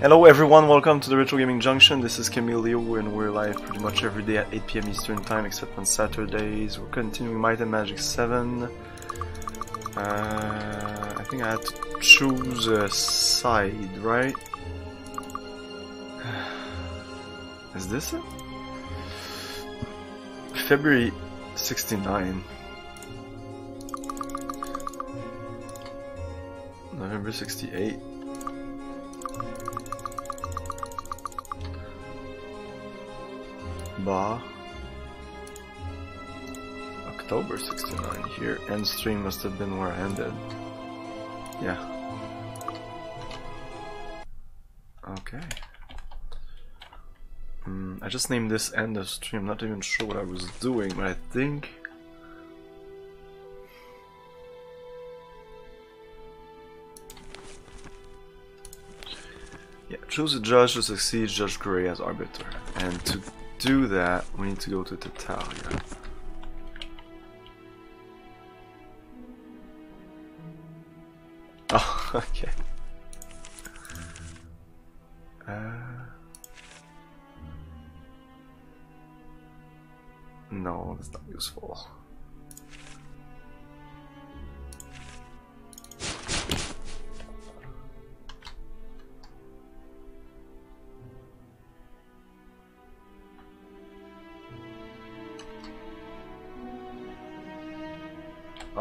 Hello everyone, welcome to the Retro Gaming Junction. This is Kameleo and we're live pretty much every day at 8 pm Eastern Time except on Saturdays. We're continuing Might and Magic 7. Uh, I think I had to choose a side, right? Is this it? February 69. November 68. Ba. October 69 here. End stream must have been where I ended. Yeah. Okay. Mm, I just named this end of stream. Not even sure what I was doing, but I think. Yeah, choose a judge to succeed Judge Gray as arbiter. And to do that, we need to go to Tartaria. Oh, okay. Uh, no, that's not useful.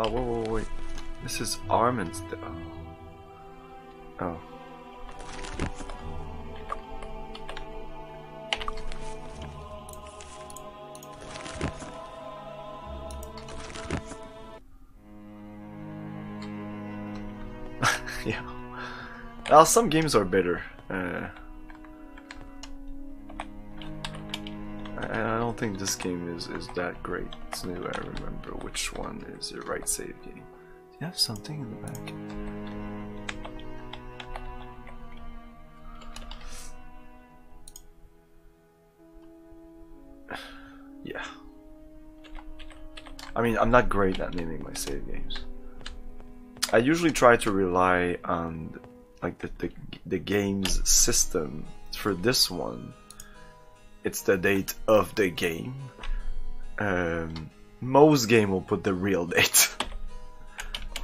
Oh, whoa, whoa, wait. This is Armin's. Oh. oh. yeah. Well, some games are better. Uh, think this game is, is that great. It's new, I remember which one is the right save game. Do you have something in the back? yeah. I mean, I'm not great at naming my save games. I usually try to rely on like the, the, the game's system for this one. It's the date of the game. Um, most game will put the real date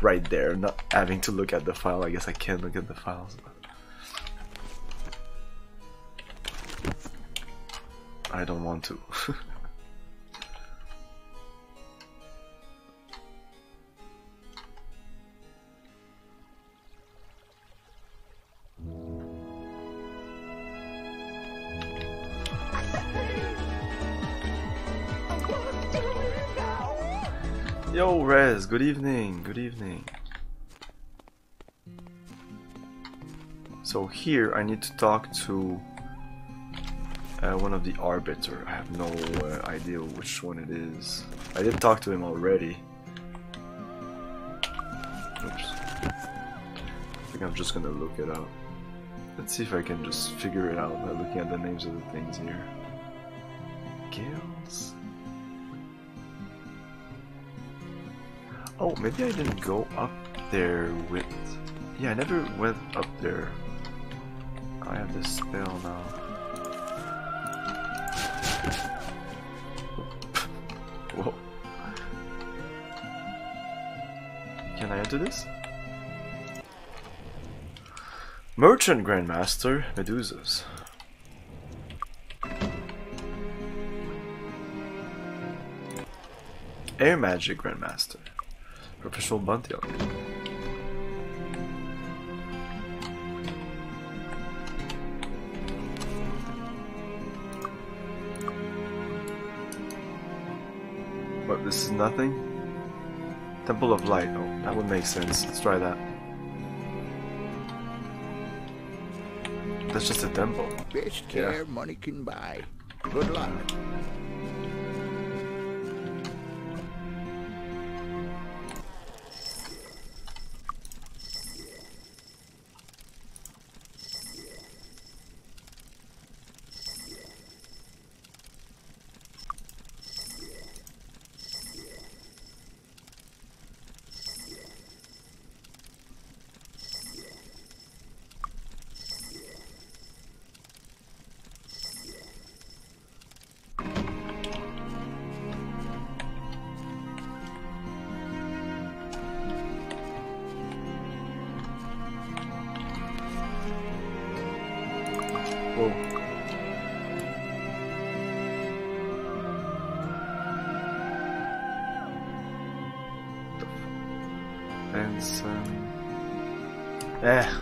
right there, not having to look at the file. I guess I can look at the files. I don't want to. good evening, good evening. So here I need to talk to uh, one of the Arbiter. I have no uh, idea which one it is. I did talk to him already. Oops. I think I'm just gonna look it up. Let's see if I can just figure it out by looking at the names of the things here. Gales? Oh, maybe I didn't go up there with... Yeah, I never went up there. I have this spell now. Whoa. Can I enter this? Merchant Grandmaster Medusas. Air Magic Grandmaster. Professional bounty hunter. But this is nothing? Temple of Light. Oh, that would make sense. Let's try that. That's just a temple. Best care yeah. money can buy. Good luck. Benson. Eh.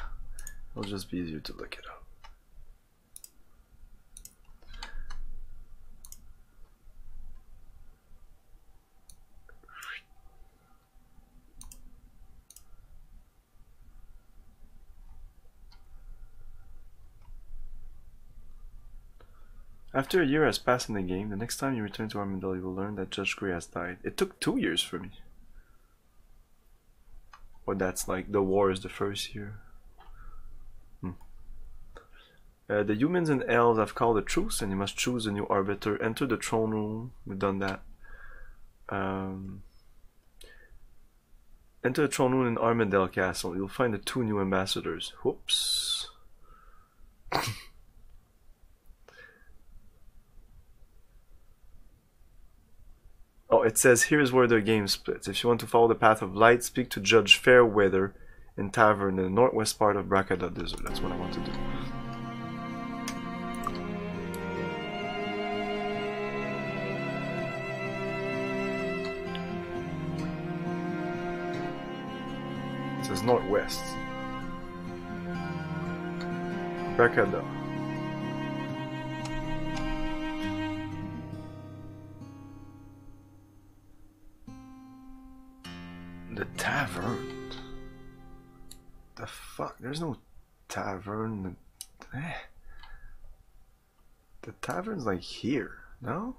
It'll just be easier to look it up. After a year has passed in the game, the next time you return to Harmondale, you will learn that Judge Gray has died. It took two years for me. Or that's like the war is the first year. Hmm. Uh, the humans and elves have called a truce, and you must choose a new arbiter. Enter the throne room. We've done that. Um, enter the throne room in Harmondale Castle. You'll find the two new ambassadors. Whoops. Oh, it says here's where the game splits. If you want to follow the path of light, speak to Judge Fairweather in Tavern in the northwest part of Bracada Desert. That's what I want to do. It says northwest. Bracada. The tavern. The fuck? There's no tavern. Eh. The tavern's like here, no?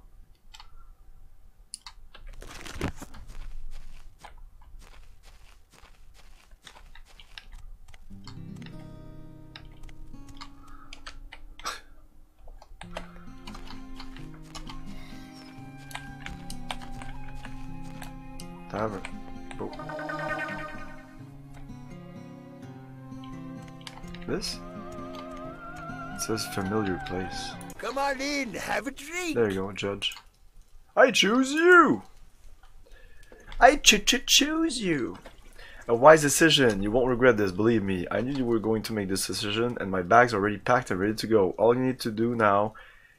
Familiar place. Come on in, have a drink. There you go, Judge. I choose you! I ch ch choose you! A wise decision. You won't regret this, believe me. I knew you were going to make this decision, and my bag's already packed and ready to go. All you need to do now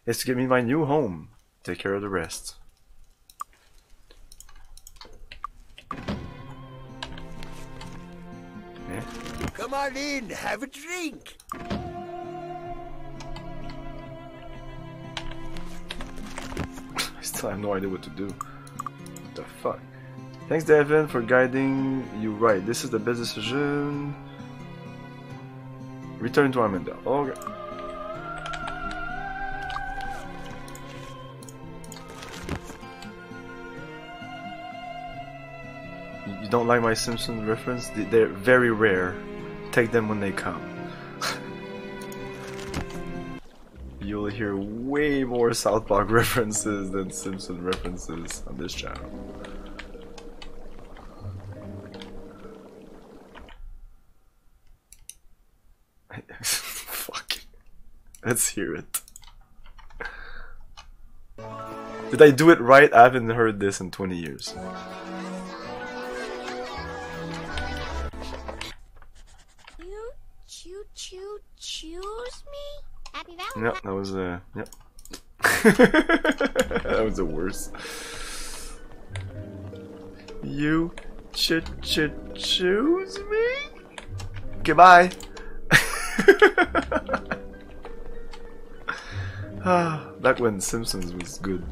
is to get me my new home. Take care of the rest. Come on in, have a drink. Still have no idea what to do. What the fuck? Thanks, Devin, for guiding you right. This is the best decision. Return to Harmondale. Okay. Oh, you- You don't like my Simpson reference? They're very rare. Take them when they come. You'll hear way more South Park references than Simpson references on this channel. Fuck. Let's hear it. Did I do it right? I haven't heard this in 20 years. Yep, that was uh, yep. that was the worst. You ch ch choose me? Goodbye. Ah, Back when Simpsons was good.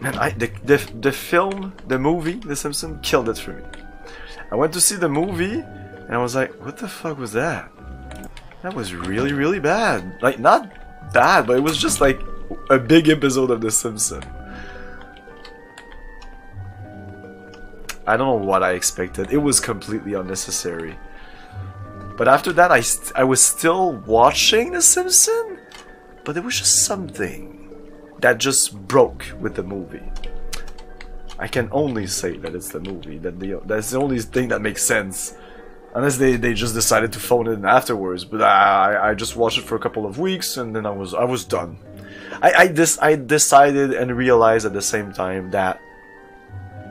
Man, I the, the the film, the movie, The Simpsons killed it for me. I went to see the movie and I was like, what the fuck was that? That was really, really bad. Like, not bad, but it was just like a big episode of The Simpsons. I don't know what I expected. It was completely unnecessary. But after that, I, I was still watching The Simpsons, but there was just something that just broke with the movie. I can only say that it's the movie. That the that's the only thing that makes sense. Unless they, they just decided to phone it in afterwards, but I I just watched it for a couple of weeks and then I was I was done. I I this I decided and realized at the same time that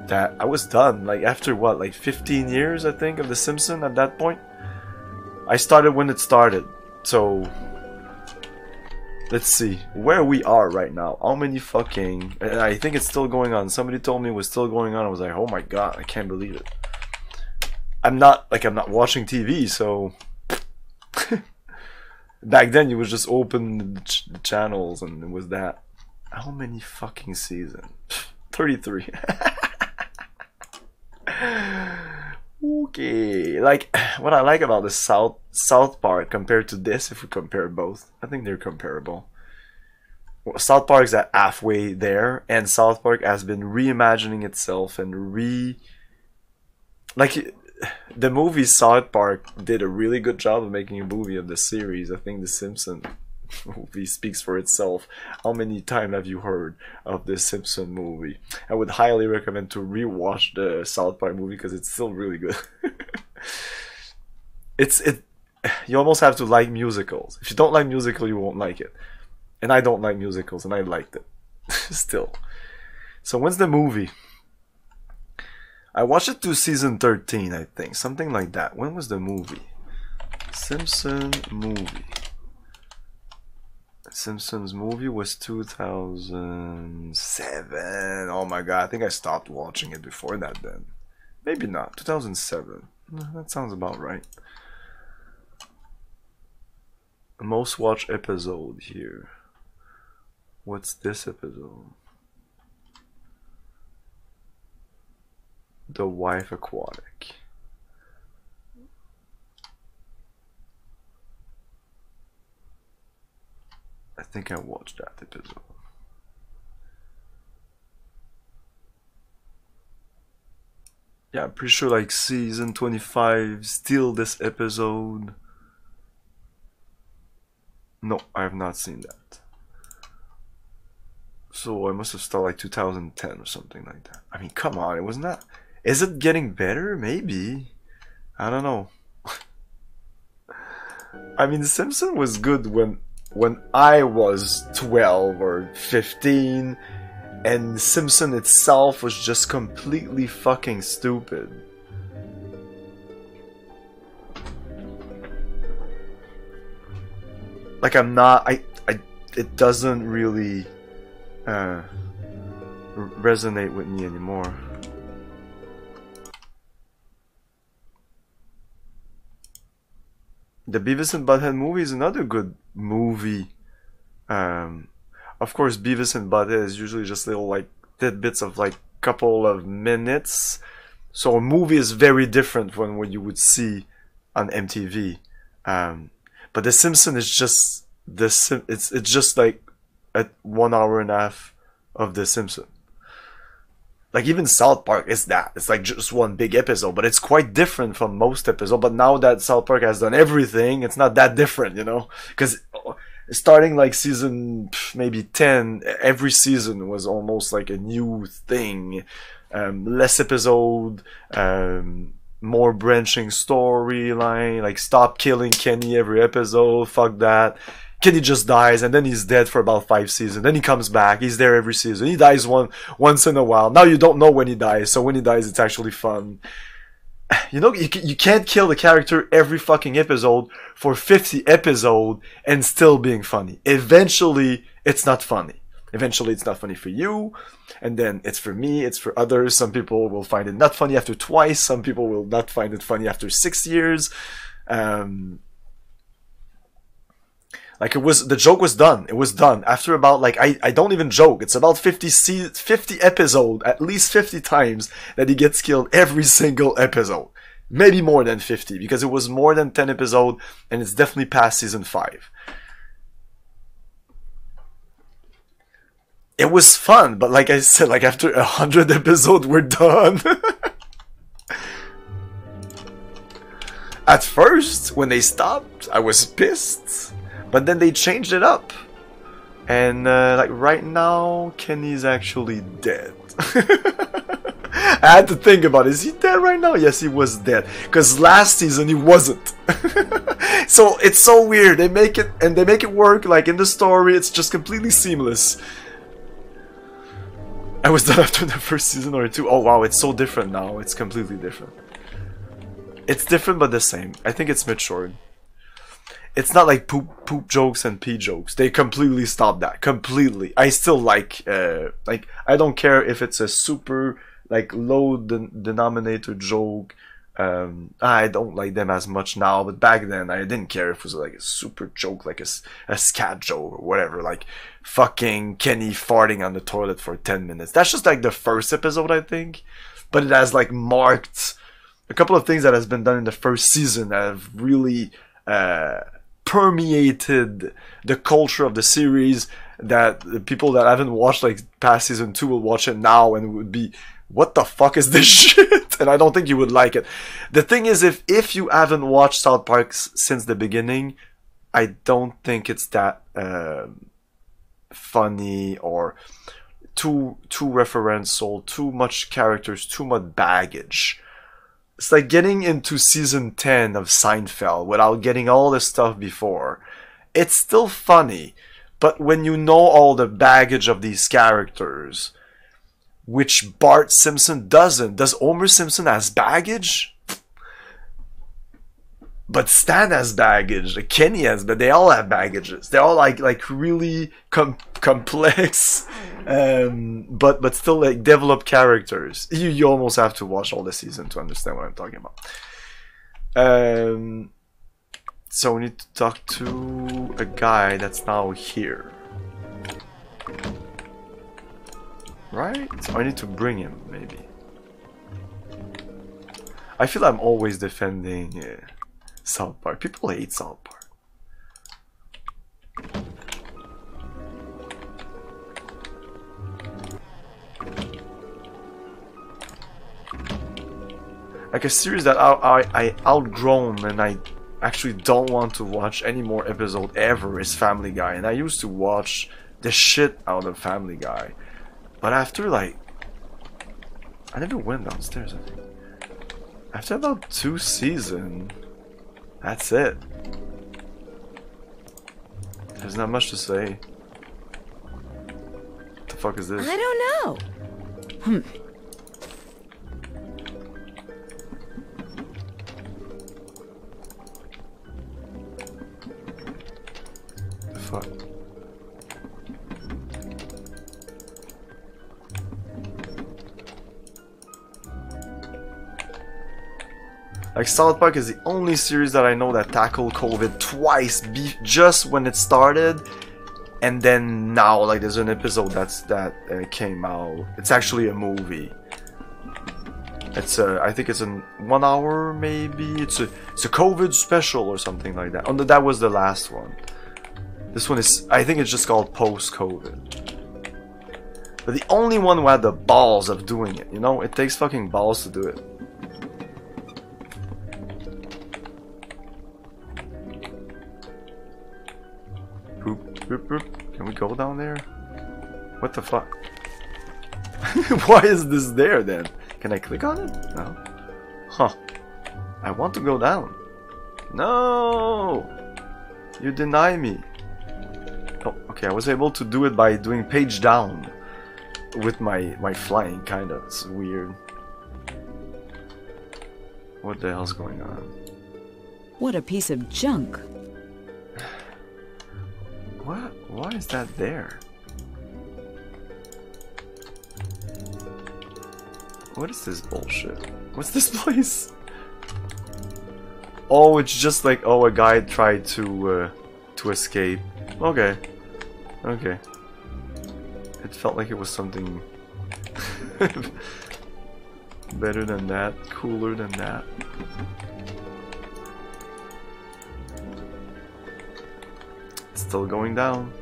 that I was done. Like after what like 15 years I think of The Simpsons at that point, I started when it started, so let's see where we are right now. How many fucking? I think it's still going on. Somebody told me it was still going on. I was like, oh my god, I can't believe it. I'm not like I'm not watching TV, so back then you would just open the, ch the channels and it was that. How many fucking seasons? 33. okay, like what I like about the South South Park compared to this, if we compare both, I think they're comparable. South Park's at halfway there, and South Park has been reimagining itself and re like the movie South Park did a really good job of making a movie of the series. I think The Simpsons movie speaks for itself. How many times have you heard of the Simpson movie? I would highly recommend to rewatch the South Park movie because it's still really good. it's it. You almost have to like musicals. If you don't like musical, you won't like it. And I don't like musicals, and I liked it still. So when's the movie? I watched it to season 13, I think. Something like that. When was the movie? Simpson movie. Simpsons movie was 2007. Oh my god, I think I stopped watching it before that then. Maybe not. 2007. That sounds about right. Most watched episode here. What's this episode? The Wife Aquatic. I think I watched that episode. Yeah, I'm pretty sure like season 25, still this episode. No, I have not seen that. So I must have started like 2010 or something like that. I mean, come on, it wasn't that. Is it getting better? Maybe. I don't know. I mean, Simpson was good when when I was 12 or 15, and Simpson itself was just completely fucking stupid. Like I'm not I I it doesn't really uh resonate with me anymore. The Beavis and Butthead movie is another good movie. Um, of course, Beavis and Butthead is usually just little like tidbits of like couple of minutes. So a movie is very different from what you would see on MTV. Um, but The Simpsons is just the Sim- it's it's just like a one hour and a half of The Simpsons like even South Park is that. It's like just one big episode, but it's quite different from most episodes. But now that South Park has done everything, it's not that different, you know? Because starting like season maybe 10, every season was almost like a new thing. Um, less episode, um, more branching storyline, like stop killing Kenny every episode, fuck that. Kenny just dies and then he's dead for about five seasons. Then he comes back. He's there every season. He dies one once in a while. Now you don't know when he dies, so when he dies, it's actually fun. You know, you, you can't kill the character every fucking episode for 50 episode and still being funny. Eventually, it's not funny. Eventually, it's not funny for you, and then it's for me, it's for others. Some people will find it not funny after twice. Some people will not find it funny after six years. Um, like it was, the joke was done. It was done after about like I, I don't even joke. It's about 50 se- 50 episode, at least 50 times that he gets killed every single episode. Maybe more than 50 because it was more than 10 episode and it's definitely past season 5. It was fun, but like I said, like after a hundred episodes, we're done. At first, when they stopped, I was pissed. But then they changed it up. And uh, like right now, Kenny's actually dead. I had to think about it. Is he dead right now? Yes, he was dead. Because last season he wasn't. so it's so weird. They make it and they make it work. Like in the story, it's just completely seamless. I was done after the first season or two. Oh wow, it's so different now. It's completely different. It's different but the same. I think it's matured. It's not like poop poop jokes and pee jokes. They completely stopped that. Completely. I still like uh like I don't care if it's a super like low den- denominator joke. Um, I don't like them as much now, but back then I didn't care if it was like a super joke, like a, a scat joke or whatever, like fucking Kenny farting on the toilet for 10 minutes. That's just like the first episode, I think, but it has like marked a couple of things that has been done in the first season that have really uh, permeated the culture of the series that the people that haven't watched like past season two will watch it now and would be what the fuck is this shit? And i don't think you would like it. The thing is if if you haven't watched south park since the beginning i don't think it's that um funny or too too referential too much characters too much baggage it's like getting into season 10 of Seinfeld without getting all the stuff before. It's still funny, but when you know all the baggage of these characters, which Bart Simpson doesn't, does Homer Simpson has baggage? But Stan has baggage, Kenny has, but they all have baggages. They're all like like really com- complex, um, but but still like developed characters. You you almost have to watch all the season to understand what I'm talking about. Um, so we need to talk to a guy that's now here, right? So I need to bring him maybe. I feel I'm always defending uh, South Park. People hate South Park. like a series that I, I, I outgrown and I actually don't want to watch any more episode ever is Family Guy and I used to watch the shit out of Family Guy but after like I never went downstairs I think after about two seasons that's it there's not much to say what the fuck is this I don't know. Hmm. The fuck Like South Park is the only series that I know that tackled COVID twice, just when it started, and then now like there's an episode that's that uh, came out. It's actually a movie. It's a, I think it's in one hour maybe. It's a, it's a COVID special or something like that. Oh, that was the last one. This one is, I think it's just called post COVID. But the only one who had the balls of doing it, you know, it takes fucking balls to do it. Boop, boop, boop. Can we go down there? What the fuck? Why is this there then? Can I click on it? No. Huh. I want to go down. No! You deny me. Oh, okay, I was able to do it by doing page down with my my flying kinda. It's weird. What the hell's going on? What a piece of junk. What? Why is that there? What is this bullshit? What's this place? Oh, it's just like oh, a guy tried to uh, to escape. Okay, okay. It felt like it was something better than that, cooler than that. Still going down.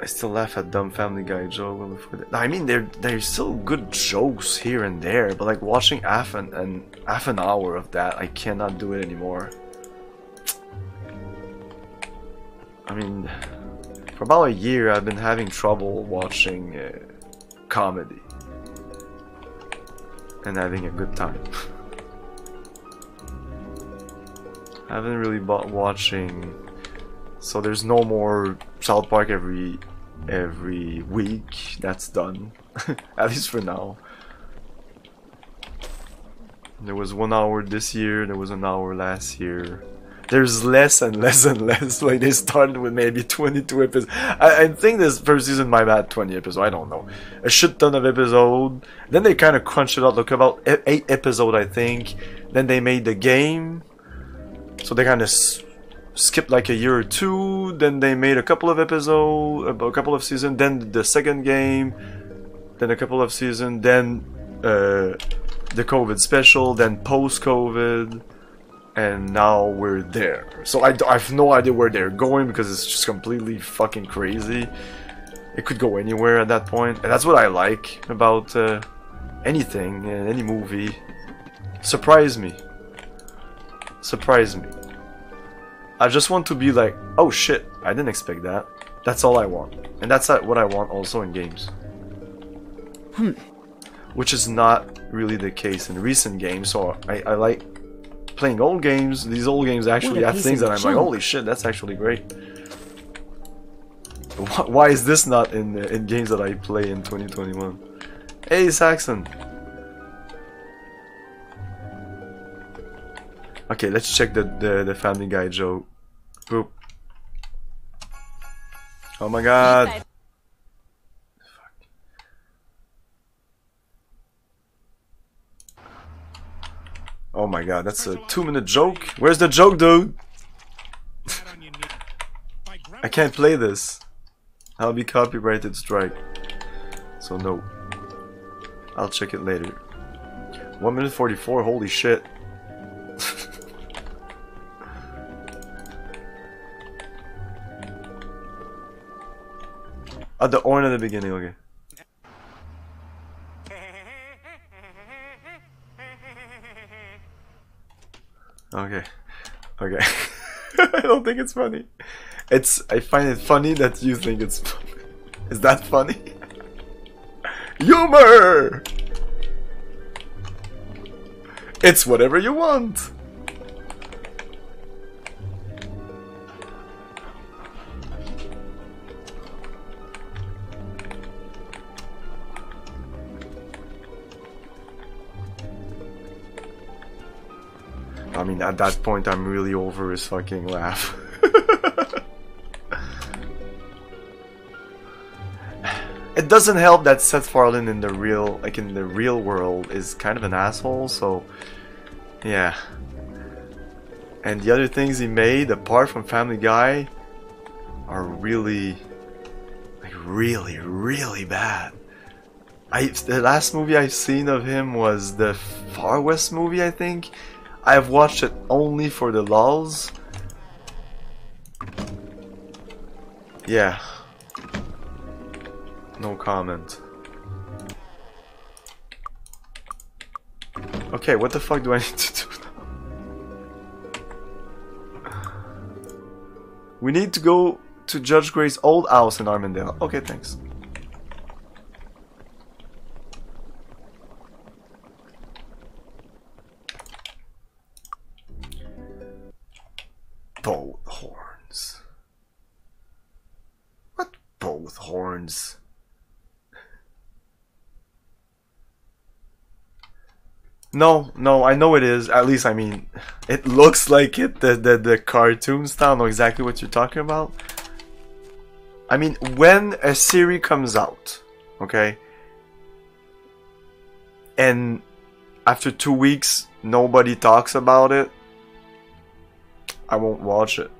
I still laugh at dumb Family Guy joke. I mean, there there's still good jokes here and there, but like watching half an, an half an hour of that, I cannot do it anymore. I mean, for about a year, I've been having trouble watching uh, comedy and having a good time. I haven't really bought watching, so there's no more South Park every every week. That's done, at least for now. There was one hour this year, there was an hour last year. There's less and less and less. Like they started with maybe 22 episodes. I, I think this first season might have had 20 episodes. I don't know. A shit ton of episode. Then they kind of crunched it out. Look about eight episode, I think. Then they made the game. So they kind of skipped like a year or two. Then they made a couple of episodes, a couple of seasons. Then the second game. Then a couple of seasons. Then uh, the COVID special. Then post COVID. And now we're there. So I have no idea where they're going because it's just completely fucking crazy. It could go anywhere at that point, and that's what I like about uh, anything, uh, any movie. Surprise me. Surprise me. I just want to be like, oh shit, I didn't expect that. That's all I want. And that's what I want also in games. Hmm. Which is not really the case in recent games, so I, I like playing old games. These old games actually have things that I'm like, holy shit, that's actually great. Why is this not in in games that I play in 2021? Hey, Saxon. Okay, let's check the the, the Family Guy joke. Boop. Oh my god. Oh my god, that's a two minute joke. Where's the joke, dude? I can't play this. I'll be copyrighted strike. So no. I'll check it later. 1 minute 44, holy shit. At the horn at the beginning, okay. Okay. Okay. I don't think it's funny. It's I find it funny that you think it's funny. Is that funny? Humor! It's whatever you want. Mean, at that point, I'm really over his fucking laugh. it doesn't help that Seth Farland in the real, like in the real world, is kind of an asshole. So, yeah. And the other things he made, apart from Family Guy, are really, like, really, really bad. I the last movie I've seen of him was the Far West movie, I think. I've watched it only for the lulls. Yeah. No comment. Okay, what the fuck do I need to do now? We need to go to Judge Gray's old house in Harmondale. Okay, thanks. Horns? No, no, I know it is. At least, I mean, it looks like it. The the the cartoon style. Know exactly what you're talking about. I mean, when a series comes out, okay, and after two weeks nobody talks about it, I won't watch it.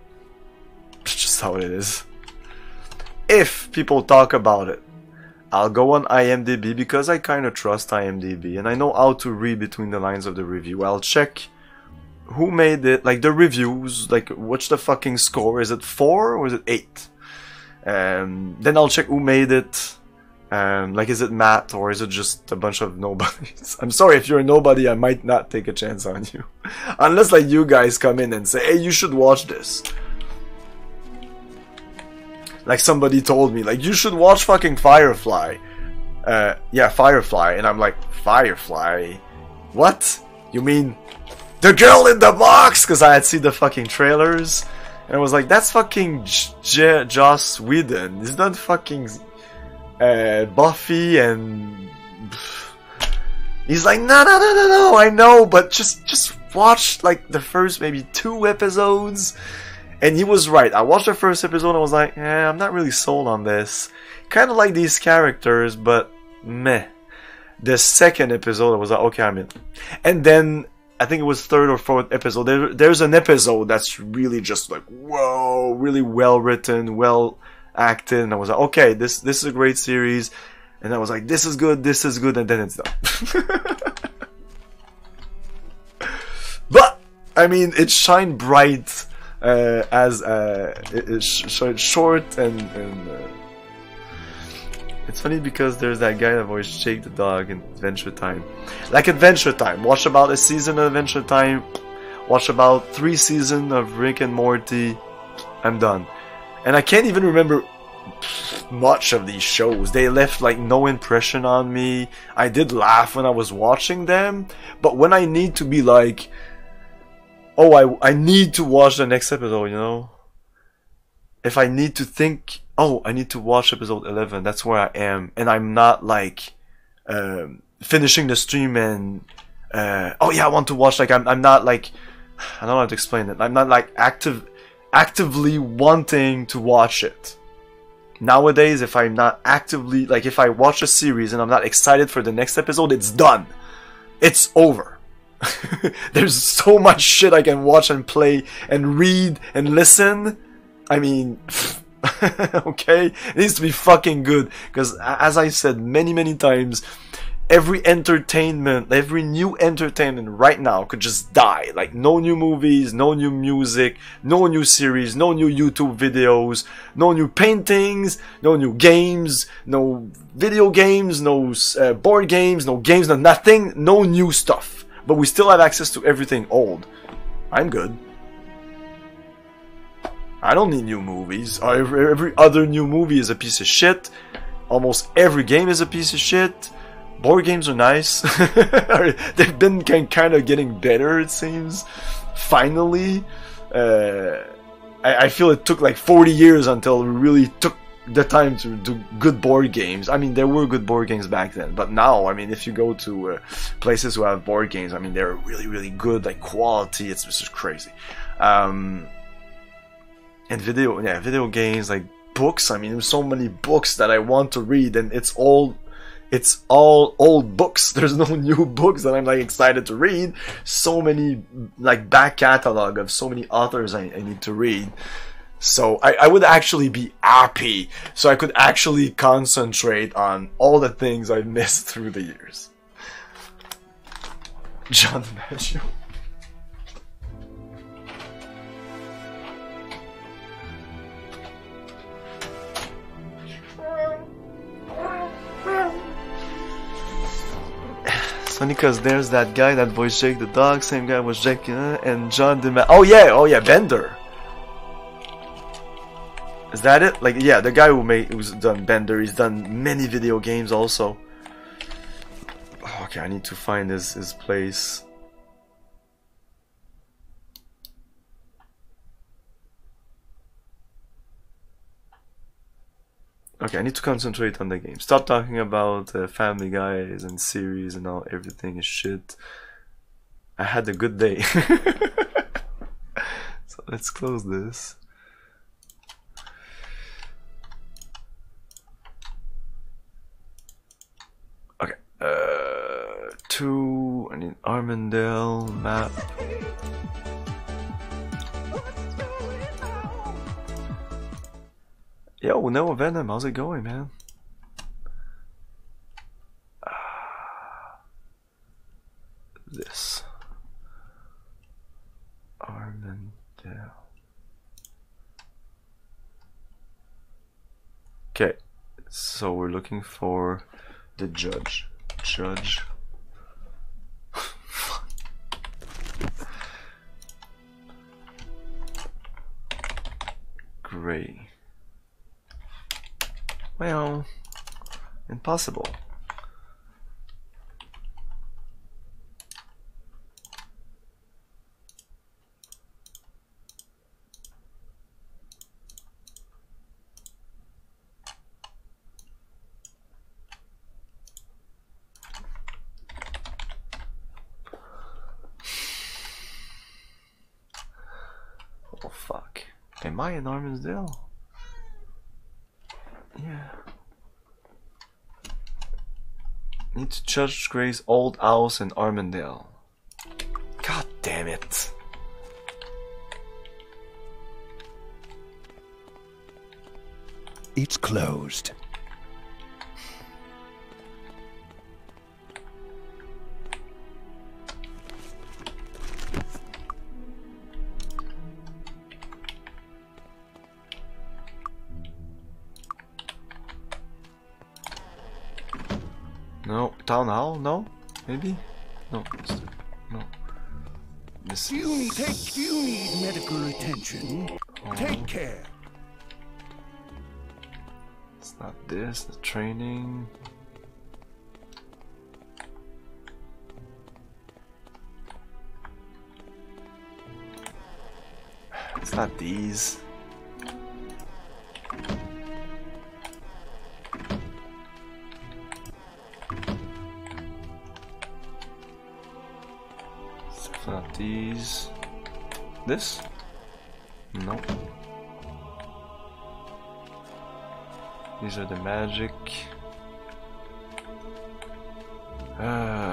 It's just how it is. If people talk about it, I'll go on IMDb because I kind of trust IMDb and I know how to read between the lines of the review. I'll check who made it, like the reviews, like what's the fucking score? Is it 4 or is it 8? Um, then I'll check who made it. Um, like, is it Matt or is it just a bunch of nobodies? I'm sorry if you're a nobody, I might not take a chance on you. Unless, like, you guys come in and say, hey, you should watch this. Like, somebody told me, like, you should watch fucking Firefly. Uh, yeah, Firefly. And I'm like, Firefly? What? You mean the girl in the box? Because I had seen the fucking trailers. And I was like, that's fucking J- J- Joss Whedon. It's not fucking uh, Buffy and He's like, no, no, no, no, no. I know, but just just watch like the first maybe two episodes. And he was right. I watched the first episode and I was like, eh, I'm not really sold on this. Kind of like these characters, but meh. The second episode, I was like, okay, I'm in. And then I think it was third or fourth episode. There, there's an episode that's really just like, whoa, really well written, well acted. And I was like, okay, this this is a great series. And I was like, this is good, this is good, and then it's done. but I mean, it shined bright uh, as uh, short and, and uh, it's funny because there's that guy that voiced Jake the dog in Adventure Time. Like Adventure Time, watch about a season of Adventure Time, watch about three seasons of Rick and Morty. I'm done, and I can't even remember much of these shows. They left like no impression on me. I did laugh when I was watching them, but when I need to be like, oh, I, I need to watch the next episode, you know? If I need to think, oh, I need to watch episode 11, that's where I am. And I'm not like, um, finishing the stream and, uh, oh yeah, I want to watch, like, I'm, I'm not like, I don't know how to explain it. I'm not like active, actively wanting to watch it nowadays if i'm not actively like if i watch a series and i'm not excited for the next episode it's done it's over there's so much shit i can watch and play and read and listen i mean okay it needs to be fucking good because as i said many many times every entertainment, every new entertainment right now could just die. Like no new movies, no new music, no new series, no new YouTube videos, no new paintings, no new games, no video games, no uh, board games, no games, no nothing, no new stuff. But we still have access to everything old. I'm good. I don't need new movies. Every, every other new movie is a piece of shit. Almost every game is a piece of shit board games are nice. They've been kind of getting better, it seems. Finally, uh, I, I, feel it took like 40 years until we really took the time to do good board games. I mean, there were good board games back then, but now, I mean, if you go to uh, places who have board games, I mean, they're really, really good, like quality. It's just crazy. Um, and video, yeah, video games like books. I mean, there's so many books that I want to read, and it's all it's all old books. There's no new books that I'm like excited to read. So many like back catalog of so many authors I, I need to read. So I, I would actually be happy. So I could actually concentrate on all the things I missed through the years. John DiMaggio. Funny because there's that guy that voiced Jake the dog, same guy was Jake uh, and John DeMa. Oh yeah, oh yeah, Bender. Is that it? Like yeah, the guy who made who's done Bender. He's done many video games also. Okay, I need to find his his place. Okay, I need to concentrate on the game. Stop talking about uh, Family Guys and series and all. Everything is shit. I had a good day. so let's close this. Okay. Uh, two. I need Harmondale map. Yo, no Venom, how's it going, man? this. Harmondale. Okay, so we're looking for the judge. Judge. Gray. Well, impossible. Oh fuck. Am I in Armansdale? Yeah. Need to Judge Gray's old house in Harmondale. God damn it. It's closed. Town hall? No? Maybe? No. No. This Do you need, take, do you need medical attention? Oh. Take care. It's not this, the training. It's not these. These. This? Nope. These are the magic. Uh,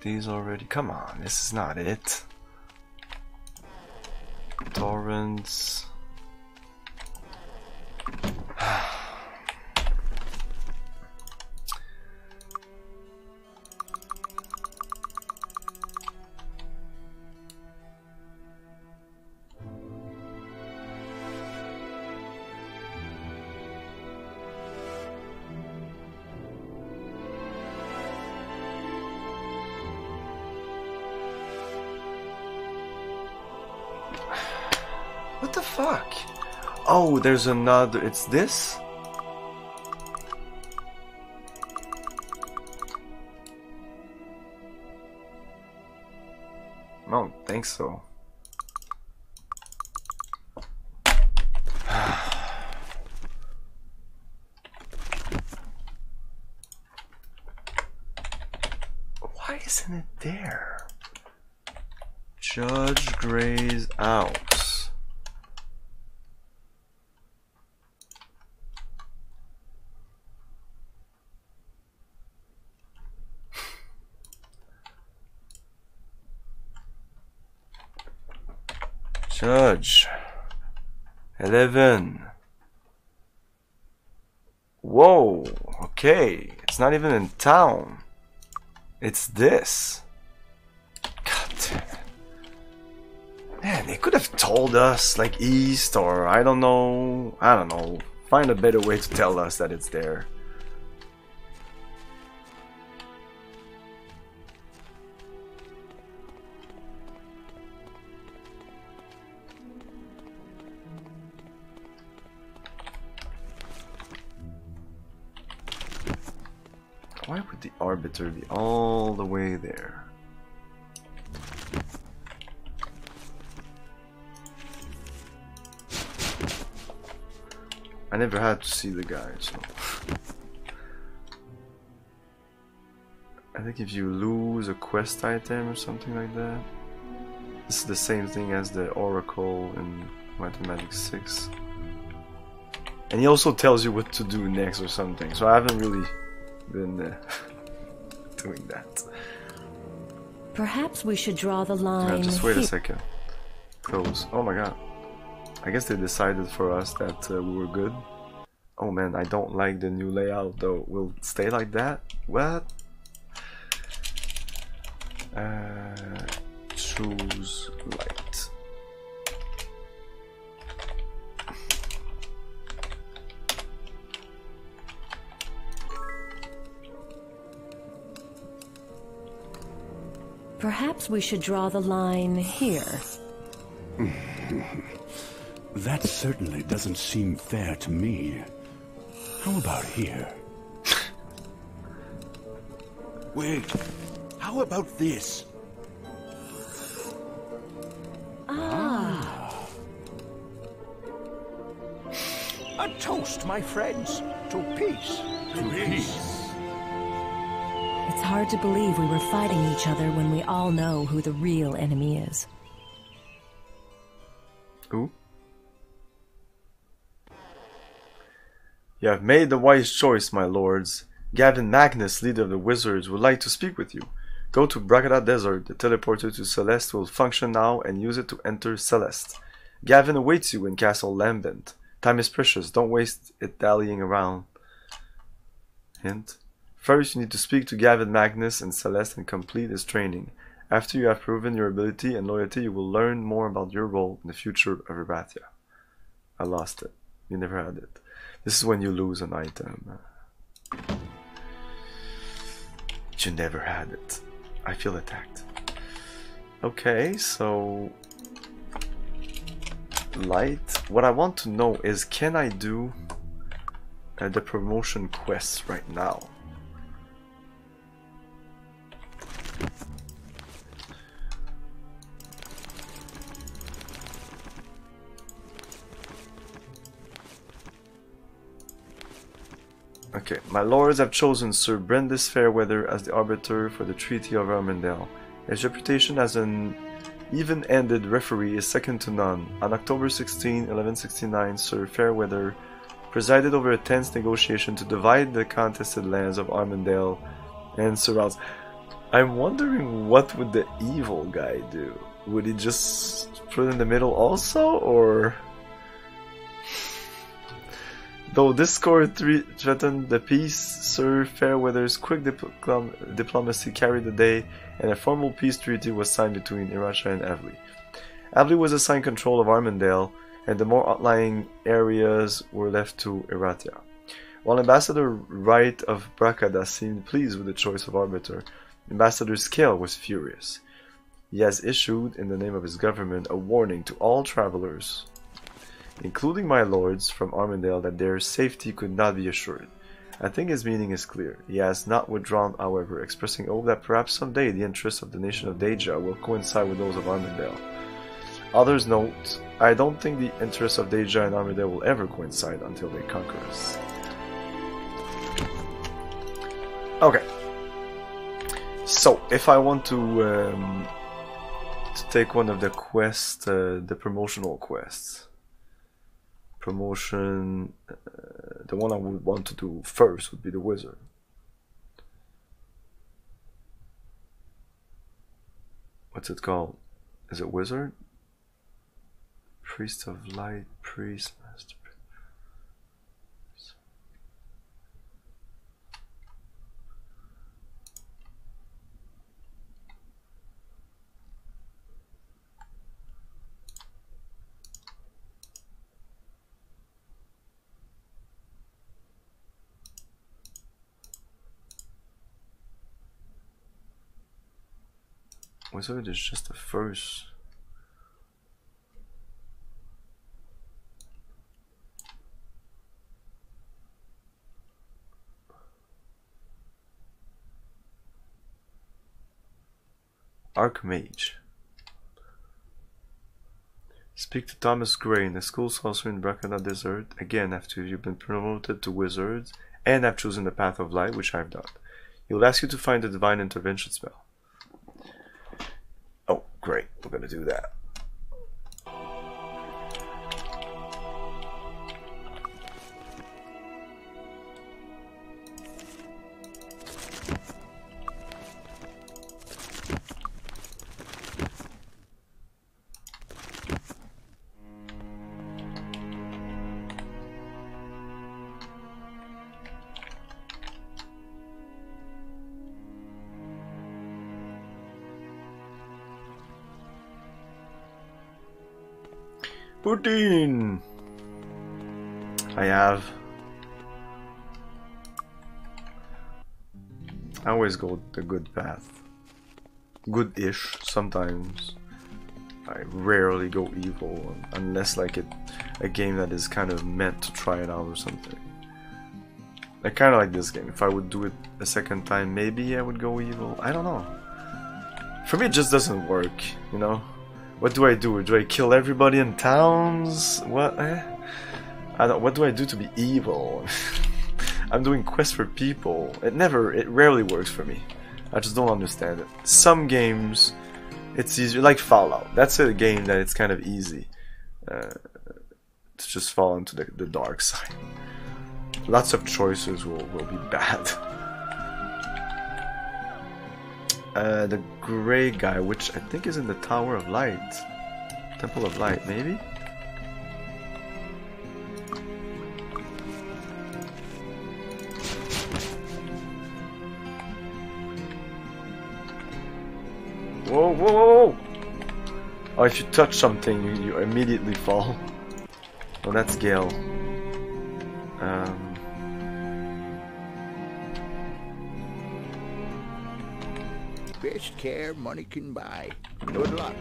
these already. Come on, this is not it. Torrents. Fuck? Oh, there's another. It's this? I don't think so. Why isn't it there? Judge Gray's House. Judge. 11. Whoa, okay. It's not even in town. It's this. God damn. Man, they could have told us, like, east or I don't know. I don't know. Find a better way to tell us that it's there. Arbiter be all the way there? I never had to see the guy, so. I think if you lose a quest item or something like that, this is the same thing as the Oracle in Might and Magic 6. And he also tells you what to do next or something, so I haven't really been uh, doing that. Perhaps we should draw the Yeah, line. just wait a second. Close. Oh my god. I guess they decided for us that uh, we were good. Oh man, I don't like the new layout though. Will stay like that? What? Uh, choose light. Perhaps we should draw the line here. That certainly doesn't seem fair to me. How about here? Wait, how about this? Ah. A toast, my friends, to peace. To peace. It's hard to believe we were fighting each other when we all know who the real enemy is. Ooh. You have made the wise choice, my lords. Gavin Magnus, leader of the wizards, would like to speak with you. Go to Bracada Desert. The teleporter to Celeste will function now and use it to enter Celeste. Gavin awaits you in Castle Lambent. Time is precious. Don't waste it dallying around. Hint. First, you need to speak to Gavin Magnus and Celeste and complete his training. After you have proven your ability and loyalty, you will learn more about your role in the future of Erathia. I lost it. You never had it. This is when you lose an item. You never had it. I feel attacked. Okay, so... Light. What I want to know is, can I do uh, the promotion quests right now? Okay, my lords have chosen Sir Brendis Fairweather as the arbiter for the Treaty of Harmondale. His reputation as an even-handed referee is second to none. On October 16, 1169, Sir Fairweather presided over a tense negotiation to divide the contested lands of Harmondale and surrounds. I'm wondering what would the evil guy do? Would he just put in the middle also, or... Though discord threatened the peace, Sir Fairweather's quick diplom diplomacy carried the day, and a formal peace treaty was signed between Erathia and AvLee. AvLee was assigned control of Harmondale, and the more outlying areas were left to Erathia. While Ambassador Wright of Bracada seemed pleased with the choice of arbiter, Ambassador Scale was furious. He has issued, in the name of his government, a warning to all travelers including my lords from Harmondale, that their safety could not be assured. I think his meaning is clear. He has not withdrawn, however, expressing hope that perhaps someday the interests of the nation of Deyja will coincide with those of Harmondale. Others note, I don't think the interests of Deyja and Harmondale will ever coincide until they conquer us. Okay. So, if I want to, um, to take one of the quests, uh, the promotional quests, promotion, uh, the one I would want to do first would be the wizard. What's it called? Is it wizard? Priest of light, priest, master. Wizard is just the first. Archmage. Speak to Thomas Gray in the school sorcerer in Bracada Desert, again after you've been promoted to wizards and have chosen the path of light, which I've done. He will ask you to find the divine intervention spell. Great, we're going to do that. The good path. Good-ish, sometimes. I rarely go evil, unless like it, a game that is kind of meant to try it out or something. I kind of like this game. If I would do it a second time, maybe I would go evil. I don't know. For me, it just doesn't work, you know? What do I do? Do I kill everybody in towns? What? Eh? I don't. What do I do to be evil? I'm doing quests for people. It never. It rarely works for me. I just don't understand it. Some games, it's easier. Like Fallout. That's a game that it's kind of easy uh, to just fall into the, the dark side. Lots of choices will, will be bad. Uh, the gray guy, which I think is in the Tower of Light. Temple of Light, maybe? Whoa, whoa, whoa! Oh, if you touch something, you, you immediately fall. Oh, that's Gale. Um... Best care money can buy. Good luck.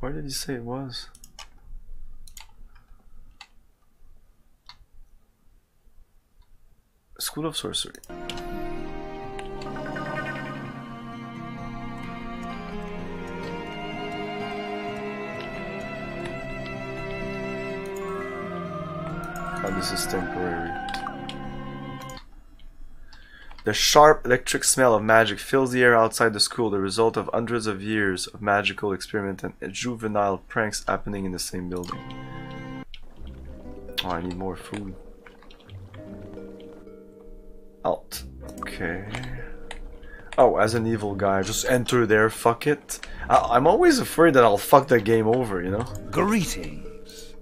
Where did he say it was? School of Sorcery. Oh, this is temporary. The sharp electric smell of magic fills the air outside the school, the result of hundreds of years of magical experiment and juvenile pranks happening in the same building. Oh, I need more food. Out. Okay. Oh, as an evil guy, just enter there, fuck it. I I'm always afraid that I'll fuck the game over, you know? Greetings.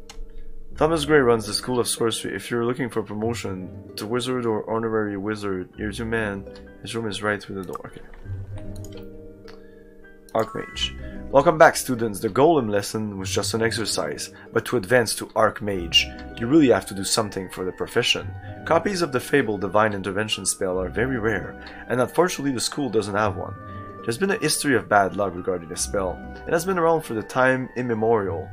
Thomas Gray runs the School of Sorcery. If you're looking for promotion to wizard or honorary wizard, here's your man. His room is right through the door. Okay. Archmage. Welcome back, students. The Golem lesson was just an exercise, but to advance to Archmage, you really have to do something for the profession. Copies of the fabled Divine Intervention spell are very rare, and unfortunately the school doesn't have one. There's been a history of bad luck regarding the spell. It has been around for the time immemorial,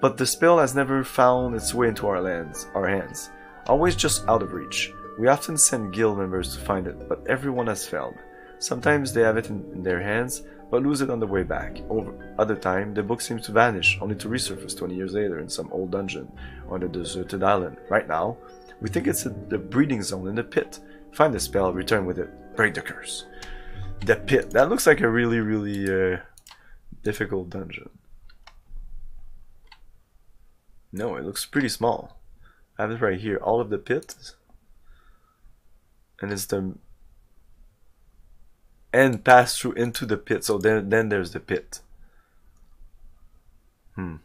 but the spell has never found its way into our lands, our hands, always just out of reach. We often send guild members to find it, but everyone has failed. Sometimes they have it in, in their hands, but lose it on the way back. Over other time, the book seems to vanish, only to resurface 20 years later in some old dungeon on a deserted island. Right now, we think it's the breeding zone in the pit. Find the spell, return with it, break the curse. The pit. That looks like a really, really uh, difficult dungeon. No, it looks pretty small. I have it right here. All of the pits. And it's the and pass through into the pit. So then then there's the pit. Hmm.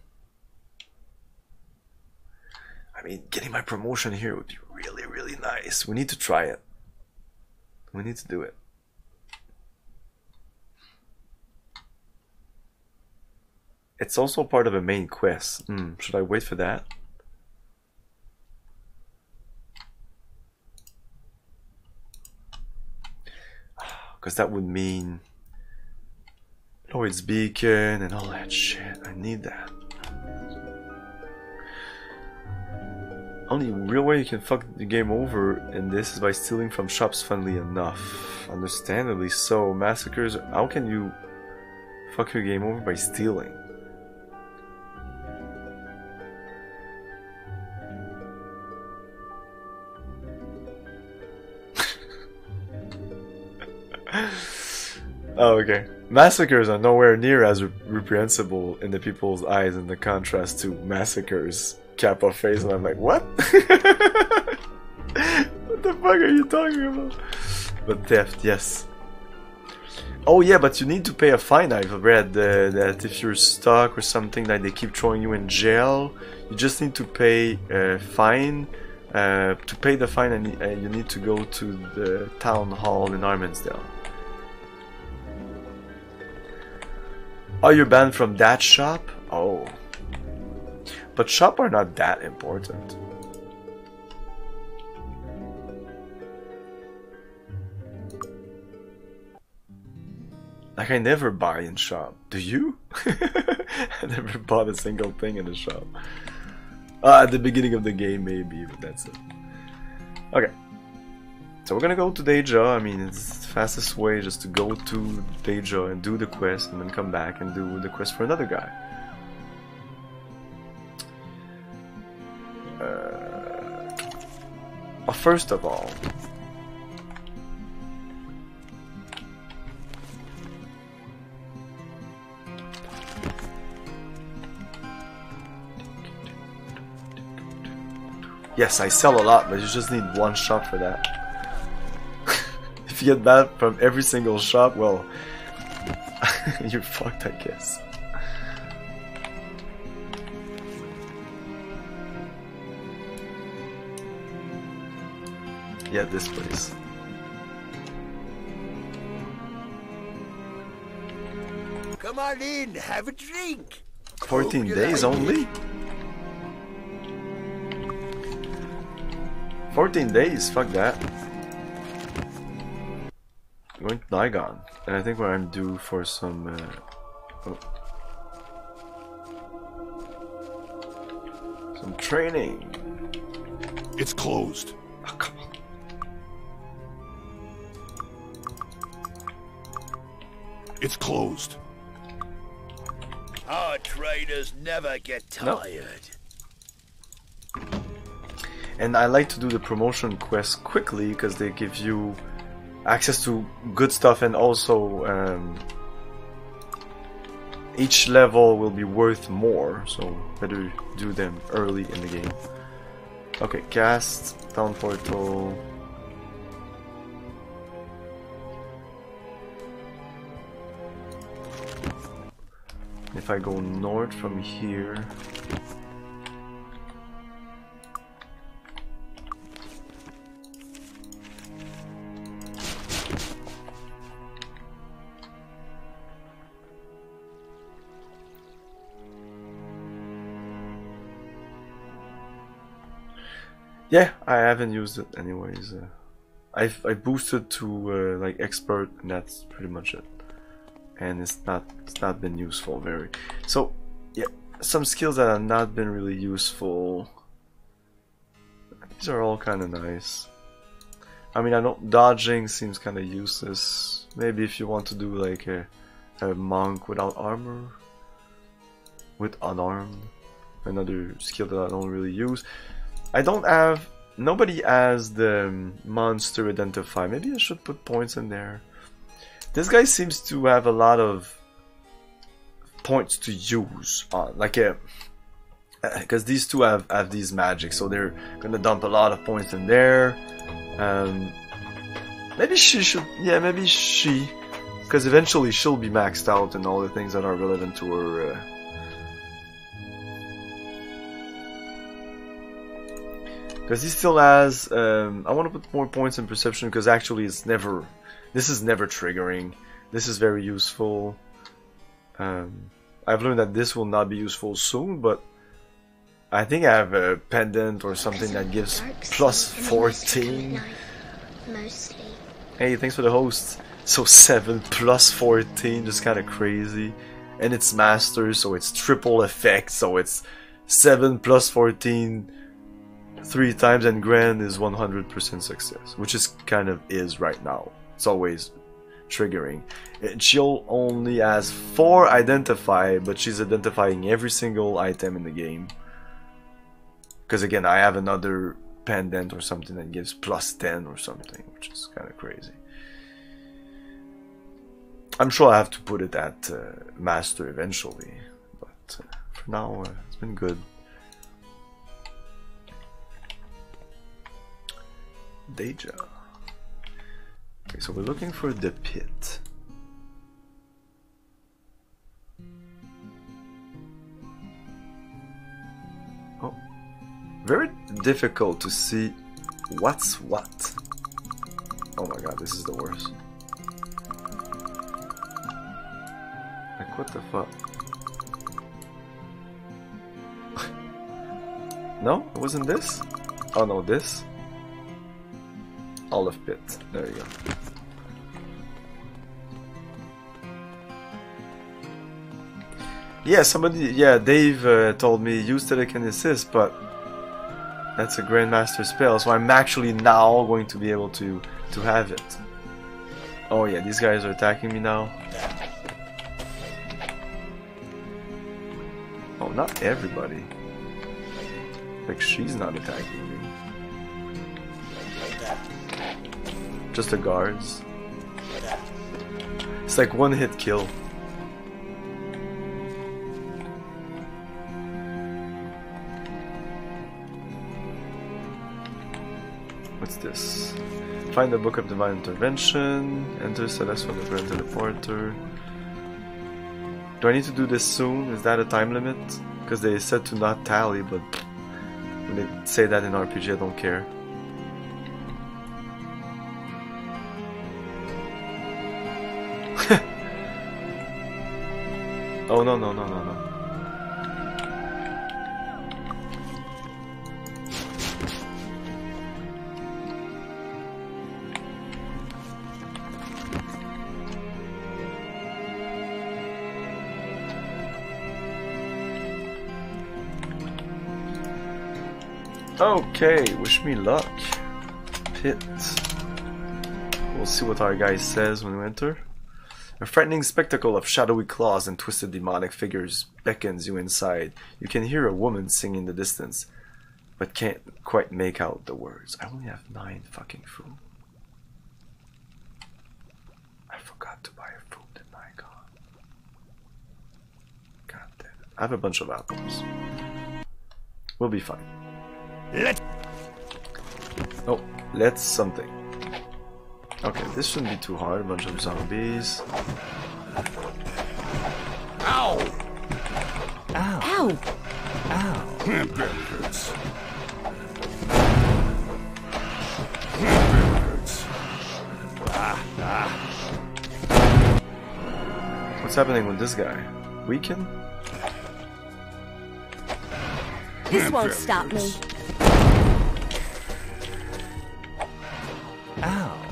I mean, getting my promotion here would be really, really nice. We need to try it. We need to do it. It's also part of a main quest. Hmm, should I wait for that? Because that would mean Lloyd's Beacon and all that shit. I need that. Only real way you can fuck the game over in this is by stealing from shops funnily enough. Understandably so. Massacres, how can you fuck your game over by stealing? Oh, okay. Massacres are nowhere near as re reprehensible in the people's eyes in the contrast to massacres. Kappa face, and I'm like, what? what the fuck are you talking about? But theft, yes. Oh yeah, but you need to pay a fine. I've read uh, that if you're stuck or something, like they keep throwing you in jail, you just need to pay a fine. Uh, to pay the fine, and uh, you need to go to the town hall in Armansdale. Oh, you're banned from that shop? Oh. But shop are not that important. Like I never buy in shop. Do you? I never bought a single thing in the shop. Uh, at the beginning of the game, maybe, but that's it. Okay. So we're gonna go to Deyja. I mean, it's the fastest way just to go to Deyja and do the quest, and then come back and do the quest for another guy. Uh, well, first of all, Yes, I sell a lot, but you just need one shop for that. If you get that from every single shop, well, you're fucked, I guess. Yeah, this place. Come on in, have a drink. 14 days like only? 14 days, fuck that. I'm going to Nighon, and I think where I'm due for some. Uh, oh. Some training. It's closed. Oh, come on. It's closed. Our traders never get No. tired. And I like to do the promotion quests quickly because they give you access to good stuff and also um, each level will be worth more, so better do them early in the game. Okay, cast, town portal. If I go north from here, Yeah, I haven't used it anyways. Uh, I've I boosted to uh, like expert, and that's pretty much it. And it's not it's not been useful very. So yeah, some skills that have not been really useful. These are all kind of nice. I mean, I know dodging seems kind of useless. Maybe if you want to do like a, a monk without armor, with unarmed, another skill that I don't really use. I don't have. Nobody has the monster identify. Maybe I should put points in there. This guy seems to have a lot of points to use on, like a. Because these two have, have these magic, so they're gonna dump a lot of points in there. Um, maybe she should. Yeah, maybe she. Because eventually she'll be maxed out and all the things that are relevant to her. Uh, Because he still has, um, I want to put more points in perception because actually it's never, this is never triggering. This is very useful. Um, I've learned that this will not be useful soon, but I think I have a pendant or something that gives plus 14. Mostly. Hey, thanks for the host. So 7 plus 14, just kind of crazy. And it's master, so it's triple effect, so it's 7 plus 14 three times and grand is 100% success, which is kind of is right now. It's always triggering. And she'll only has four identify, but she's identifying every single item in the game. Because again, I have another pendant or something that gives plus 10 or something, which is kind of crazy. I'm sure I have to put it at uh, master eventually, but uh, for now, uh, it's been good. Deyja. Okay, so we're looking for the pit. Oh, very difficult to see what's what. Oh my god, this is the worst. Like, what the fuck? no? It wasn't this? Oh no, this? Olive pit. There you go. Yeah, somebody, yeah, Dave uh, told me use assist, but that's a Grandmaster spell, so I'm actually now going to be able to to have it. Oh yeah, these guys are attacking me now. Oh, not everybody. Like she's not attacking me. Just the guards. It's like one hit kill. What's this? Find the Book of Divine Intervention. Enter the Grand Teleporter. Do I need to do this soon? Is that a time limit? Because they said to not tally, but when they say that in RPG, I don't care. Oh no no no no no. Okay, wish me luck. Pit. We'll see what our guy says when we enter. A frightening spectacle of shadowy claws and twisted demonic figures beckons you inside. You can hear a woman sing in the distance, but can't quite make out the words. I only have nine fucking food. I forgot to buy food, didn't I, God? God damn it. I have a bunch of apples. We'll be fine. Let's... Oh, let's something. Okay, this shouldn't be too hard. A bunch of zombies. Ow! Ow! That hurts. That hurts. Ah! What's happening with this guy? Weaken? This won't stop me. Ow!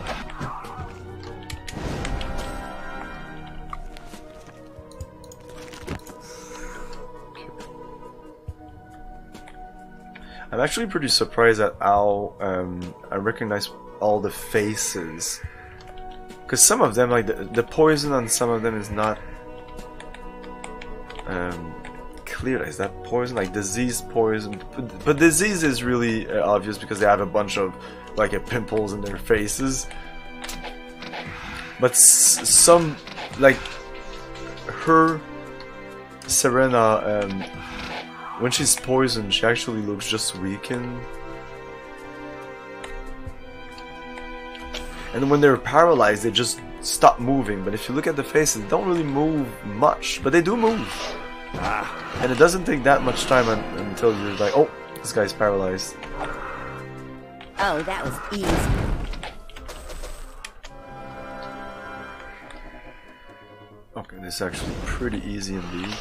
I'm actually pretty surprised at how um, I recognize all the faces. Because some of them, like the, the poison on some of them is not um, clear. Is that poison? Like disease poison? But, but disease is really uh, obvious because they have a bunch of like uh, pimples in their faces. But some, like her, Serena, um, when she's poisoned, she actually looks just weakened. And when they're paralyzed, they just stop moving. But if you look at the faces, they don't really move much, but they do move. Ah. And it doesn't take that much time un- until you're like, oh, this guy's paralyzed. Oh, that was easy. Okay, this is actually pretty easy indeed.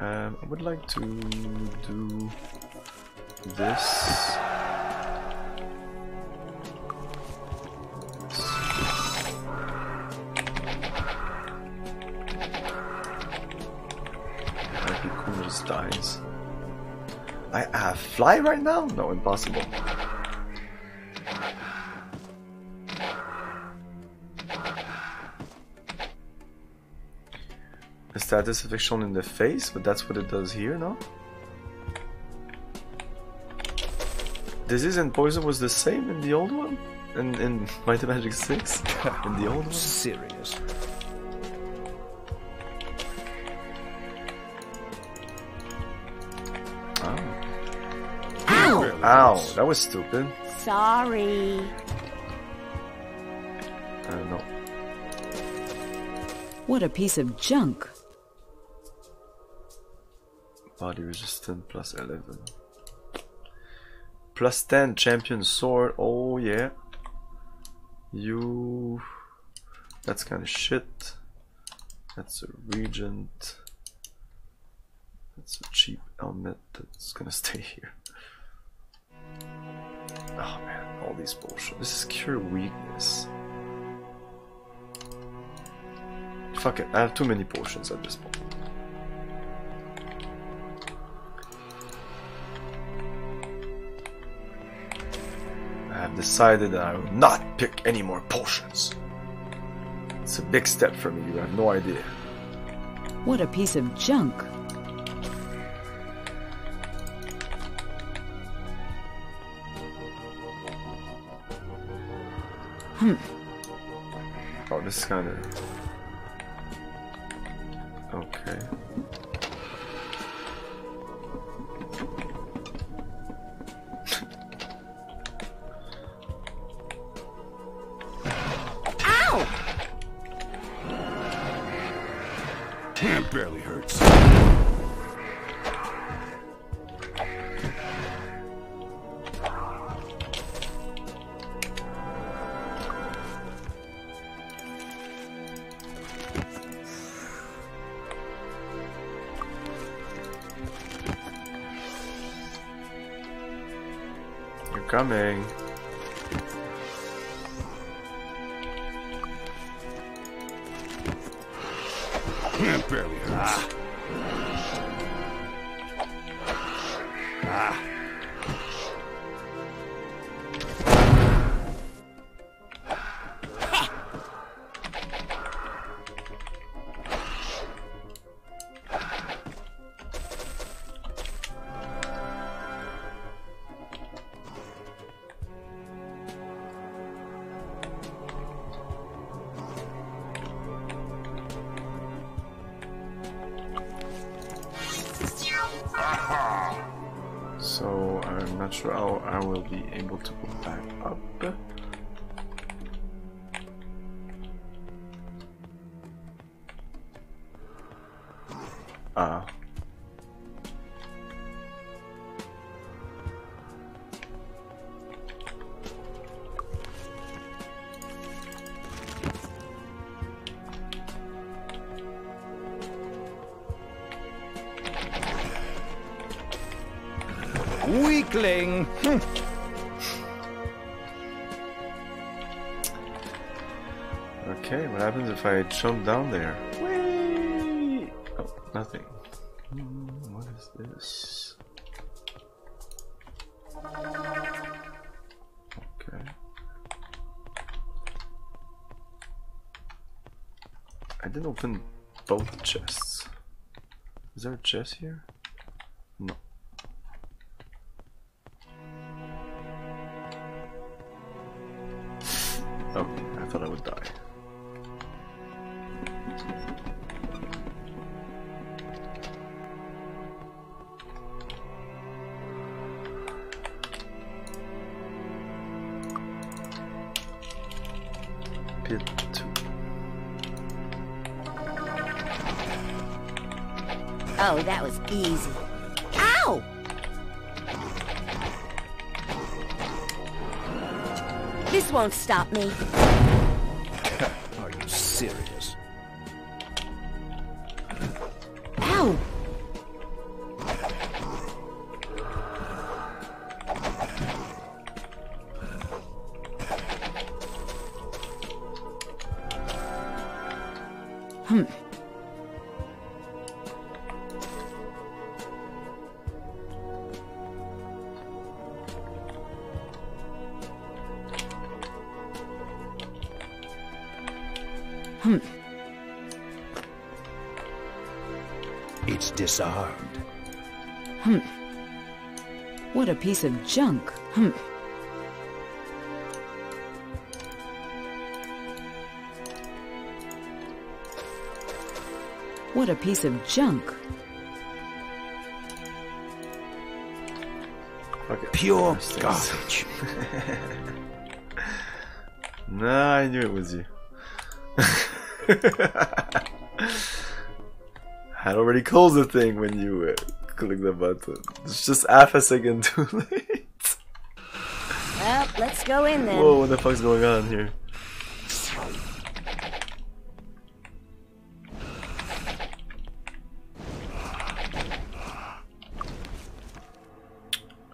Um, I would like to do this. Just dies. I uh, fly right now? No, impossible. Status effect shown in the face, but that's what it does here, no? Disease and poison was the same in the old one? In, in Might and Magic 6? in the old one? Serious. Oh. Ow! Ow, that was stupid. Sorry. Uh, no. What a piece of junk. Body resistant plus 11. Plus 10 champion sword. Oh yeah. You. That's kind of shit. That's a regent. That's a cheap helmet that's gonna stay here. Oh man, all these bullshit. This is cure weakness. Fuck it, I have too many potions at this point. Decided that I will not pick any more potions. It's a big step for me, you have no idea. What a piece of junk. Hmm. Oh, this is kind of... Okay. You're if I jump down there? Whee! Oh, nothing. Hmm, what is this? Okay. I didn't open both chests. Is there a chest here? Stop me. It's disarmed. What a piece of junk. Hmm. What a piece of junk. Okay. Pure garbage. Nah, I knew it was you. Had already closed the thing when you uh, click the button. It's just half a second too late. Well, let's go in then. Whoa, what the fuck's going on here?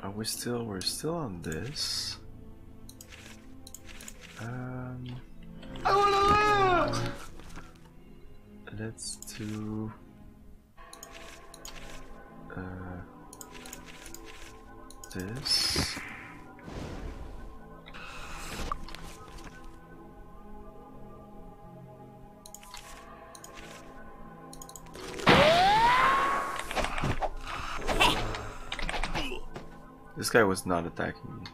Are we still? We're still on this. Guy was not attacking me.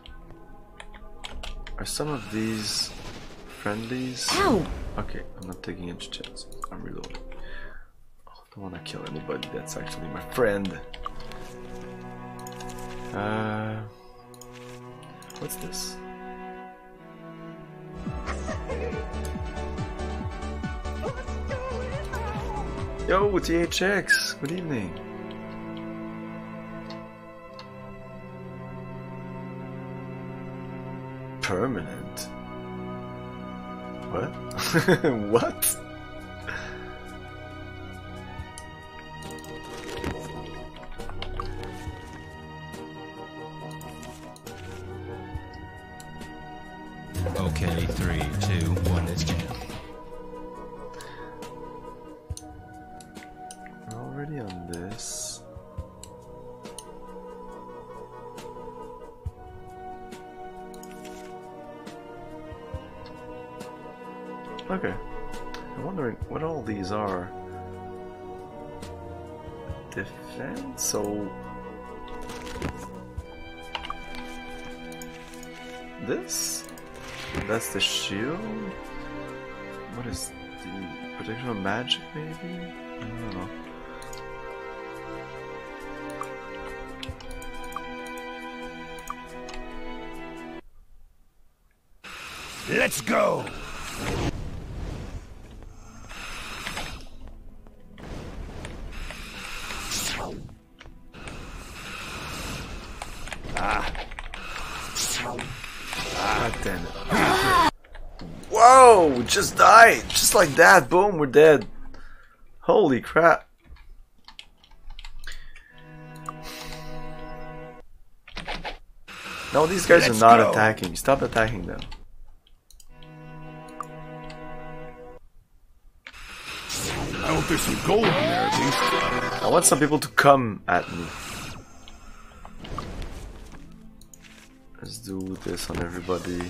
Are some of these friendlies? Ow! Okay, I'm not taking any chances. I'm reloading. Oh, I don't want to kill anybody that's actually my friend. Uh, what's this? Yo, THX, good evening. Permanent. What? what? Just like that. Boom, we're dead. Holy crap. No, these guys Let's are not go. attacking. Stop attacking them. I hope there's some gold in there at least. I want some people to come at me. Let's do this on everybody.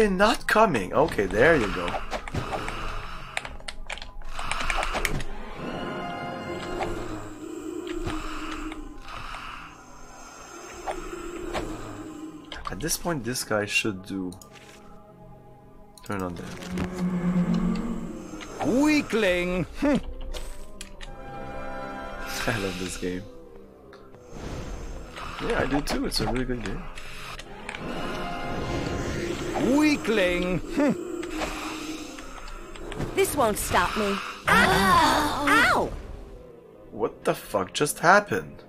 They not coming? Okay, there you go. At this point, this guy should do. Turn on them. Weakling! Hmm. I love this game. Yeah, I do too. It's a really good game. Weakling! Hmm. This won't stop me. Ow! Ow! What the fuck just happened?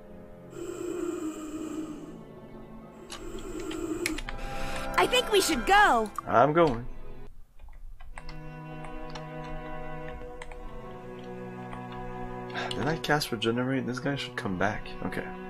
I think we should go. I'm going. Did I cast regenerate? This guy should come back. Okay. Okay,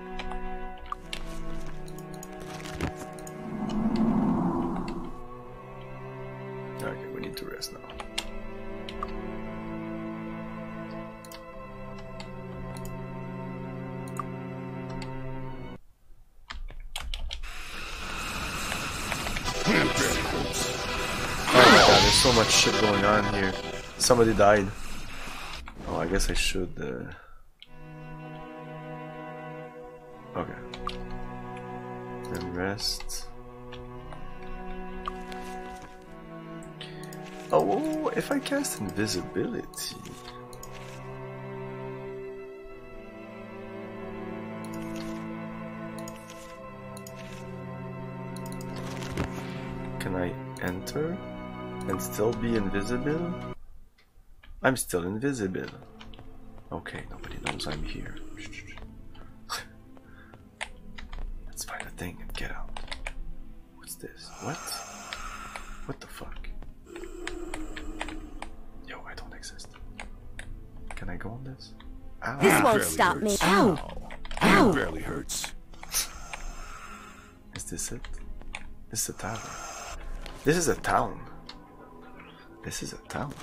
Oh my god, there's so much shit going on here. Somebody died. Oh, I guess I should. Uh... Okay. Then rest. Oh, if I cast invisibility. Enter and still be invisible? I'm still invisible. Okay, nobody knows I'm here. Let's find a thing and get out. What's this? What? What the fuck? Yo, I don't exist. Can I go on this? Ow. This won't barely stop me. hurts. Ow! It Ow! barely hurts. Is this it? This is a town. This is a town. This is a town.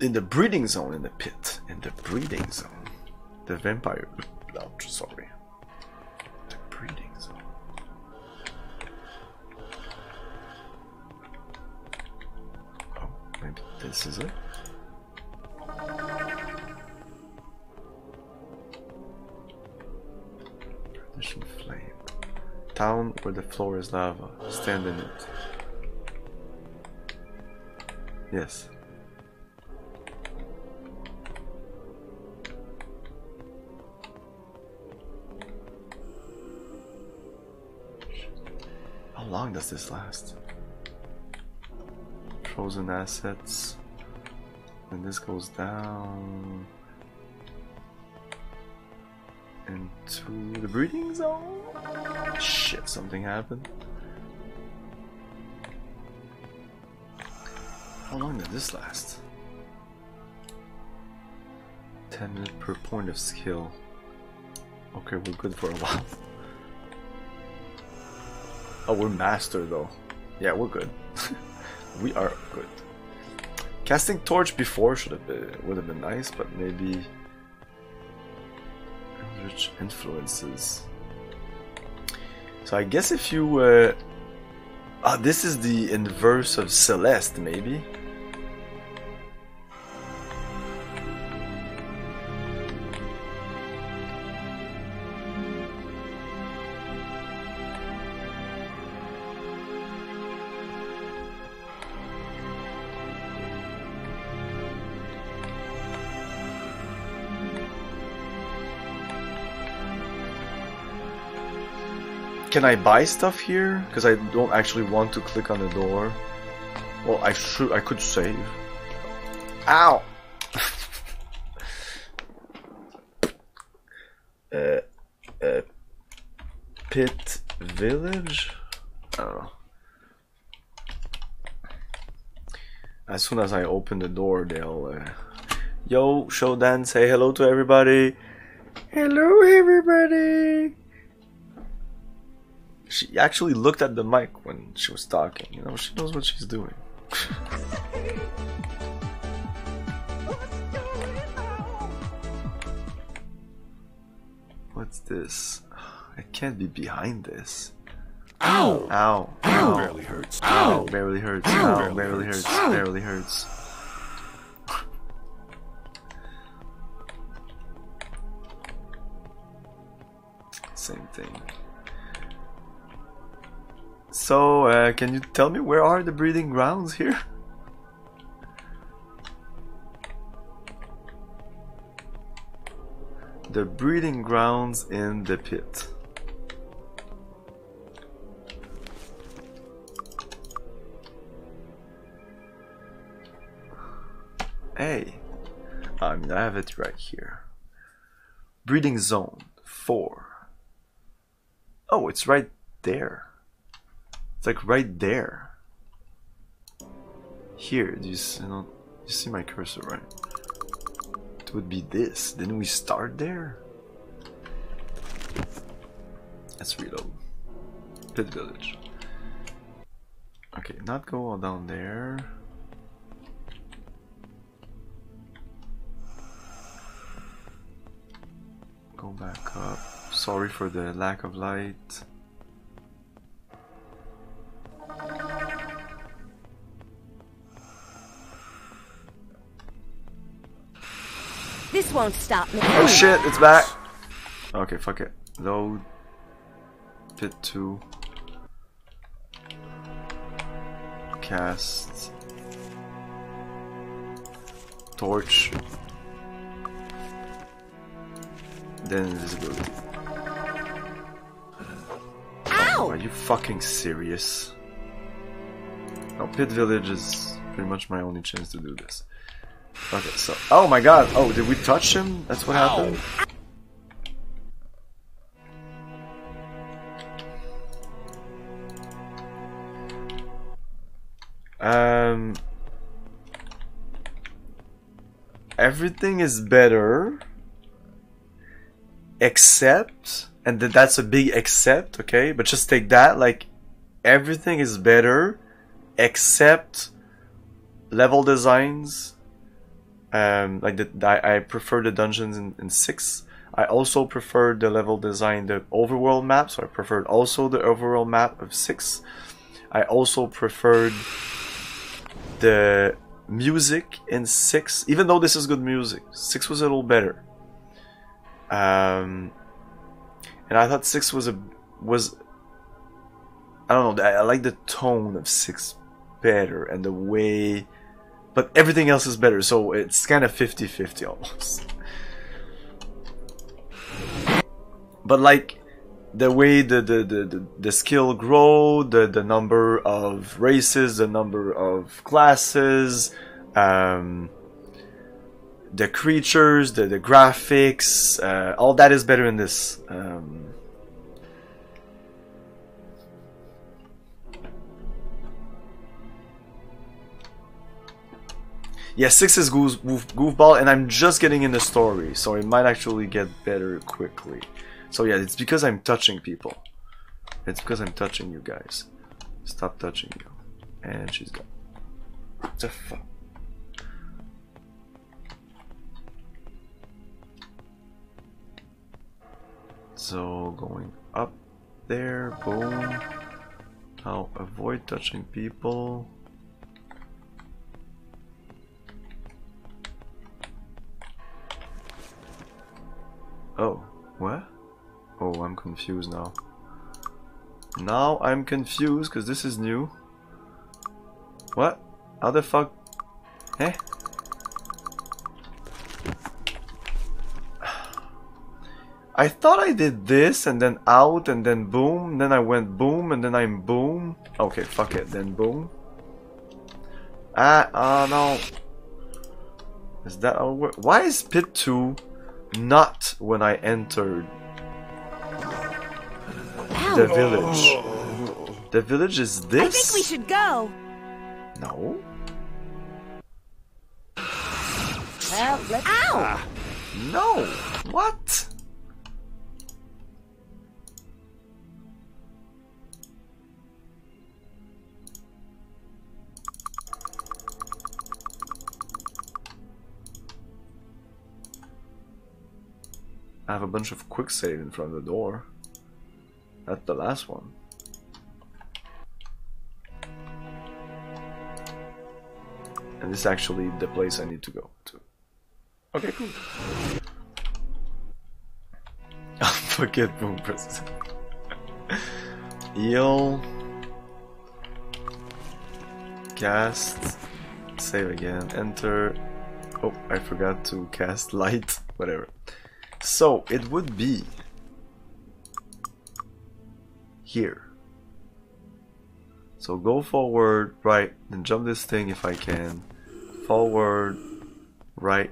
In the breeding zone in the pit. In the breeding zone. The vampire. Oh, sorry. The breeding zone. Oh, maybe this is it? Town where the floor is lava. Stand in it. Yes. How long does this last? Frozen assets. And this goes down into the breeding zone. Shit, something happened. How long did this last? 10 minutes per point of skill. Okay, we're good for a while. Oh, we're master though. Yeah, we're good. we are good. Casting torch before should have been would have been nice, but maybe influences. So I guess if you uh, ah, this is the inverse of Celeste, maybe. Can I buy stuff here? Because I don't actually want to click on the door. Well, I should. I could save. Ow! uh, uh, Pit Village? I don't know. As soon as I open the door, they'll. Uh, Yo, Shodan, say hello to everybody. Hello, everybody. She actually looked at the mic when she was talking. You know, she knows what she's doing. What's this? I can't be behind this. Ow! Ow! Ow! Barely hurts. Ow! Barely hurts. Ow! Barely hurts. Barely hurts. Same thing. So, uh, can you tell me where are the breeding grounds here? The breeding grounds in the pit. Hey, I mean, I have it right here. Breeding zone 4. Oh, it's right there. It's like right there. Here, do you see, you, know, you see my cursor, right? It would be this. Didn't we start there? Let's reload. Pit village. Okay, not go all down there. Go back up. Sorry for the lack of light. This won't stop me. Oh shit, it's back. Okay, fuck it. Load. Pit 2. Cast. Torch. Then invisibility. Ow! Are you fucking serious? Now Pit Village is pretty much my only chance to do this. Okay, so. Oh my god! Oh, did we touch him? That's what happened? Um. Everything is better. Except. And th- that's a big except, okay? But just take that, like. Everything is better. Except. Level designs Um, like the, I, I prefer the dungeons in, in six. I also prefer the level design, the overworld map. So I preferred also the overworld map of six. I also preferred the music in six, even though this is good music. Six was a little better. Um, and I thought six was a was I don't know. I, I like the tone of six better and the way, but everything else is better. So it's kind of 50-50 almost. But like the way the the, the, the, skill grow, the, the number of races, the number of classes, um, the creatures, the, the graphics, uh, all that is better in this. Um, yeah, 6 is goof, goof, goofball, and I'm just getting in the story, so it might actually get better quickly. So yeah, it's because I'm touching people. It's because I'm touching you guys. Stop touching you. And she's gone. What the fuck? So going up there, boom. Now avoid touching people. Oh, what? Oh, I'm confused now. Now I'm confused because this is new. What? How the fuck? Eh? I thought I did this and then out and then boom, then I went boom and then I'm boom. Okay, fuck it, then boom. Ah, oh no. Is that how it work? Why is pit 2 not when I entered the village? The village is this? I think we should go. No. Well, let's... Ah. Ow! No. What? I have a bunch of quick save in front of the door. That's the last one. And this is actually the place I need to go to. Okay, cool. I'll oh, forget boom presses. Eel. Cast. Save again. Enter. Oh, I forgot to cast light. Whatever. So it would be here. So go forward, right, and jump this thing if I can. Forward, right,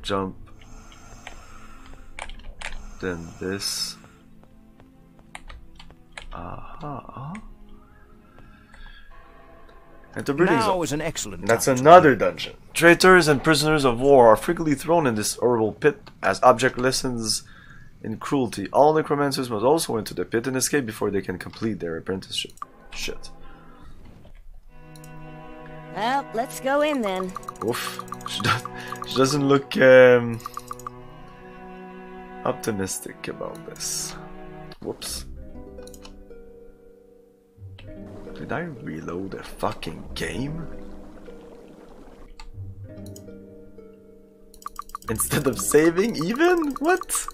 jump, then this. Aha. Enter breeding Now zone. is an excellent That's time to another dungeon. Traitors and prisoners of war are frequently thrown in this horrible pit as object lessons in cruelty. All necromancers must also enter the pit and escape before they can complete their apprenticeship. Shit. Well, let's go in then. Oof. She, does, she doesn't look um, optimistic about this. Whoops. Did I reload a fucking game? Instead of saving even? What?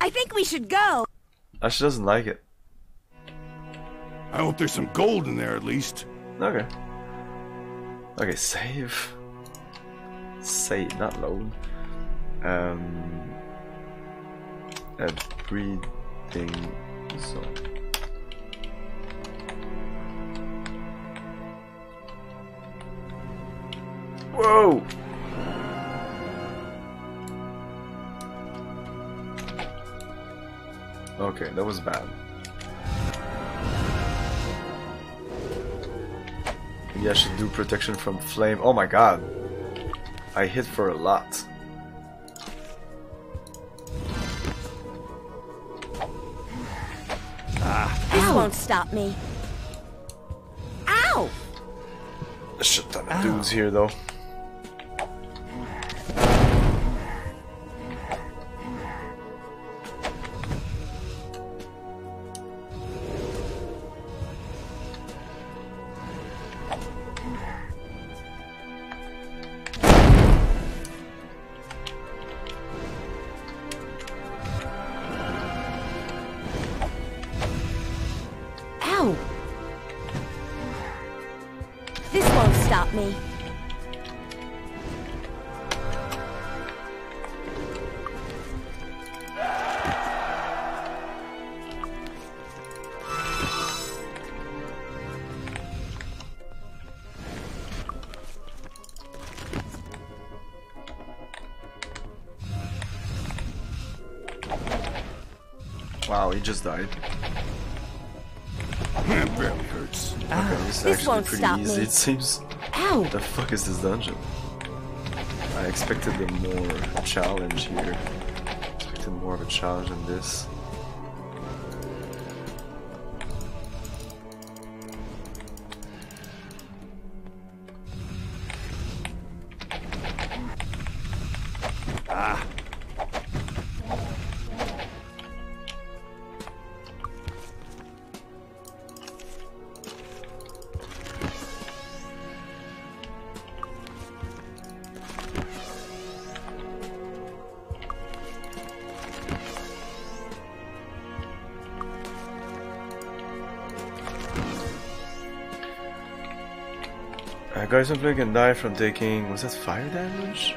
I think we should go. She doesn't like it. I hope there's some gold in there at least. Okay. Okay, save. Save, not load. Um. A breeding zone. Whoa! Okay, that was bad. Maybe I should do protection from flame. Oh my god. I hit for a lot. Stop me. Ow! A shit ton of dudes here though. Just died. That barely hurts. Ah, okay, this This actually won't pretty stop easy, me. it seems. Ow! The fuck is this dungeon? I expected a more challenge here. expected more of a challenge than this. Uh, guys on play can die from taking. Was that fire damage?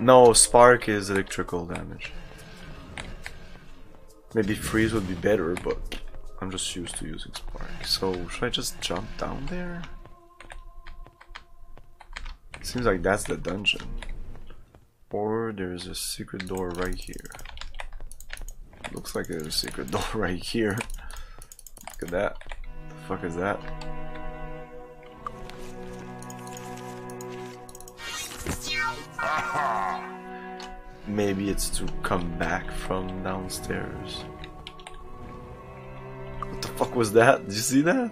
No, spark is electrical damage. Maybe freeze would be better, but I'm just used to using spark. So, should I just jump down there? Seems like that's the dungeon. Or there's a secret door right here. Looks like there's a secret door right here. Look at that. The fuck is that? Maybe it's to come back from downstairs. What the fuck was that? Did you see that?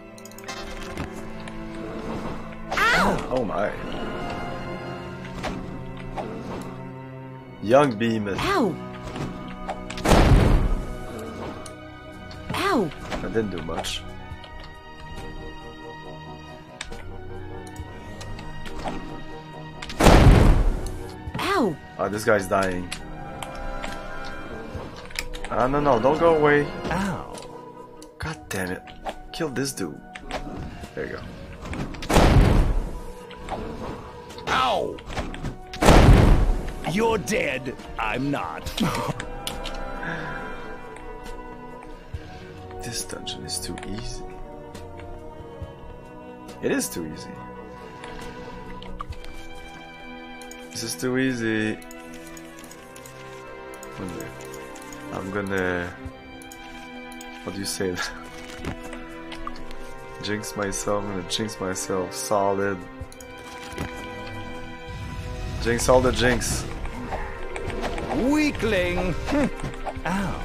Oh my. Young Beeman. Ow! Ow! I didn't do much. Oh, this guy's dying. Ah, no, no, don't go away. Ow. God damn it. Kill this dude. There you go. Ow! You're dead. I'm not. This dungeon is too easy. It is too easy. This is too easy. Gonna. What do you say? jinx myself. I'm gonna jinx myself. Solid. Jinx all the jinx. Weakling. Hmm. Ow.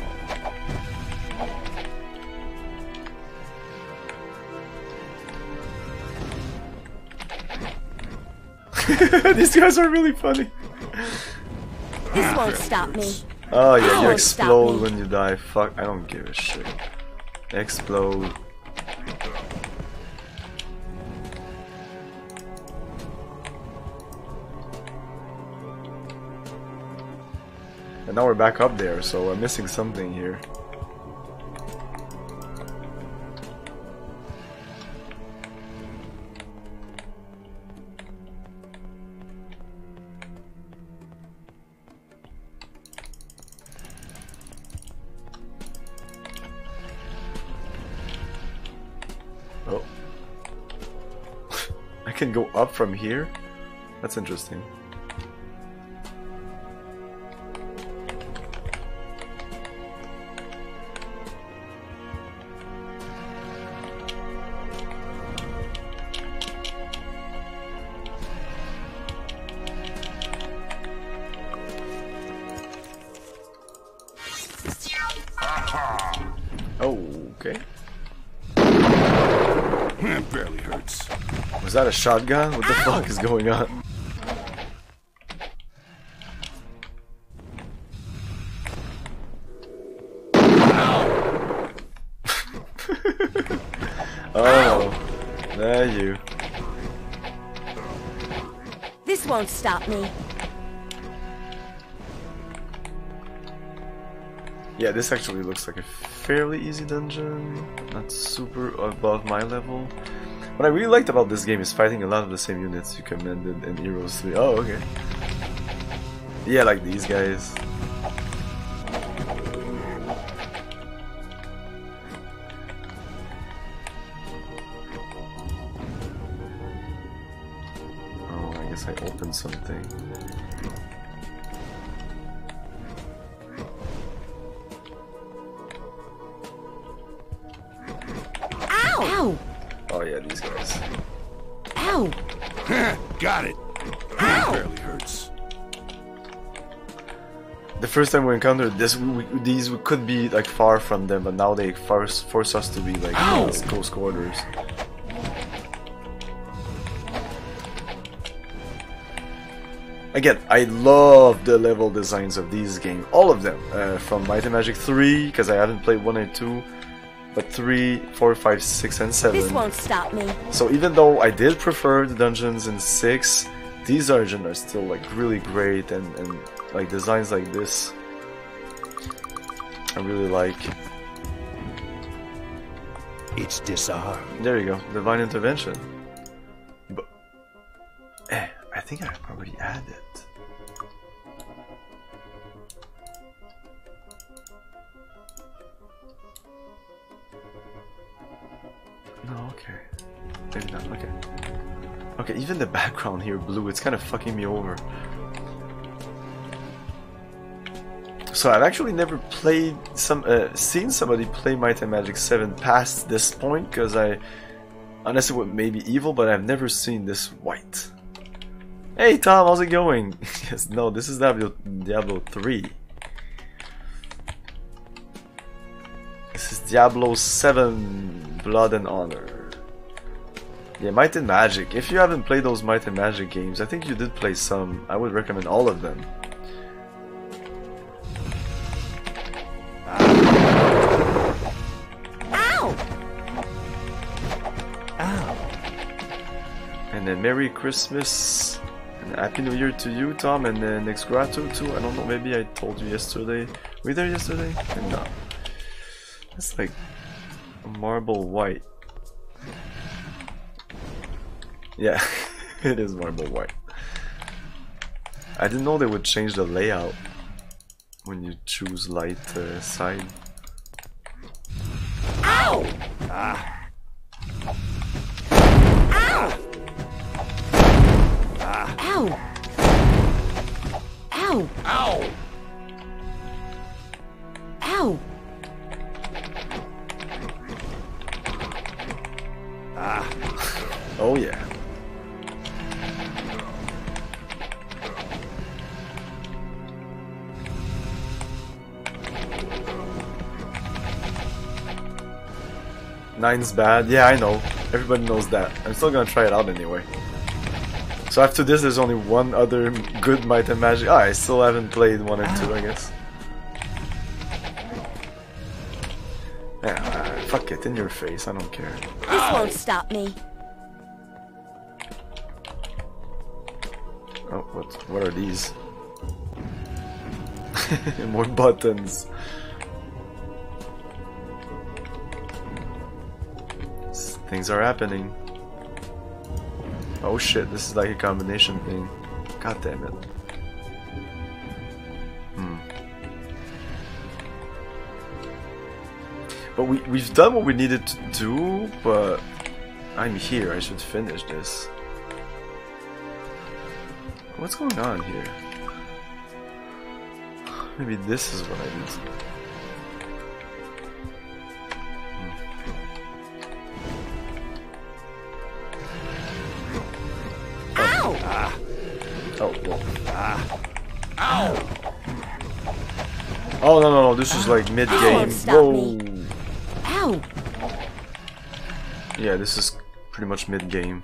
These guys are really funny. This won't stop me. Oh yeah, you explode when you die. Fuck, I don't give a shit. Explode. And now we're back up there, so I'm missing something here. from here? That's interesting. Oh, okay. It barely hurts. Was that a shotgun? What the fuck is going on? oh, there you. This won't stop me. Yeah, this actually looks like a fairly easy dungeon. Not super above my level. What I really liked about this game is fighting a lot of the same units you commanded in Heroes 3. Oh, okay. Yeah, like these guys. First time we encountered this, we, we- these we could be like far from them, but now they force force us to be like Ow! close quarters. Again, I love the level designs of these games, all of them, uh, from Might and Magic 3, because I haven't played 1 and 2, but 3, 4, 5, 6, and 7. This won't stop me. So even though I did prefer the dungeons in six, these dungeons are still like really great and, and like designs like this I really like. It's disarmed. There you go, divine intervention. But eh, I think I already it. No, okay. Maybe not, okay. Okay, even the background here blue, it's kind of fucking me over. So I've actually never played some, uh, seen somebody play Might and Magic 7 past this point, because I, unless it would maybe evil, but I've never seen this white. Hey Tom, how's it going? yes, no, this is Diablo, Diablo 3. This is Diablo 7 Blood and Honor. Yeah, Might and Magic. If you haven't played those Might and Magic games, I think you did play some. I would recommend all of them. And then Merry Christmas and Happy New Year to you, Tom, and then Next Grotto too. I don't know, maybe I told you yesterday. Were you there yesterday? No. It's like marble white. Yeah, it is marble white. I didn't know they would change the layout when you choose light uh, side. Ow! Ah. Ow! Ow! Ow! Ow! Ow! Ah. Oh yeah. Nine's bad. Yeah, I know. Everybody knows that. I'm still gonna try it out anyway. So after this, there's only one other good Might and Magic. Ah, I still haven't played one and two, I guess. Yeah, fuck it, in your face. I don't care. This won't stop me. Oh, what? What are these? More buttons. Things are happening. Oh shit, this is like a combination thing. God damn it. Hmm. But we, we've done what we needed to do, but I'm here, I should finish this. What's going on here? Maybe this is what I need to do. Ow! Ah. Oh, well. Ah. Ow! Oh, no, no, no. This is like mid-game. Whoa! Me. Ow! Yeah, this is pretty much mid-game.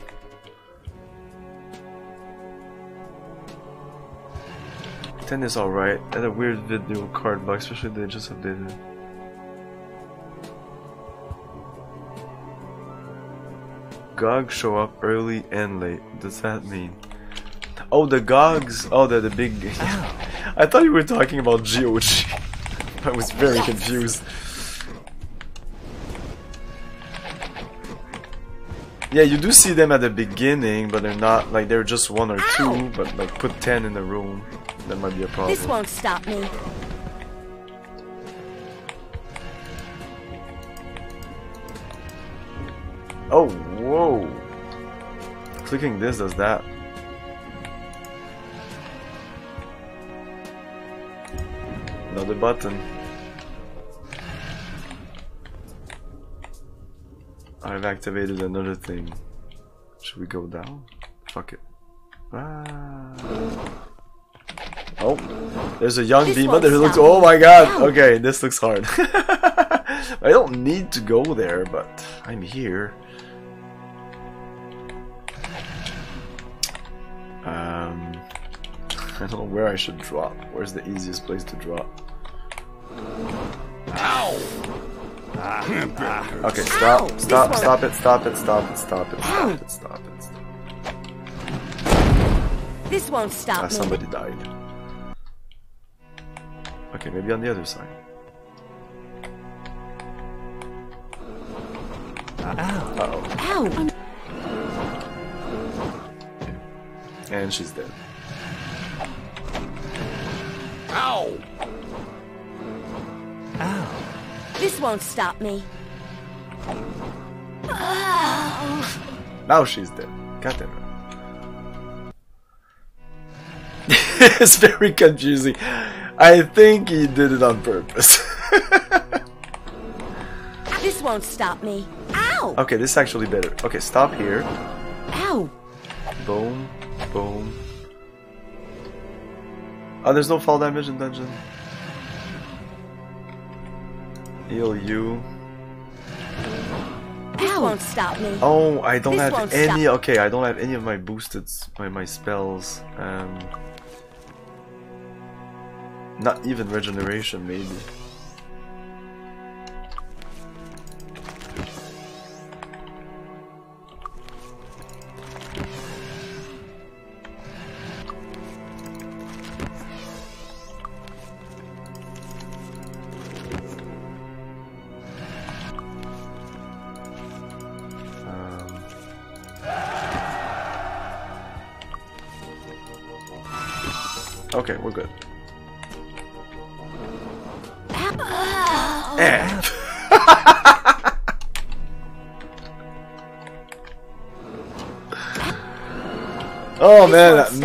Ten is alright. And a weird video card bug, especially they just updated. It. GOG show up early and late. Does that mean? Oh, the GOGs! Oh, they're the big. Oh. I thought you were talking about GOG. I was very confused. Yeah, you do see them at the beginning, but they're not like they're just one or two. Ow! But like, put ten in the room, that might be a problem. This won't stop me. Oh! Clicking this does that. Another button. I've activated another thing. Should we go down? Fuck it. Ah. Oh, there's a young This demon that looks. Oh my god! Okay, this looks hard. I don't need to go there, but I'm here. Um, I don't know where I should drop. Where's the easiest place to drop? Okay, stop, Ow, this stop, one. stop it, stop it, stop it, stop it, stop it, stop it. Stop it. This won't Ah, stop me. somebody died. Okay, maybe on the other side. Uh-oh. Ow! And she's dead. Ow! Ow. This won't stop me. Now she's dead. God damn it. it's very confusing. I think he did it on purpose. This won't stop me. Ow! okay, this is actually better. Okay, stop here. Ow! Boom, boom. Oh, there's no fall damage in dungeon. Heal you. This won't stop me. Oh, I don't This have any. stop. Okay, I don't have any of my boosted my my spells. Um, not even regeneration, maybe.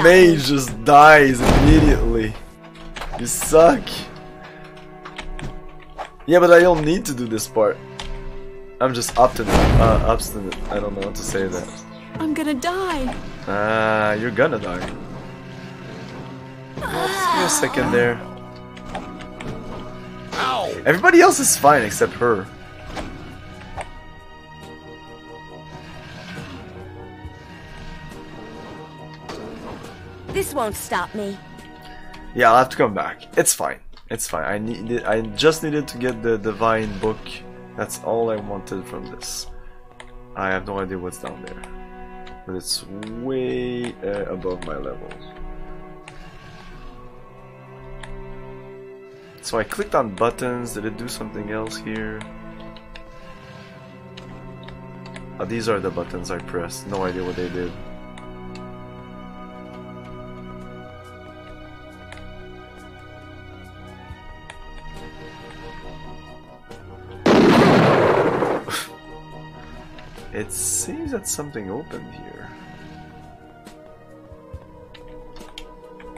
Mage just dies immediately. You suck. Yeah, but I don't need to do this part. I'm just obstinate. Uh, obstinate. I don't know how to say that. I'm gonna die. Ah, you're gonna die. Just give me a second there. Everybody else is fine except her. This won't stop me. Yeah, I'll have to come back. It's fine. It's fine. I needed. I just needed to get the divine book. That's all I wanted from this. I have no idea what's down there, but it's way uh, above my levels. So I clicked on buttons. Did it do something else here? Oh, these are the buttons I pressed. No idea what they did. It seems that something opened here.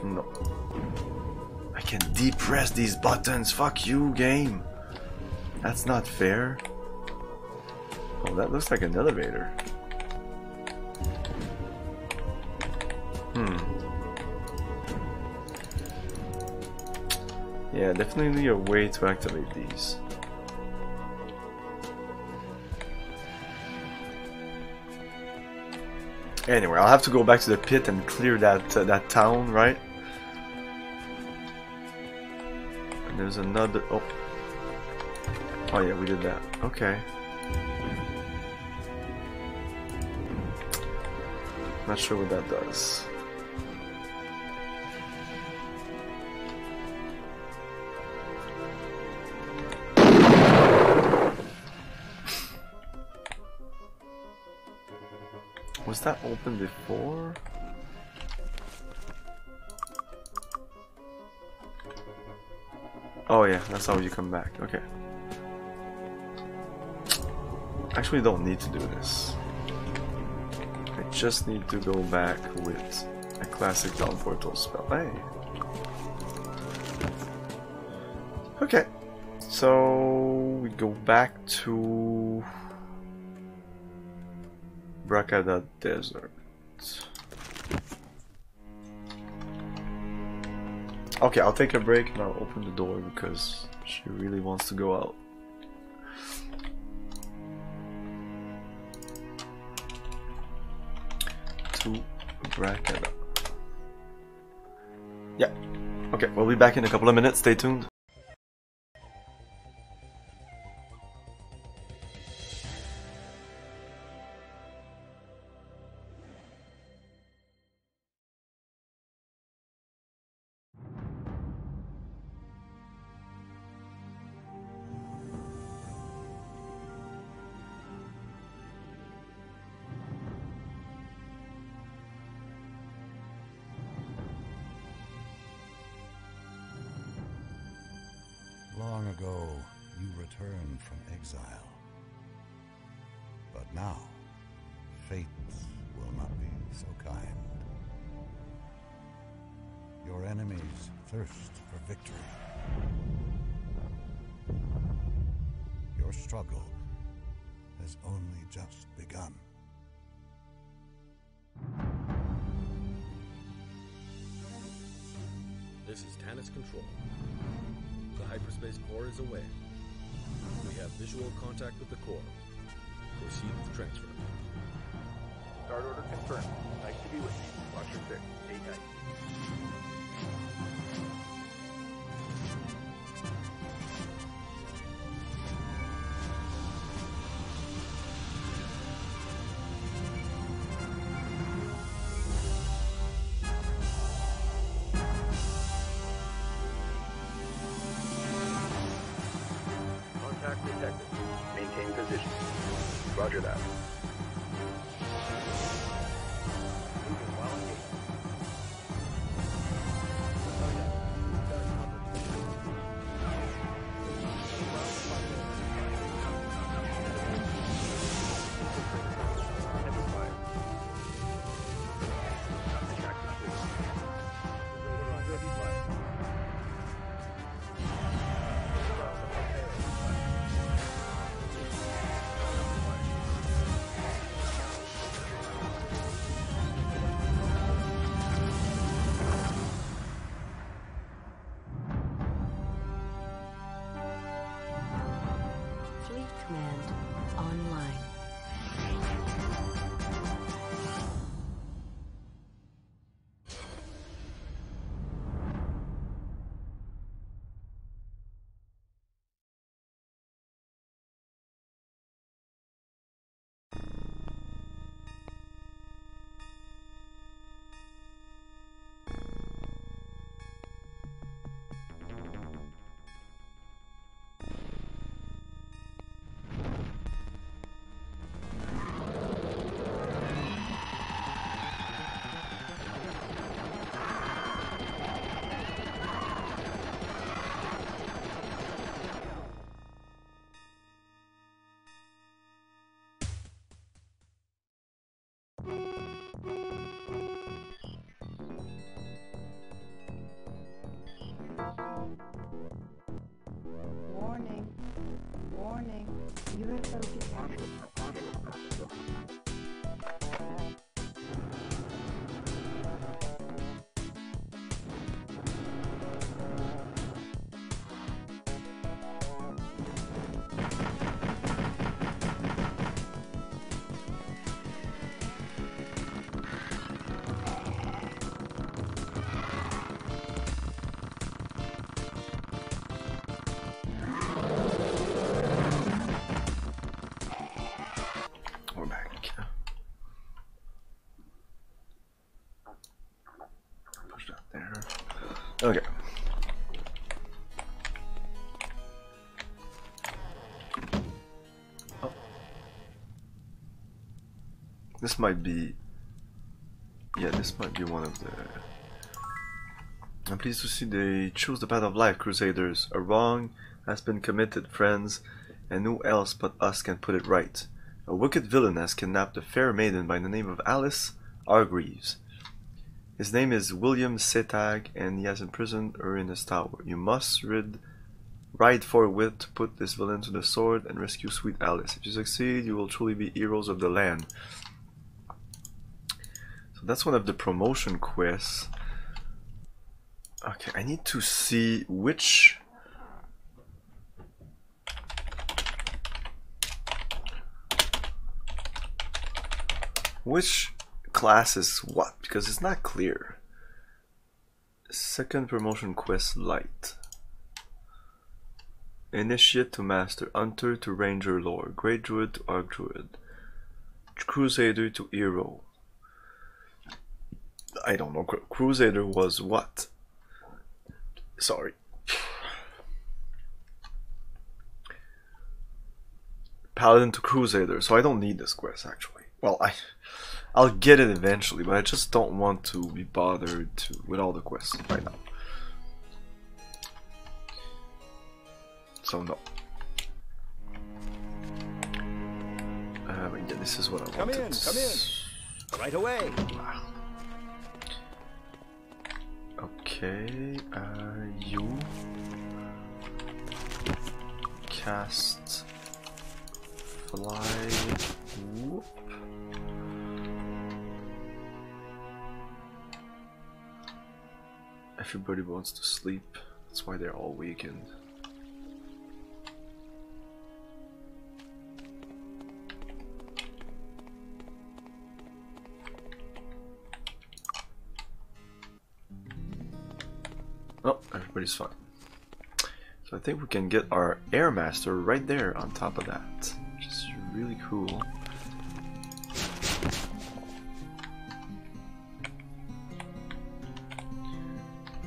No. I can depress these buttons. Fuck you, game. That's not fair. Oh, that looks like an elevator. Hmm. Yeah, definitely a way to activate these. Anyway, I'll have to go back to the pit and clear that uh, that town, right? And there's another. Oh. Oh yeah, we did that. Okay. Not sure what that does. Was that open before? Oh yeah, that's how you come back. Okay. Actually don't need to do this. I just need to go back with a classic Town Portal spell. Hey. Okay. So we go back to Bracada Desert. Okay, I'll take a break and I'll open the door because she really wants to go out. To Bracada. Yeah. Okay, we'll be back in a couple of minutes. Stay tuned. This might be... Yeah, this might be one of the... I'm pleased to see they choose the path of life, Crusaders. A wrong has been committed, friends, and who else but us can put it right? A wicked villain has kidnapped a fair maiden by the name of Alice Hargreaves. His name is William Setag, and he has imprisoned her in his tower. You must rid, ride forthwith to put this villain to the sword and rescue sweet Alice. If you succeed, you will truly be heroes of the land. So that's one of the promotion quests. Okay, I need to see which which class is what because it's not clear. Second promotion quest light. Initiate to Master, Hunter to Ranger Lord, Great Druid to Arch Druid, Crusader to Hero. I don't know. Crusader was what? Sorry. Paladin to Crusader, so I don't need this quest actually. Well, I I'll get it eventually, but I just don't want to be bothered to, with all the quests right now. So no. Uh, yeah, this is what I come in, come in, right away. Okay, uh, you cast fly. Whoop. Everybody wants to sleep. That's why they're all weakened. Everybody's fine. So I think we can get our Air Master right there on top of that, which is really cool.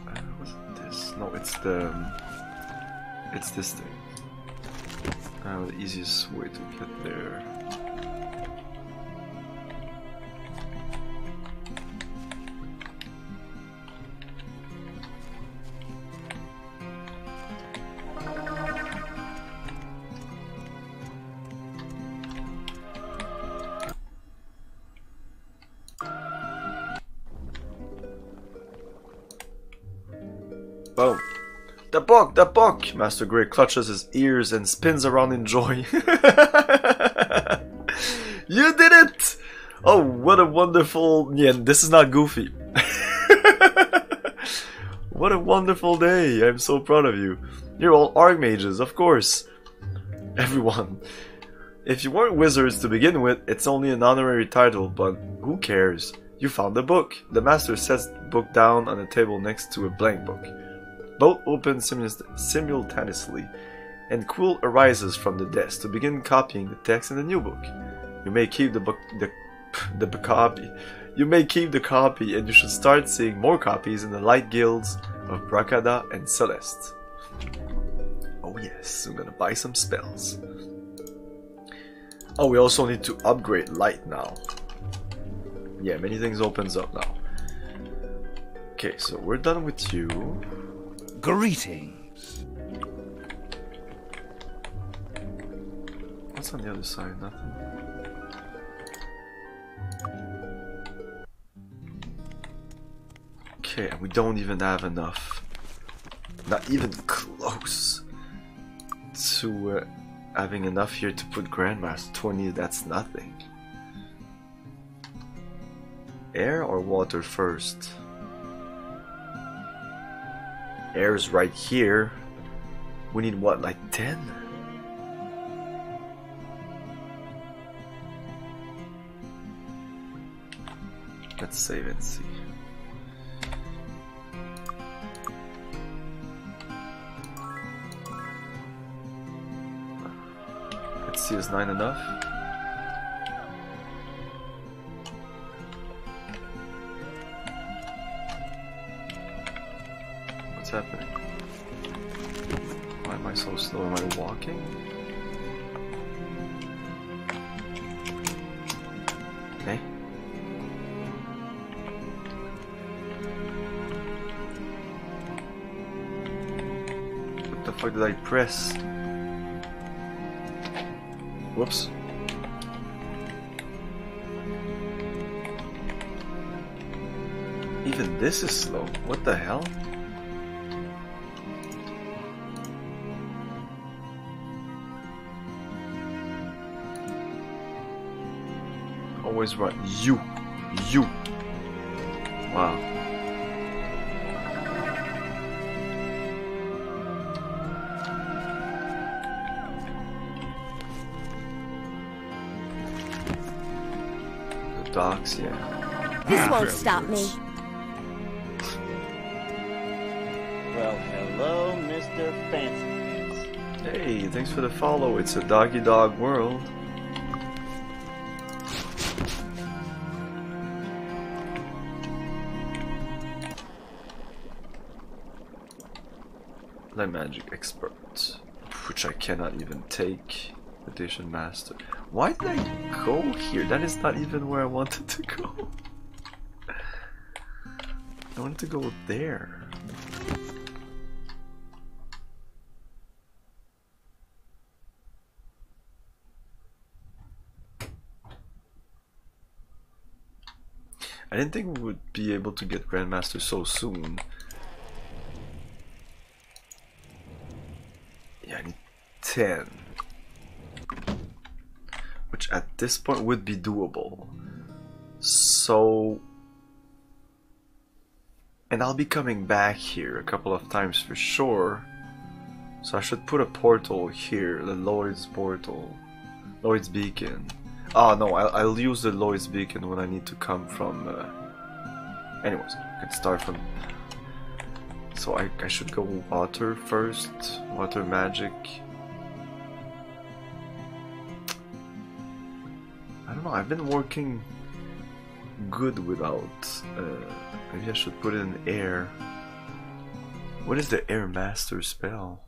Uh, this? No, it's the... It's this thing. Uh, the easiest way to get there. The! Master Grey clutches his ears and spins around in joy. you did it! Oh, what a wonderful... Yeah, this is not goofy. what a wonderful day. I'm so proud of you. You're all Archmages, of course. Everyone. If you weren't wizards to begin with, it's only an honorary title, but who cares? You found the book. The master sets the book down on a table next to a blank book. Both open simultaneously, and Quill arises from the desk to begin copying the text in the new book. You may keep the book, the, the copy. You may keep the copy, and you should start seeing more copies in the light guilds of Bracada and Celeste. Oh yes, I'm gonna buy some spells. Oh, we also need to upgrade light now. Yeah, many things opens up now. Okay, so we're done with you. Greetings. What's on the other side? Nothing. Okay, we don't even have enough. Not even close to uh, having enough here to put Grandmaster 20. That's nothing. Air or water first? Air's right here. We need what, like 10? Let's save and see. Let's see, is 9 enough? Happening? Why am I so slow? Am I walking? Eh? What the fuck did I press? Whoops. Even this is slow. What the hell? Always run. You. You. Wow. The docks, yeah. This ah. won't stop me. Well, hello, Mr. Fancy Pants. Hey, thanks for the follow. It's a doggy dog world. Light magic expert, which I cannot even take. Edition master. Why did I go here? That is not even where I wanted to go. I wanted to go there. I didn't think we would be able to get Grandmaster so soon. Yeah, I need 10. Which at this point would be doable. So... And I'll be coming back here a couple of times for sure. So I should put a portal here, the Lloyd's portal. Lloyd's beacon. Oh no, I'll, I'll use the Lloyd's beacon when I need to come from... Uh... Anyways, I can start from... So I, I should go water first, water magic. I don't know, I've been working good without... Uh, maybe I should put in air. What is the air master spell?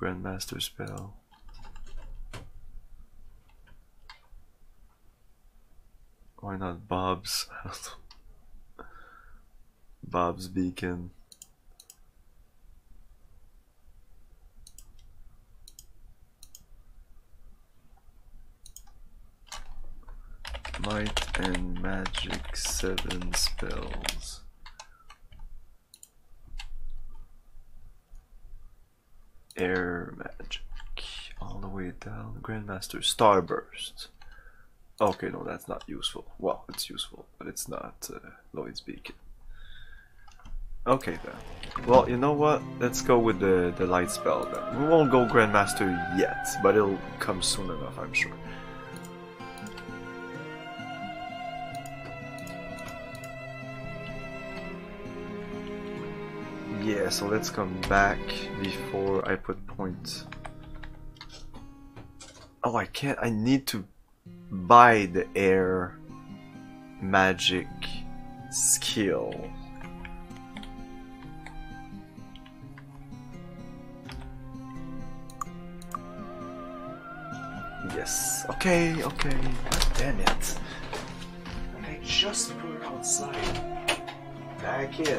Grandmaster spell. Why not Bob's? Bob's beacon. Might and magic seven spells. Air magic all the way down. Grandmaster Starburst. Okay, no, that's not useful. Well, it's useful, but it's not uh, Lloyd's Beacon. Okay then. Well, you know what? Let's go with the, the light spell then. We won't go Grandmaster yet, but it'll come soon enough, I'm sure. Yeah, so let's come back before I put points. Oh, I can't. I need to buy the air magic skill. Yes. Okay, okay. God damn it. I just put it outside. Back in.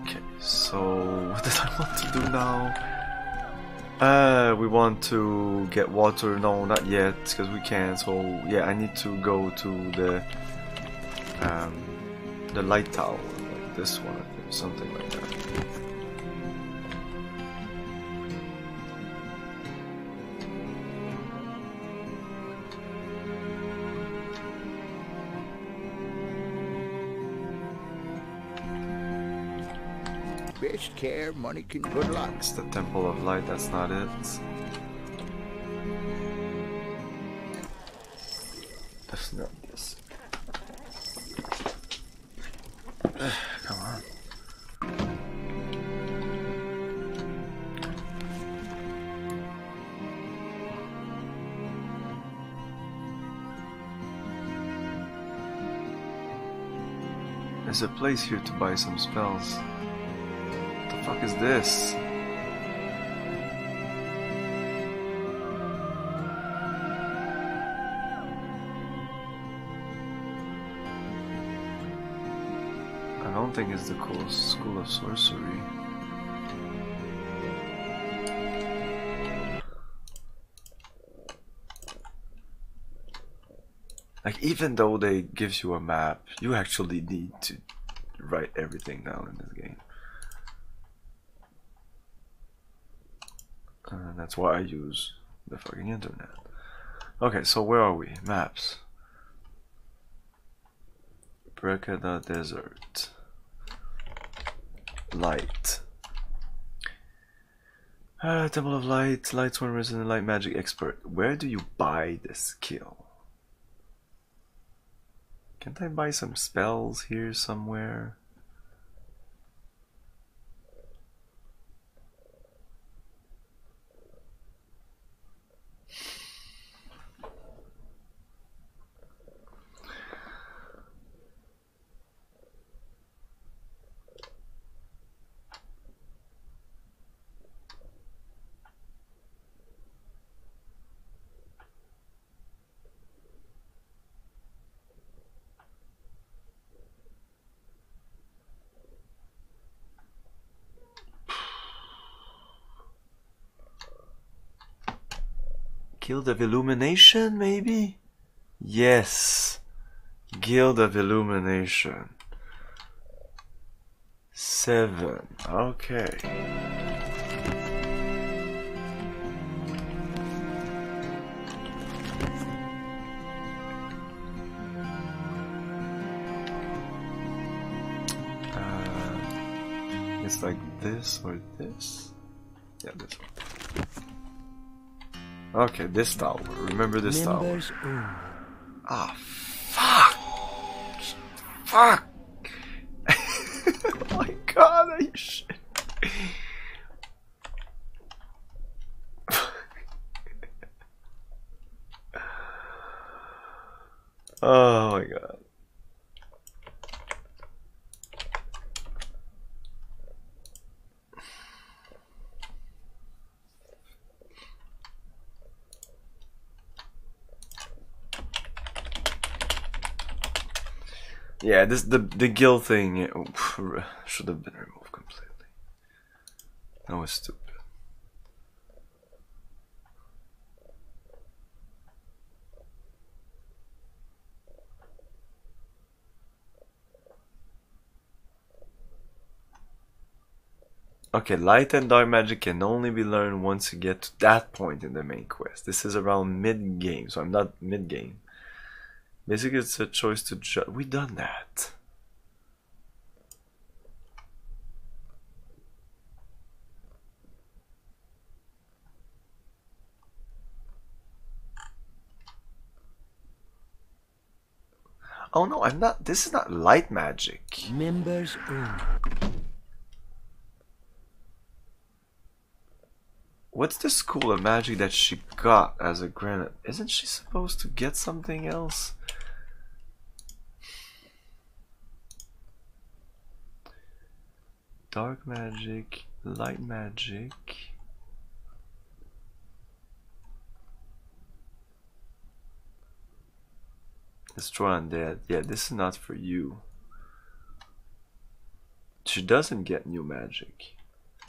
okay, so what did I want to do now? Uh, we want to get water. No, not yet, because we can't. So yeah, I need to go to the um, the light tower, like this one, something like that. Care, money, can good luck. It's the Temple of Light, that's not it. That's not this. Come on. There's a place here to buy some spells. Fuck is this? I don't think it's the cool school of sorcery. Like even though they gives you a map, you actually need to write everything down in this game. And that's why I use the fucking internet. Okay, so where are we? Maps. Bracada Desert. Light. Ah, Temple of Light, Light Sworn Resident Light Magic Expert. Where do you buy this skill? Can't I buy some spells here somewhere? Guild of Illumination, maybe? Yes. Guild of Illumination. Seven. Okay. Uh, it's like this or this. Yeah, this one. Okay, this tower. Remember this tower. Ah, fuck! Fuck! oh my god, are you shit? oh my god. Yeah, this the the gill thing should have been removed completely. That was stupid. Okay, light and dark magic can only be learned once you get to that point in the main quest. This is around mid game, so I'm not mid game. Basically, it's a choice to judge. We done that. Oh no, I'm not. This is not light magic. Members only. What's the school of magic that she got as a granite? Isn't she supposed to get something else? Dark magic, light magic. Destroy undead. Yeah, this is not for you. She doesn't get new magic.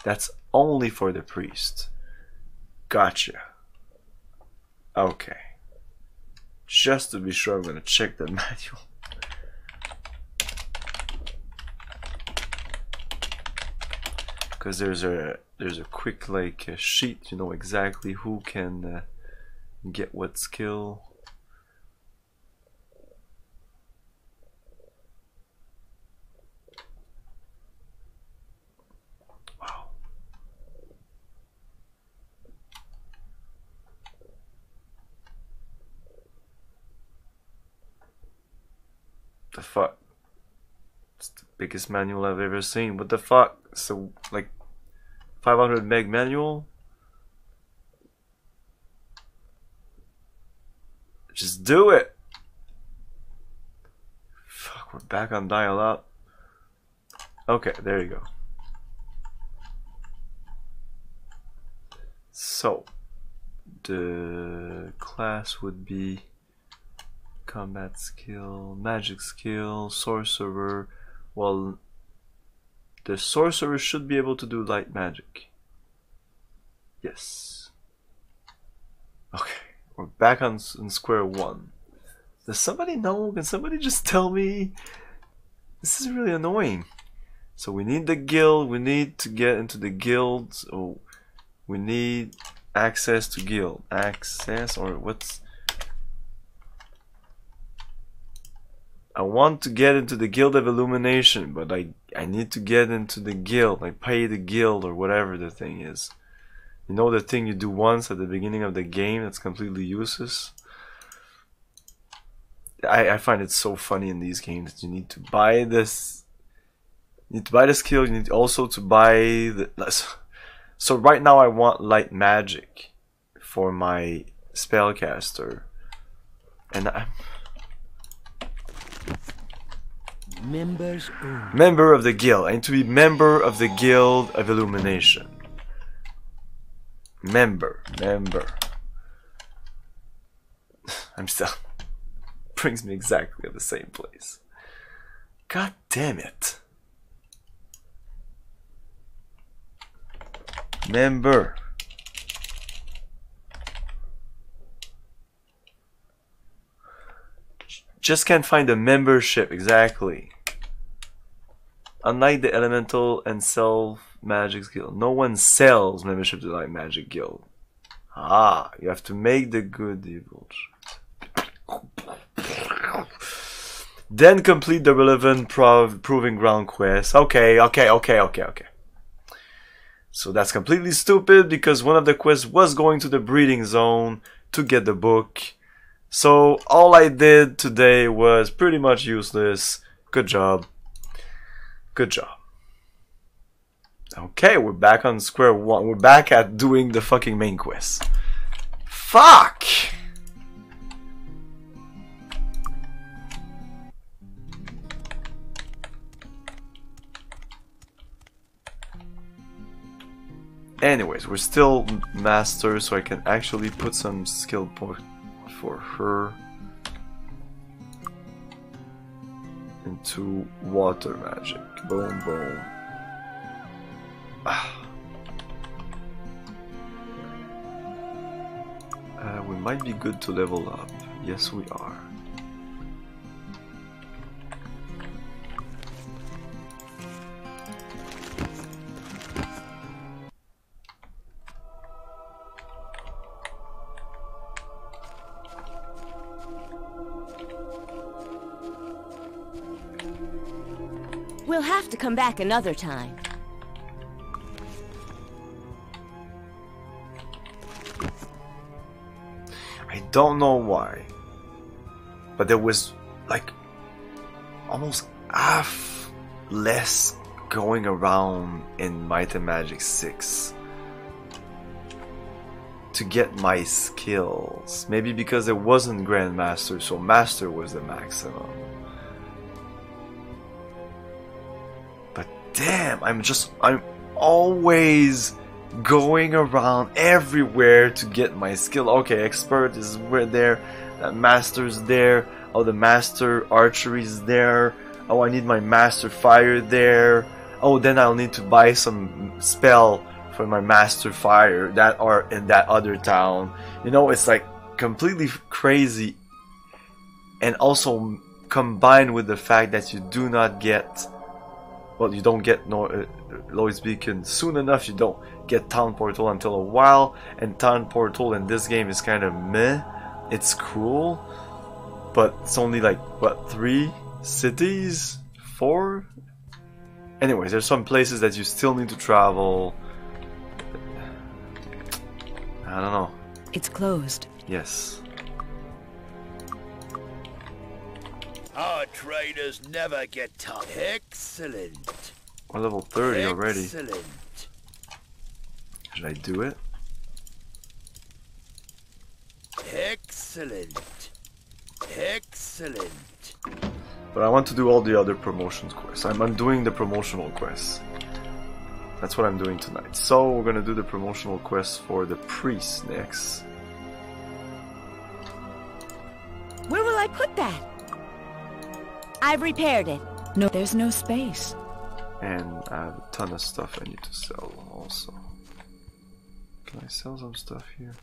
That's only for the priest. Gotcha. Okay. Just to be sure, I'm gonna check the manual. Because there's a there's a quick like a sheet, you know exactly who can uh, get what skill. Wow. The fuck? Biggest manual I've ever seen. What the fuck? So like 500 meg manual? Just do it. Fuck, we're back on dial up. Okay, there you go. So, the class would be combat skill, magic skill, sorcerer. Well, the sorcerer should be able to do light magic. Yes. Okay, we're back on, on square one. Does somebody know? Can somebody just tell me? This is really annoying. So we need the guild. We need to get into the guild. Oh, we need access to guild. Access or what's? I want to get into the guild of illumination, but I I need to get into the guild. I pay the guild or whatever the thing is. You know the thing you do once at the beginning of the game that's completely useless. I, I find it so funny in these games that you need to buy this you need to buy the skill, you need also to buy the so right now I want light magic for my spellcaster. And I Members only. Member of the guild. I need to be member of the guild of illumination. Member, member. I'm still brings me exactly at the same place. God damn it. Member. Just can't find a membership exactly. Unlike the elemental and self magic guild, no one sells membership to light magic guild. Ah, you have to make the good evil. Then complete the relevant prov proving ground quest. Okay, okay, okay, okay, okay. So that's completely stupid because one of the quests was going to the breeding zone to get the book. So all I did today was pretty much useless. Good job. Good job. Okay, we're back on square one. We're back at doing the fucking main quest. Fuck! Anyways, we're still master, so I can actually put some skill point for her into water magic. Boom, boom. Ah. Uh, we might be good to level up. Yes, we are. Come back another time. I don't know why, but there was like almost half less going around in Might and Magic 6 to get my skills. Maybe because it wasn't Grandmaster, so Master was the maximum. Damn, I'm just, I'm always going around everywhere to get my skill. Okay, expert is where there, uh, master's there. Oh, the master archery is there. Oh, I need my master fire there. Oh, then I'll need to buy some spell for my master fire that are in that other town. You know, it's like completely crazy, and also combined with the fact that you do not get well, you don't get no, uh, Lloyd's Beacon soon enough. You don't get Town Portal until a while, and Town Portal in this game is kind of meh. It's cool, but it's only like what three cities, four. Anyways, there's some places that you still need to travel. I don't know. It's closed. Yes. Our traders never get tough. Excellent. We're level 30 already. Excellent. Should I do it? Excellent. Excellent. But I want to do all the other promotions quests. I'm, I'm doing the promotional quests. That's what I'm doing tonight. So we're gonna do the promotional quest for the priest next. Where will I put that? I've repaired it. No, there's no space. And I have a ton of stuff I need to sell also. Can I sell some stuff here?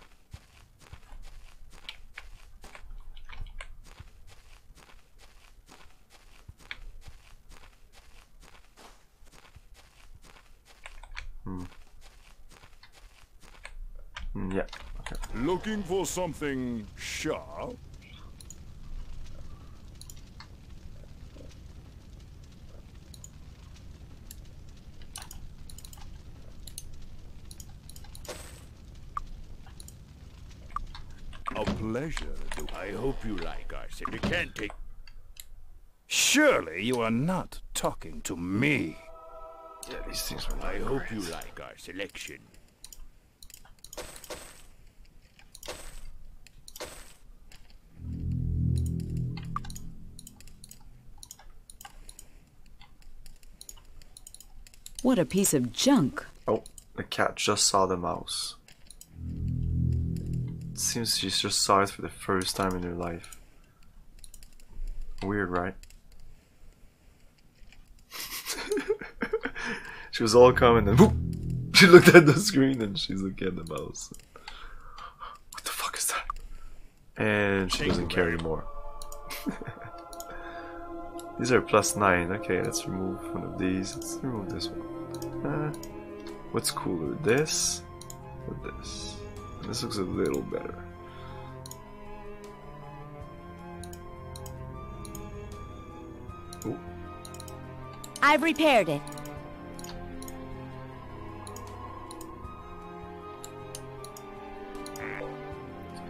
Hmm. Mm, yeah. Okay. Looking for something sharp? A pleasure. To... I hope you like us. If you can't take... Surely you are not talking to me. Yeah, these things are I hope you like our selection. What a piece of junk. Oh, the cat just saw the mouse. Seems she just saw it for the first time in her life. Weird, right? she was all calm and then whoop, she looked at the screen and she's looking at the mouse. What the fuck is that? And she doesn't care anymore. These are plus 9. Okay, let's remove one of these. Let's remove this one. Uh, what's cooler, this or this? This looks a little better. Ooh. I've repaired it.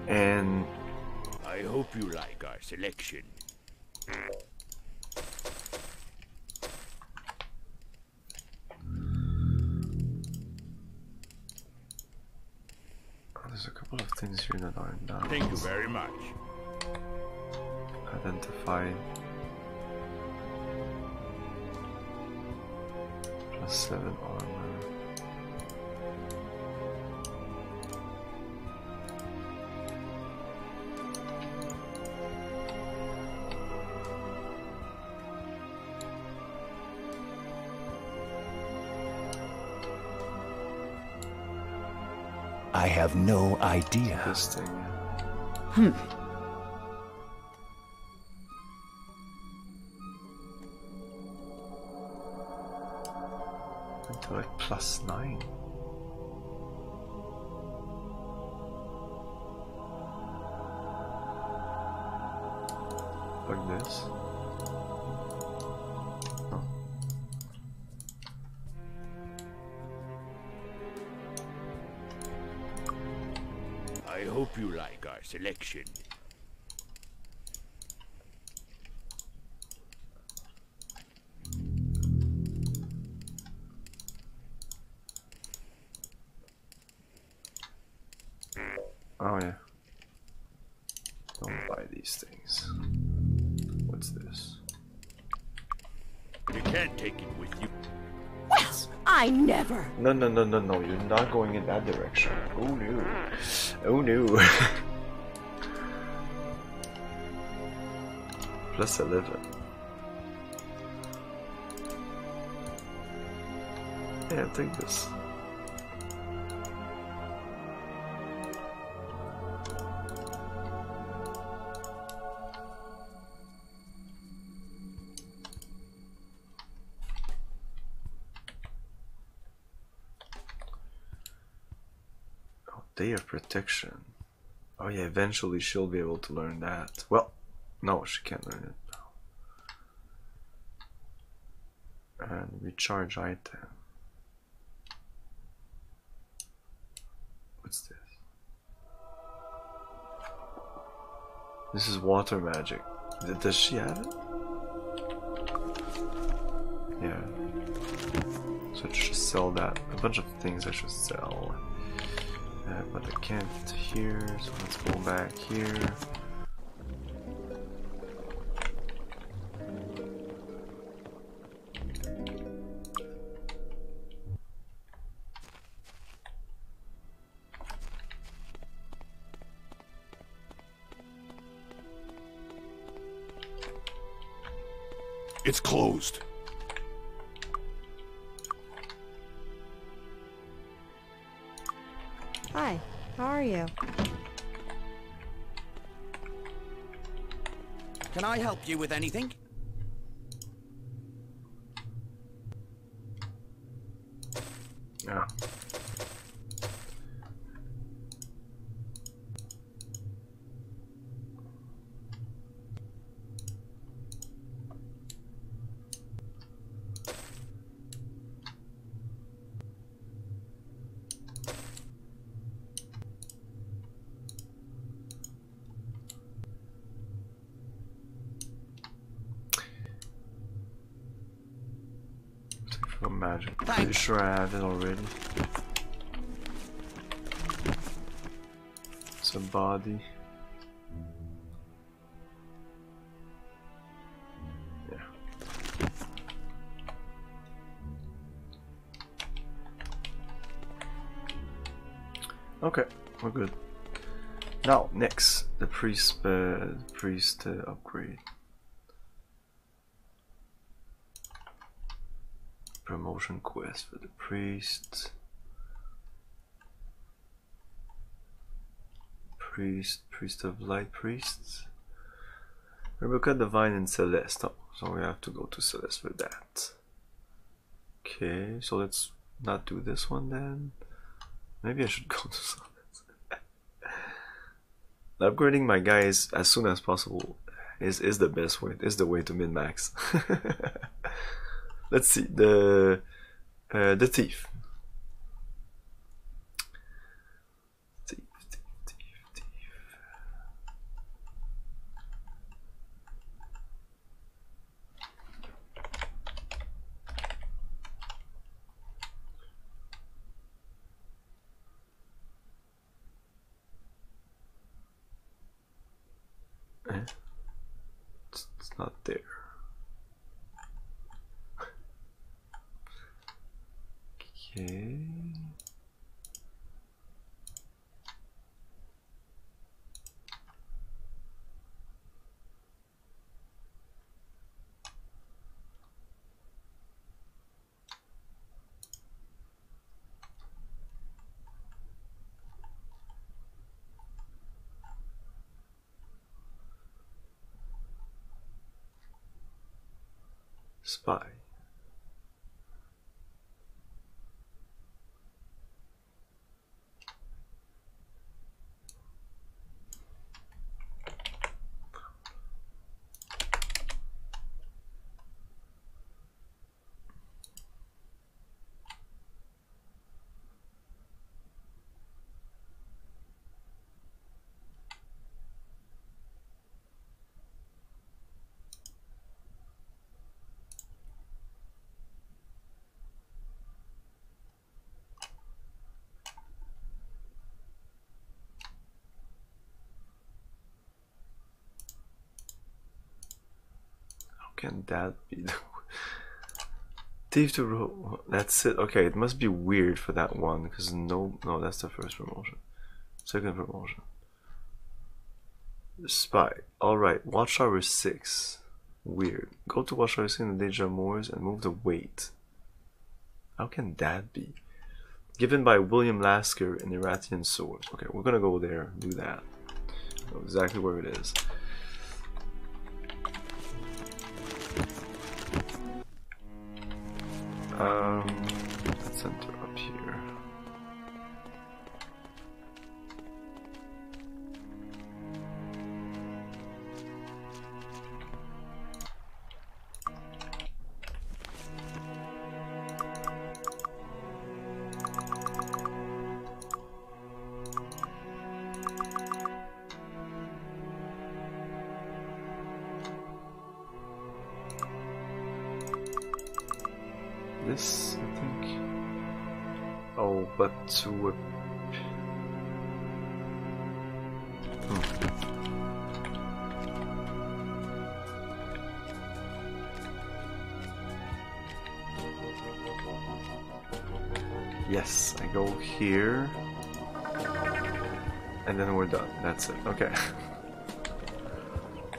And I hope you like our selection. Thank you very much. Identify. Plus 7 armor. I have no idea. This thing. Hmm. Into like plus 9. Like this. Selection. Oh yeah. Don't buy these things. What's this? You can't take it with you. Well, I never. No, no, no, no, no. You're not going in that direction. Oh no. Oh no. Plus 11. Yeah, take this. Oh, Day of Protection. Oh yeah, eventually she'll be able to learn that. Well, no, she can't learn recharge item. What's this? This is water magic. Does she have it? Yeah. So I should sell that. A bunch of things I should sell. Uh, but I can't here, so let's go back here. I help you with anything? Yeah. For magic. Pretty sure I have it already. It's a body. Yeah. Okay, we're good. Now, next, the priest, uh, priest uh, upgrade. Quest for the priest. Priest, priest of light priests. Rebecca the Divine and Celeste. Oh, so we have to go to Celeste for that. Okay, so let's not do this one then. Maybe I should go to Celeste. Upgrading my guys as soon as possible is is the best way. Is the way to min max. Let's see the uh, the thief. Eh? It's not there. Okay. Spy. How can that be? Thief to Rogue. That's it. Okay, it must be weird for that one because no, no, that's the first promotion. Second promotion. Spy. Alright, Watchtower 6. Weird. Go to Watchtower 6 in the Deyja Moors and move the weight. How can that be? Given by William Lasker in Erathian Sewers. Okay, we're gonna go there, do that. Know exactly where it is. Um,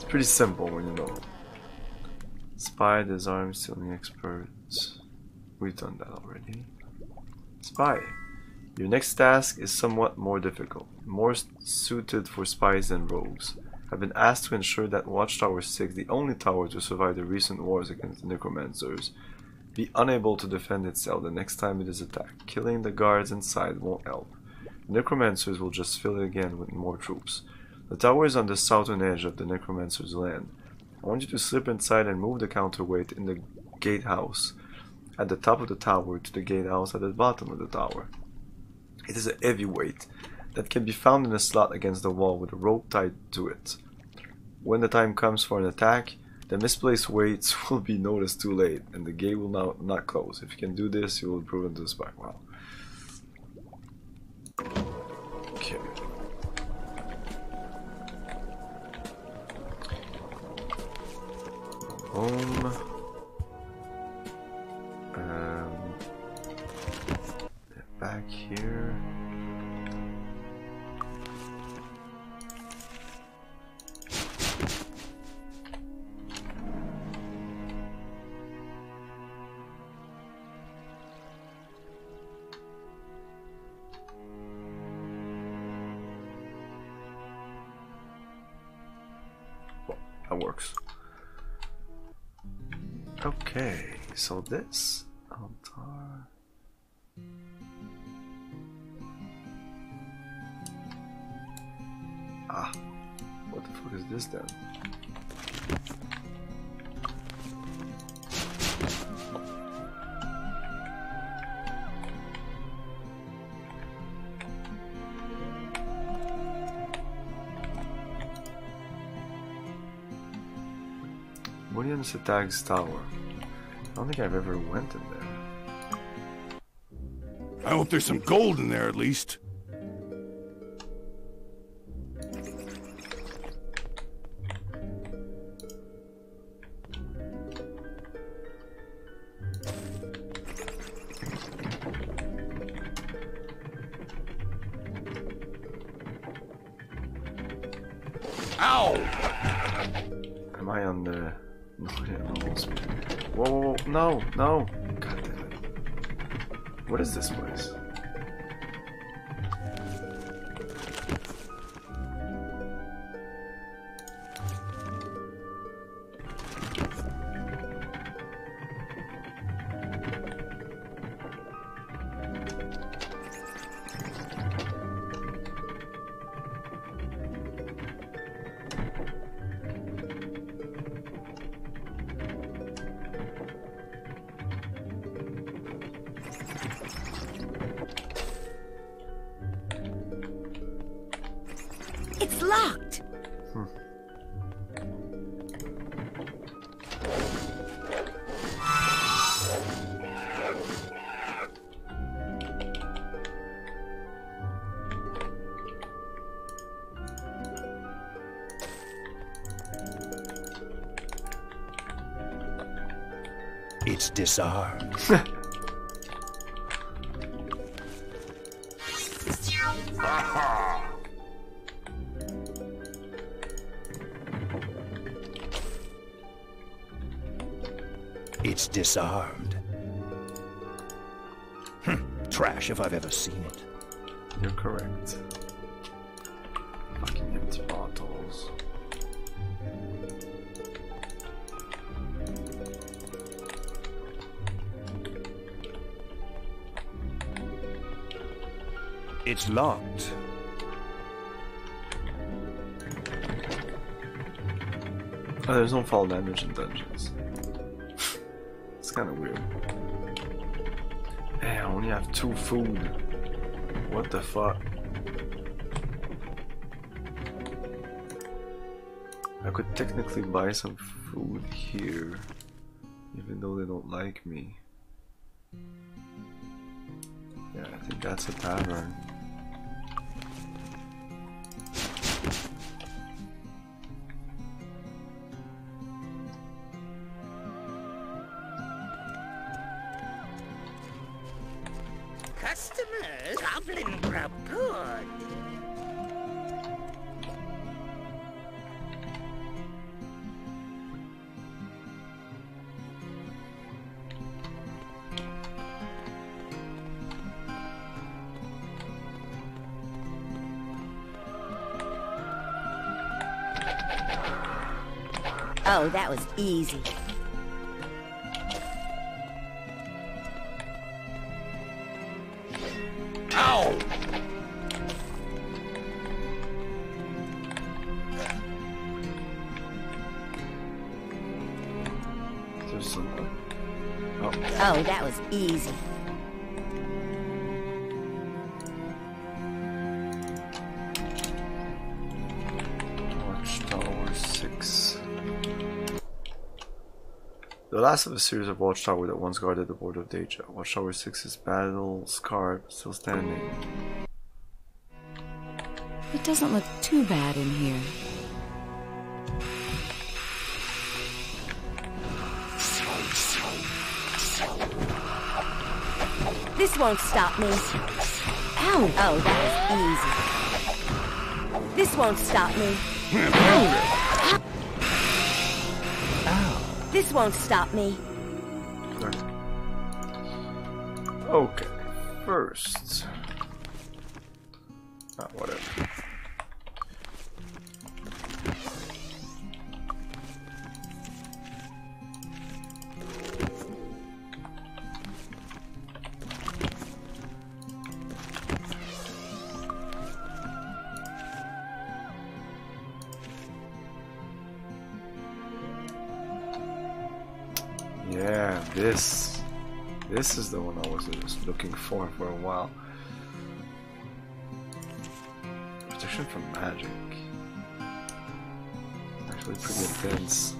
pretty simple when you know. Spy, disarm, stealing experts. We've done that already. Spy. Your next task is somewhat more difficult, more suited for spies than rogues. I've been asked to ensure that Watchtower 6, the only tower to survive the recent wars against the necromancers, be unable to defend itself the next time it is attacked. Killing the guards inside won't help. Necromancers will just fill it again with more troops. The tower is on the southern edge of the necromancer's land. I want you to slip inside and move the counterweight in the gatehouse at the top of the tower to the gatehouse at the bottom of the tower. It is a heavy weight that can be found in a slot against the wall with a rope tied to it. When the time comes for an attack, the misplaced weights will be noticed too late and the gate will now not close. If you can do this, you will improve into the spy. Wow. Home. Um, back here. So this altar. Ah, what the fuck is this then? William Setag's Tower. I think I've ever went in there. I hope there's some gold in there at least. No! God damn it. What is this place? Disarmed. It's disarmed. Hm, Trash if I've ever seen it. You're correct. Locked. Oh, there's no fall damage in dungeons. it's kind of weird. Hey, I only have two food. What the fuck? I could technically buy some food here, even though they don't like me. Yeah, I think that's a tavern. That was easy. Last of a series of Watchtower that once guarded the border of Deyja. Watchtower 6 is battle scarred, but still standing. It doesn't look too bad in here. This won't stop me. Ow! Oh, that was easy. This won't stop me. Ow! This won't stop me. Okay, for for a while. Protection from magic. Actually pretty intense.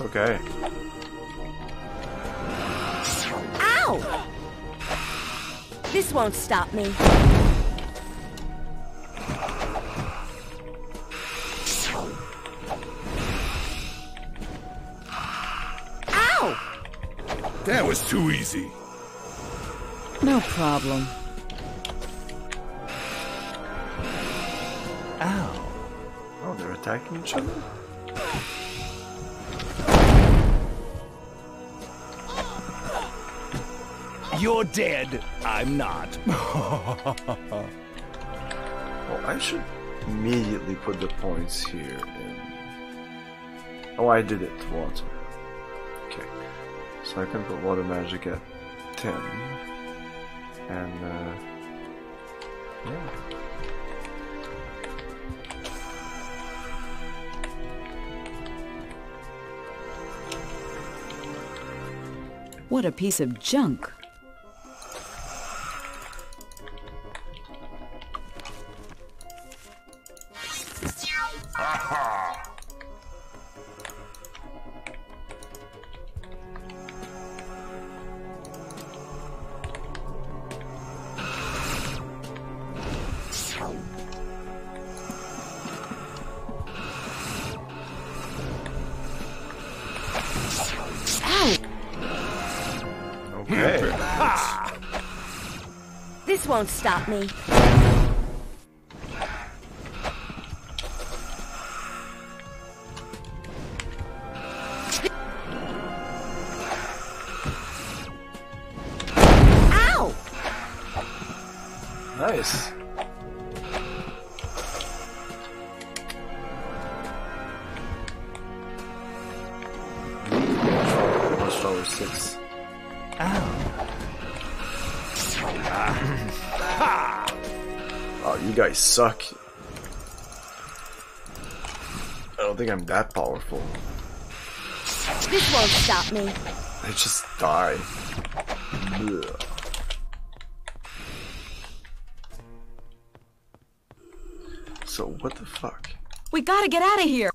Okay. Ow! This won't stop me. Ow! That was too easy. No problem. Ow. Oh, they're attacking each other? You're dead. I'm not. Oh, I should immediately put the points here in. Oh, I did it. Water. Okay. So I can put water magic at 10. And, uh. Yeah. What a piece of junk. Won't stop me. suck. I don't think I'm that powerful. This won't stop me. I just die. Ugh. So what the fuck? We gotta get out of here.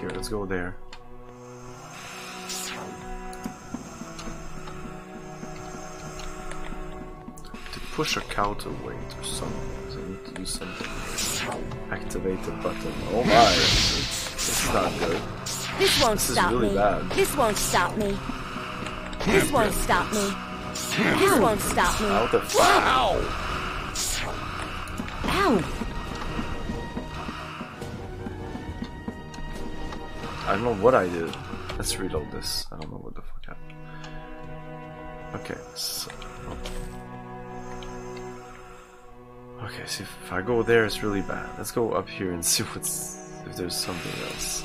Here, let's go there. To push a counter weight or something, I need to do something. Activate the button. Oh my! This is not good. This won't This is stop really me. bad. This won't stop me. This won't stop me. This won't stop me. How the fuck? Don't know what I did. Let's reload this. I don't know what the fuck happened. Okay, so. Oh. Okay, see if I go there, it's really bad. Let's go up here and see what's if there's something else.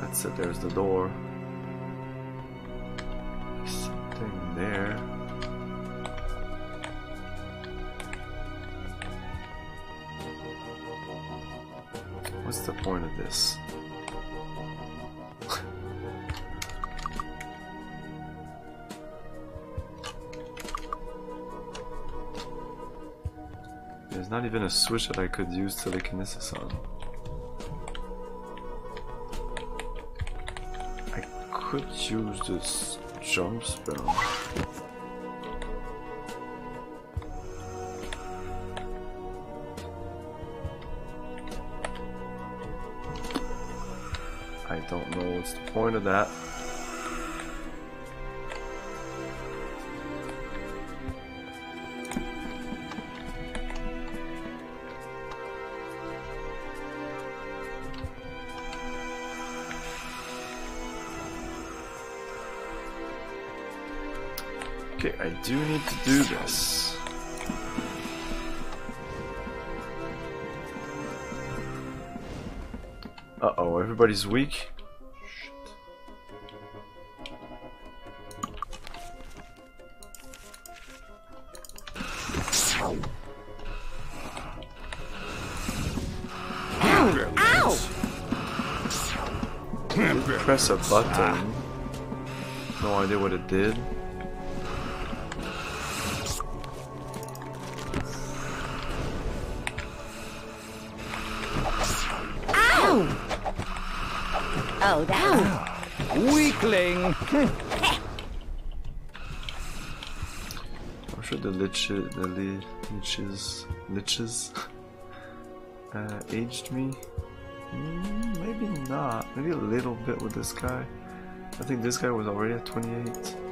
That's it. There's the door. Switch that I could use telekinesis on. I could use this jump spell. I don't know what's the point of that. Do need to do this. Uh oh, everybody's weak. Press a button. No idea what it did. Sure the lich, the li liches, liches, uh, aged me. Mm, maybe not. Maybe a little bit with this guy. I think this guy was already at 28.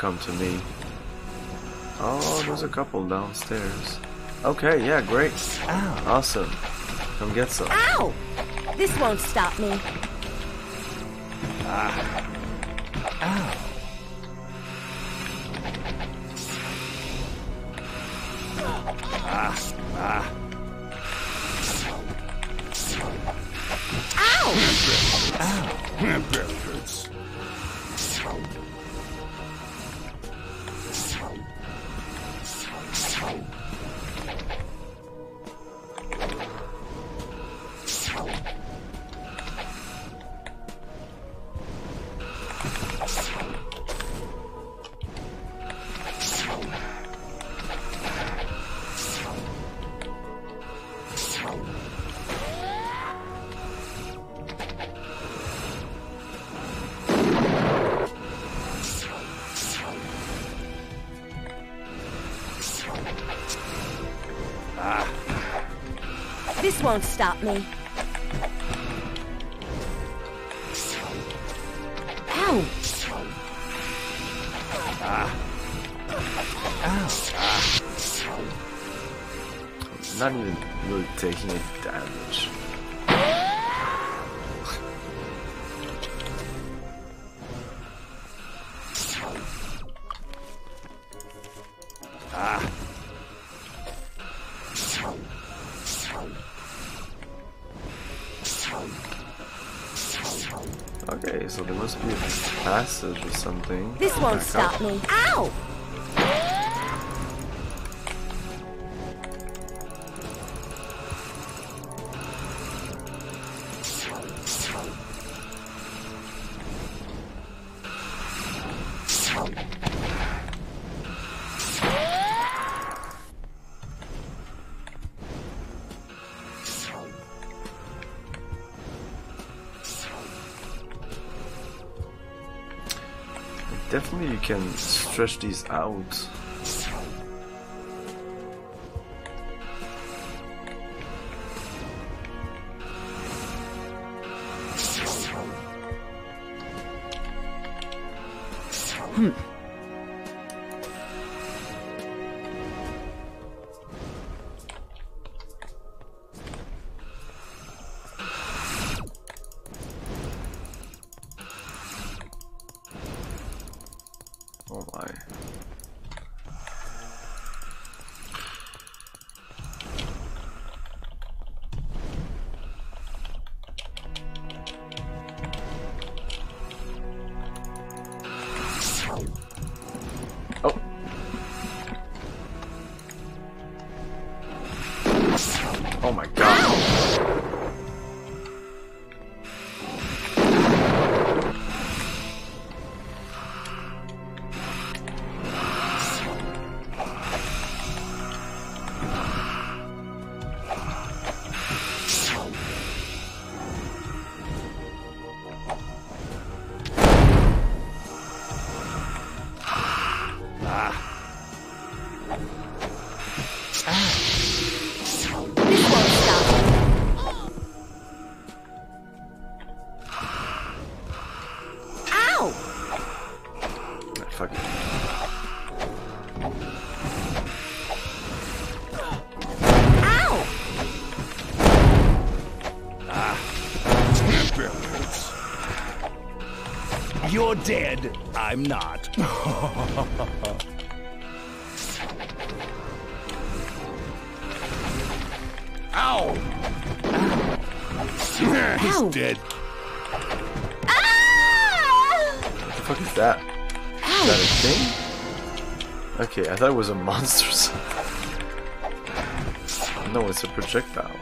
Come to me. Oh, there's a couple downstairs. Okay, yeah, great. Awesome. Come get some. Ow! This won't stop me. Ah. Won't stop me. Ow! Not even really taking any passage or something. This won't stop up. me. Ow! Can stretch these out. I'm not. Ow! He's Ow. dead. Ah! What the fuck is that? Is that a thing? Okay, I thought it was a monster. No, it's a projectile.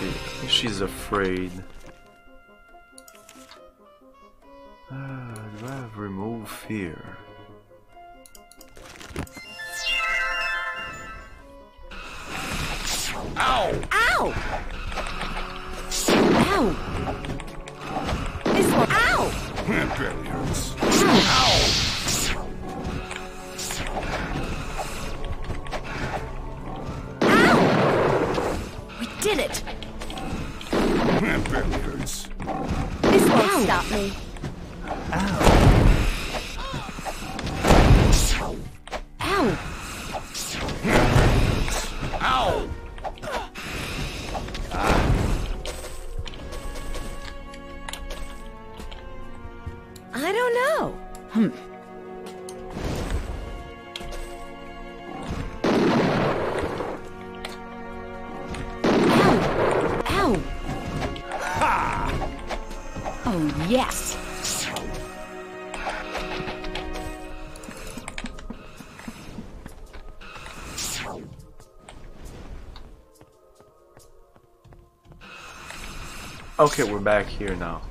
Okay, she's afraid. Ah, do I have remove fear? Ow! Ow! Ow! This one. Ow! That barely hurts. Ow! We did it! That barely hurts. This won't stop me. Okay, we're back here now.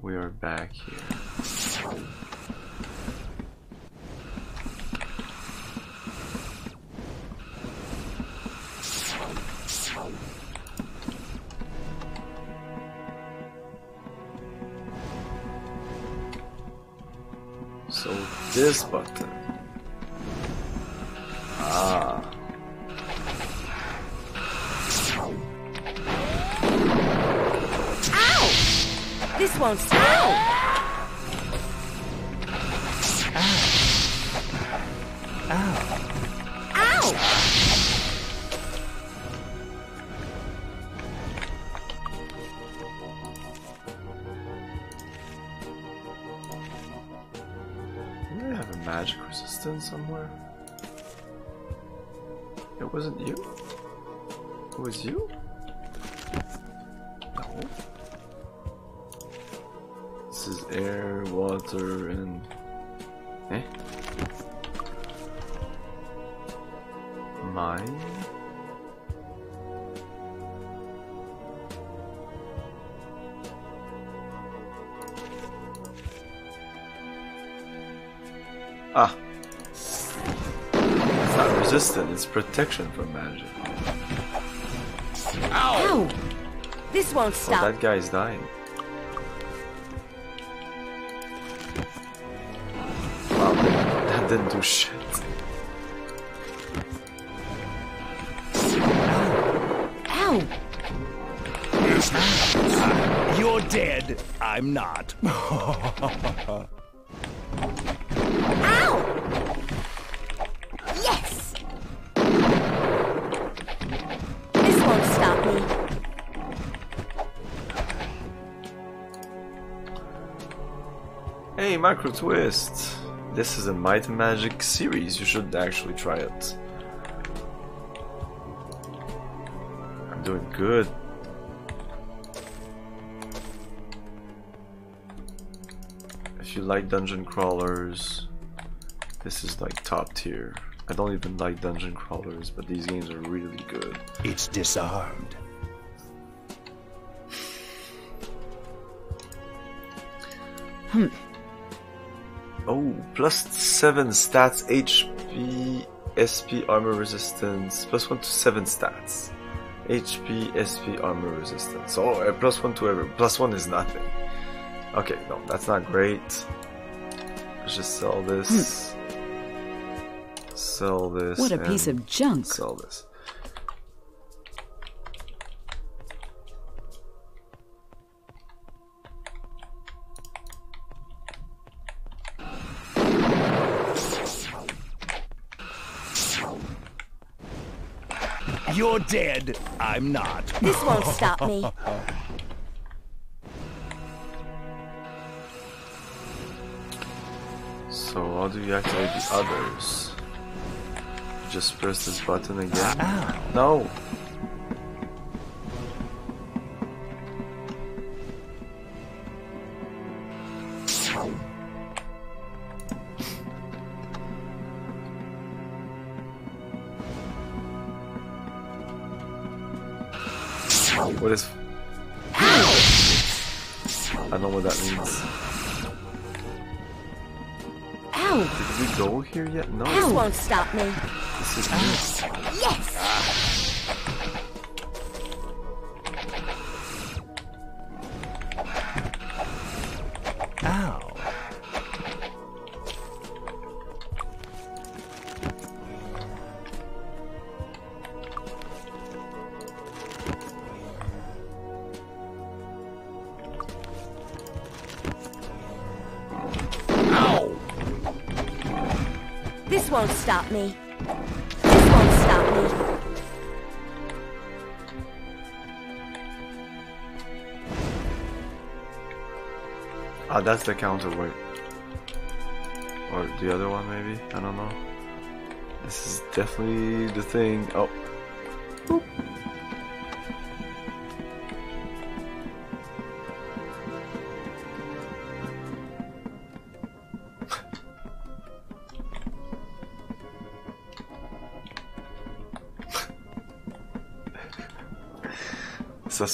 We are back here. Was you? No. This is air, water, and. Eh? Mine? Ah. It's not resistant, it's protection from magic. Ow! This won't Oh, stop. that guy's dying. Wow, that didn't do shit. Ow! You're dead. I'm not. Ow! Hey, Macro Twist! This is a Might and Magic series, you should actually try it. I'm doing good. If you like dungeon crawlers, this is like top tier. I don't even like dungeon crawlers, but these games are really good. It's disarmed. Hmm. Oh, plus 7 stats, HP, SP, armor resistance, plus 1 to 7 stats. HP, SP, armor resistance. So, uh, plus 1 to every, plus 1 is nothing. Okay, no, that's not great. Let's just sell this. Sell this. What a piece of junk. Sell this. You're dead. I'm not. This won't stop me. So, how do you activate the others? Just press this button again? Ah. No! What is. I don't know what that means. Ow! Did we go here yet? No. This won't stop me. This is new. Yes! Won't stop me. This won't stop me. Ah, that's the counterweight. Or the other one, maybe? I don't know. This is definitely the thing. Oh.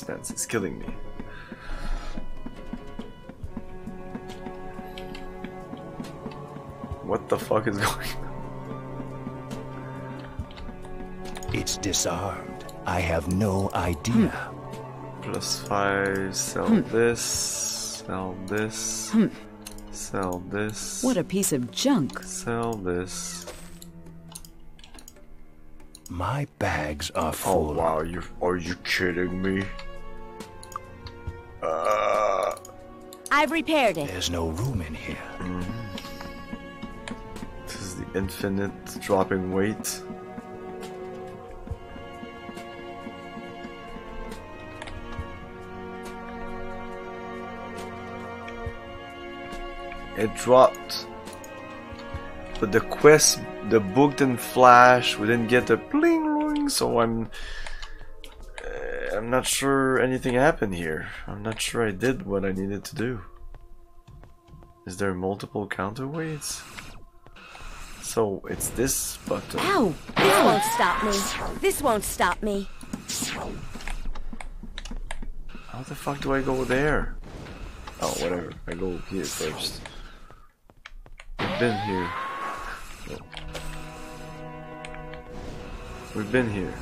Suspense is killing me. What the fuck is going on? It's disarmed. I have no idea. Plus five, sell Hmm. this, sell this, Hmm. sell this, What a piece of junk. sell this. My bags are full. Oh full. wow, you are you kidding me? Repaired it. There's no room in here. This is the infinite dropping weight. It dropped. But the quest, the book didn't flash. We didn't get the bling bling. So I'm, uh, I'm not sure anything happened here. I'm not sure I did what I needed to do. Is there multiple counterweights? So it's this button. Ow! This won't stop me. This won't stop me. How the fuck do I go there? Oh, whatever. I go here first. We've been here. We've been here.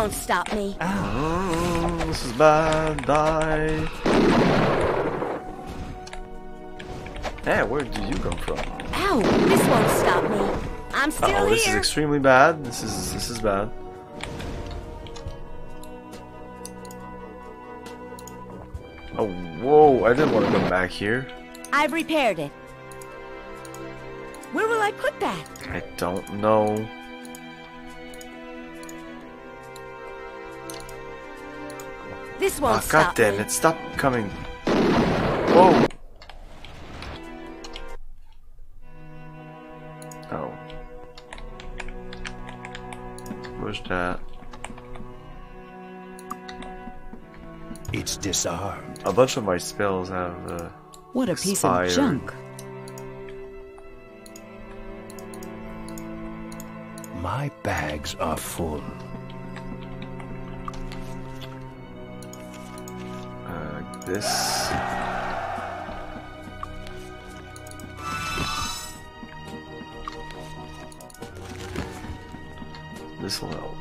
Won't stop me. Oh, this is bad. Die. Hey, where did you come from? Ow! This won't stop me. I'm still oh, this is here. extremely bad. This is this is bad. Oh, whoa! I didn't want to come back here. I've repaired it. Where will I put that? I don't know. This won't Ah, stop God damn it! Stop coming. Whoa! Oh. Where's that? It's disarmed. A bunch of my spells have. Uh, What a piece of junk. My bags are full. This. This will help.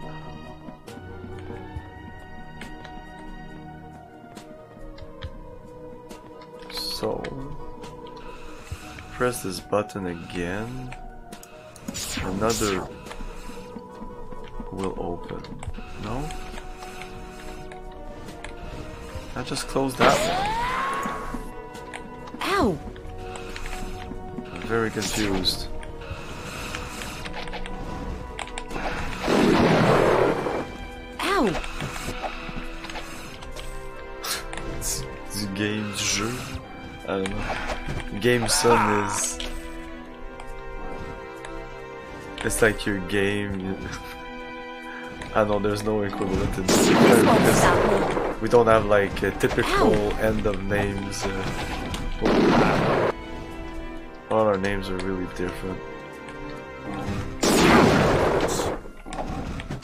So, press this button again. Another will open. No? Just closed that Ow! one. I'm very confused. Ow! the it's game jeu. I don't know. Game son is. It's like your game. I know there's no equivalent in this. Because. We don't have like a typical end of names. Uh, all our names are really different.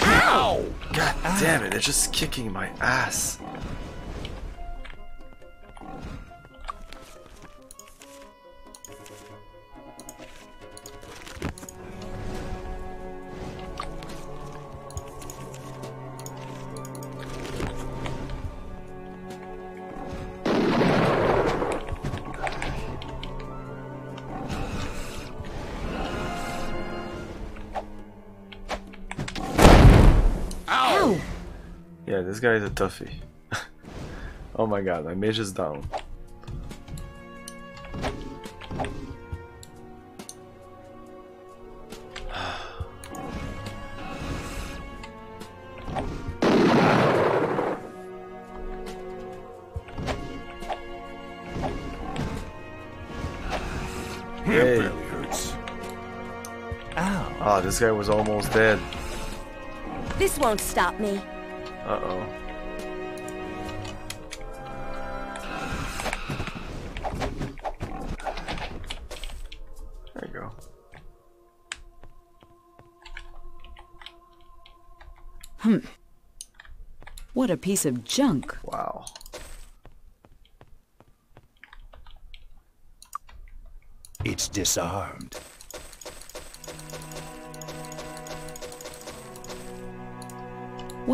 Ow! God damn it, they're just kicking my ass. This guy is a toughie. oh my god, my mage is down. Hey. Ow. Ah, this guy was almost dead. This won't stop me. Uh-oh. There you go. Hmm. What a piece of junk. Wow. It's disarmed.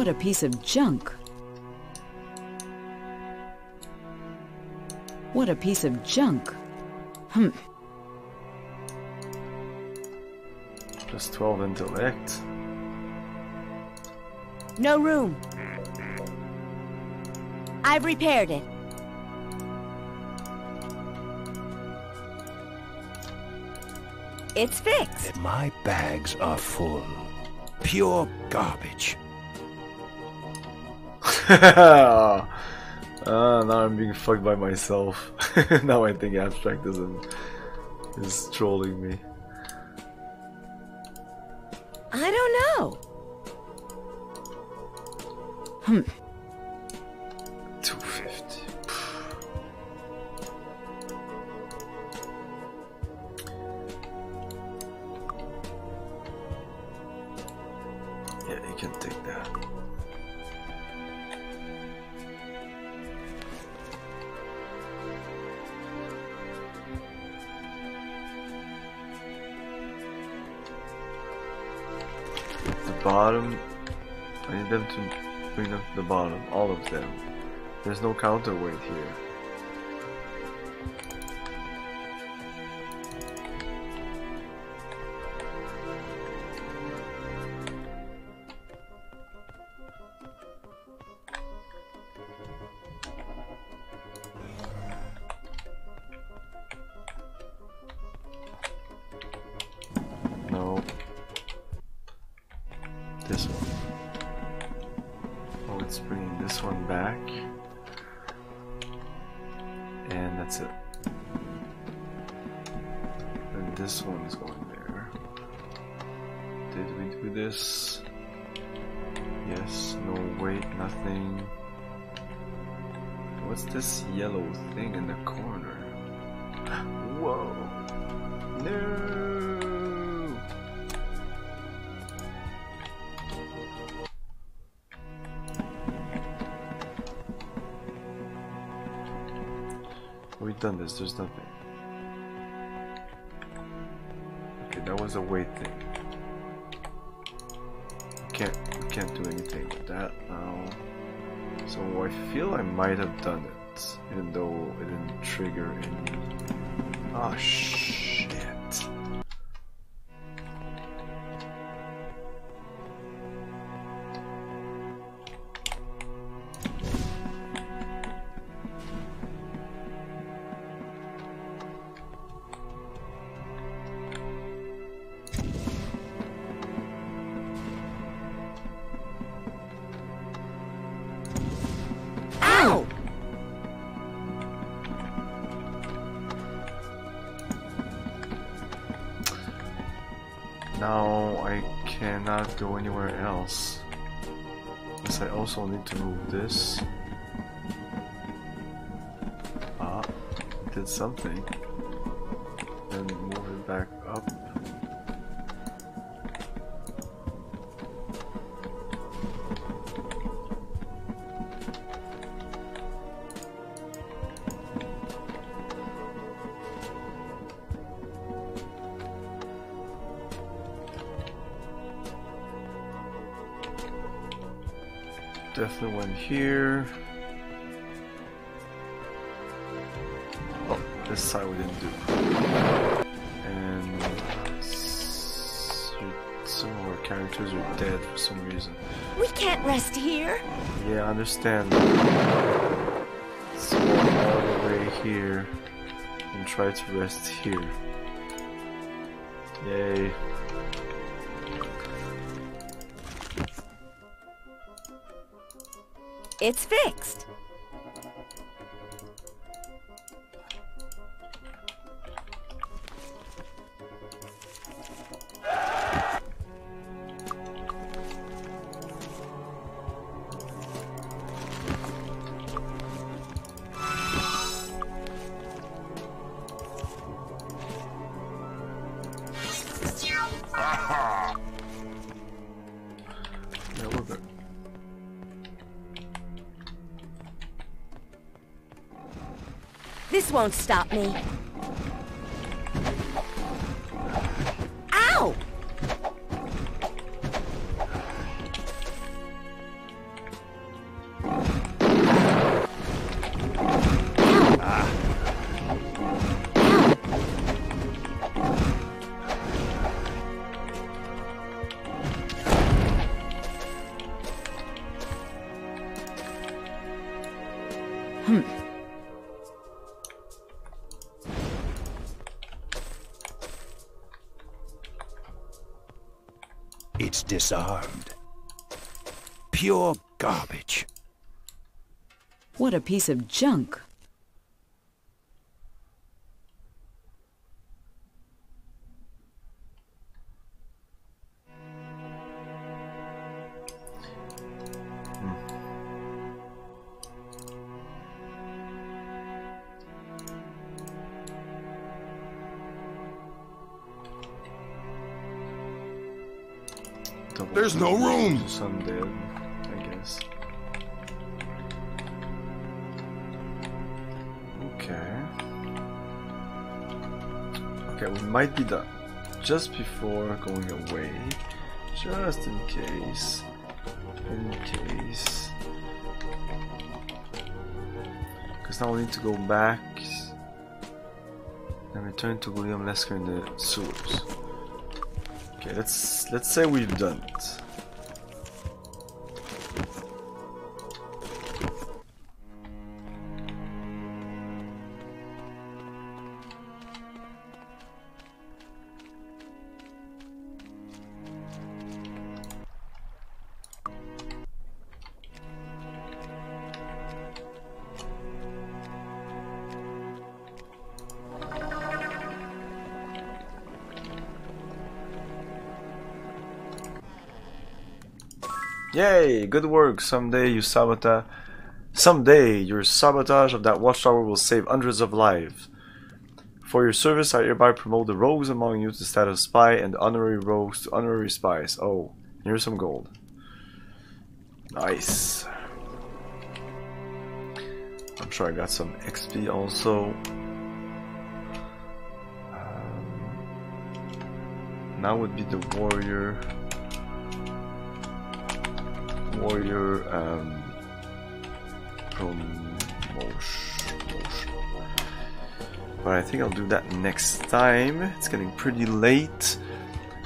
What a piece of junk. What a piece of junk. Hmm. Plus 12 intellect. No room. I've repaired it. It's fixed. My bags are full. Pure garbage. Uh, now I'm being fucked by myself. now I think abstract is, is trolling me. No counterweight here. There's nothing. Go anywhere else. Yes, I also need to move this. Ah, did something. Here. Oh, this side we didn't do. And some of our characters are dead for some reason. We can't rest here. Yeah, I understand. So all the way here and try to rest here. Yay. It's fixed. Won't stop me. What a piece of junk. Just before going away, just in case. In case. Because now we need to go back and return to William Lasker in the sewers. Okay, let's let's say we've done it. Good work. Someday you sabotage. Someday your sabotage of that watchtower will save hundreds of lives. For your service, I hereby promote the rogues among you to status spy and honorary rogues to honorary spies. Oh, here's some gold. Nice. I'm sure I got some XP also. Um, now would be the warrior warrior um, promotion. But I think I'll do that next time. It's getting pretty late.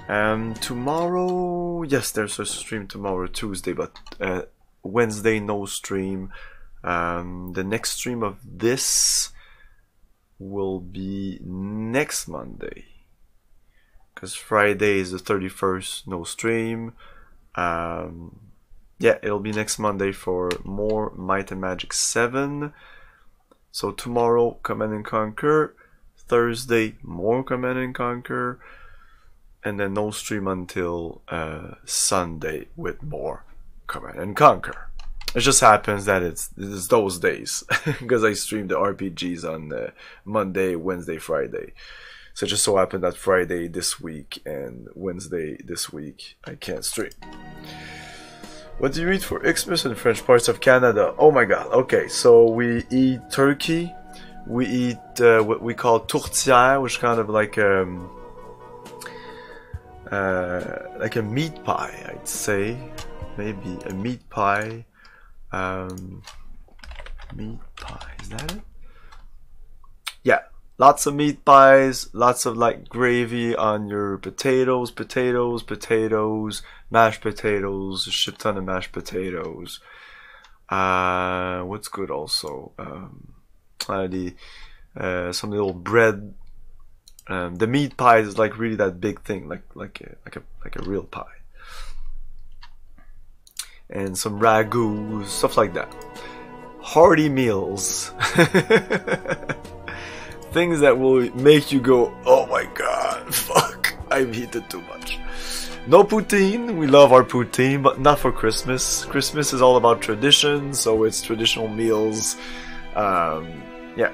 Um, tomorrow, yes, there's a stream tomorrow, Tuesday, but uh, Wednesday no stream. Um, the next stream of this will be next Monday. Because Friday is the 31st, no stream. Um, yeah, it'll be next Monday for more Might and Magic 7. So tomorrow, Command and Conquer. Thursday, more Command and Conquer. And then no stream until uh, Sunday with more Command and Conquer. It just happens that it's, it's those days because I stream the RPGs on uh, Monday, Wednesday, Friday. So it just so happened that Friday this week and Wednesday this week I can't stream. What do you eat for Xmas in French parts of Canada? Oh my god. Okay, so we eat turkey. We eat uh, what we call tourtière, which is kind of like um, uh, like a meat pie, I'd say. Maybe a meat pie. Um, meat pie, is that it? Yeah, lots of meat pies, lots of like gravy on your potatoes, potatoes, potatoes, mashed potatoes, a shit ton of mashed potatoes. Uh, what's good also? Um, uh, the uh, some little bread. Um, the meat pie is like really that big thing, like like a, like a like a real pie. And some ragu, stuff like that. Hearty meals. things that will make you go, oh my god, fuck, I've eaten too much. No poutine, we love our poutine, but not for Christmas. Christmas is all about tradition, so it's traditional meals. Um, yeah.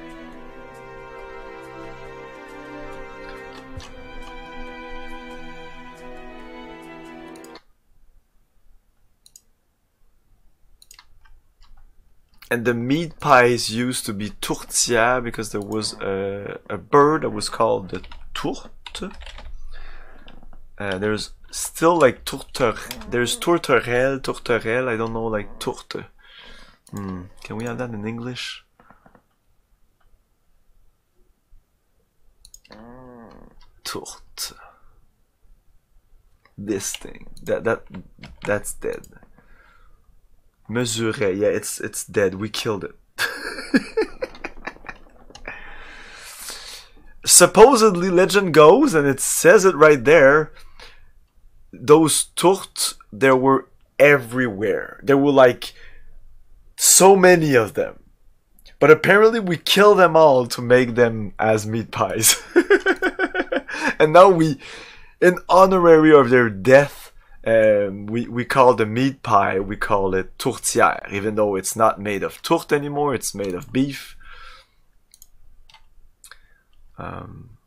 And the meat pies used to be tourtière because there was a, a bird that was called the tourte. Uh, there's still like tourteur. There's tourterelle, tourterelle. I don't know, like tourte. Hmm. Can we have that in English? Tourte. This thing. That that that's dead. Mesurer. Yeah, it's it's dead. We killed it. Supposedly, legend goes, and it says it right there. Those tourtes, there were everywhere. There were like so many of them. But apparently, we kill them all to make them as meat pies. and now we, in honorary of their death, um, we, we call the meat pie, we call it tourtière, even though it's not made of tourte anymore, it's made of beef. Um,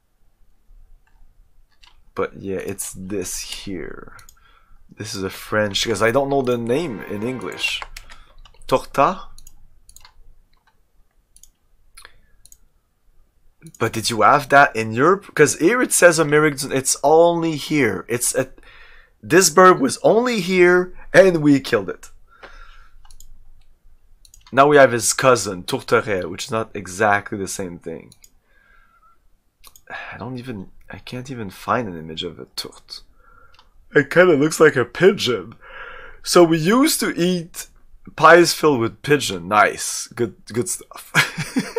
but yeah, it's this here. This is a French, because I don't know the name in English. Torta? But did you have that in Europe? Because here it says American, it's only here. It's a, this bird was only here and we killed it. Now we have his cousin, Tourterelle, which is not exactly the same thing. I don't even, I can't even find an image of a tourte. It kind of looks like a pigeon. So we used to eat pies filled with pigeon. Nice. Good, good stuff.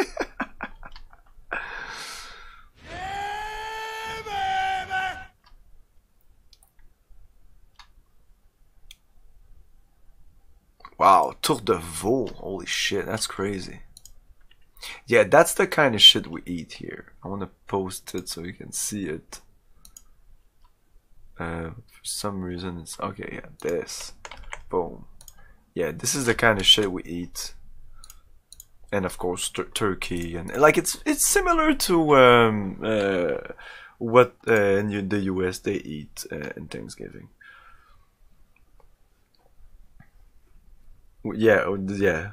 Wow, tour de veau. Holy shit, that's crazy. Yeah, that's the kind of shit we eat here. I want to post it so you can see it. Uh, for some reason, it's okay. Yeah, this. Boom. Yeah, this is the kind of shit we eat. And of course, tur turkey and like it's it's similar to um, uh, what uh, in the US they eat uh, in Thanksgiving. Yeah, yeah.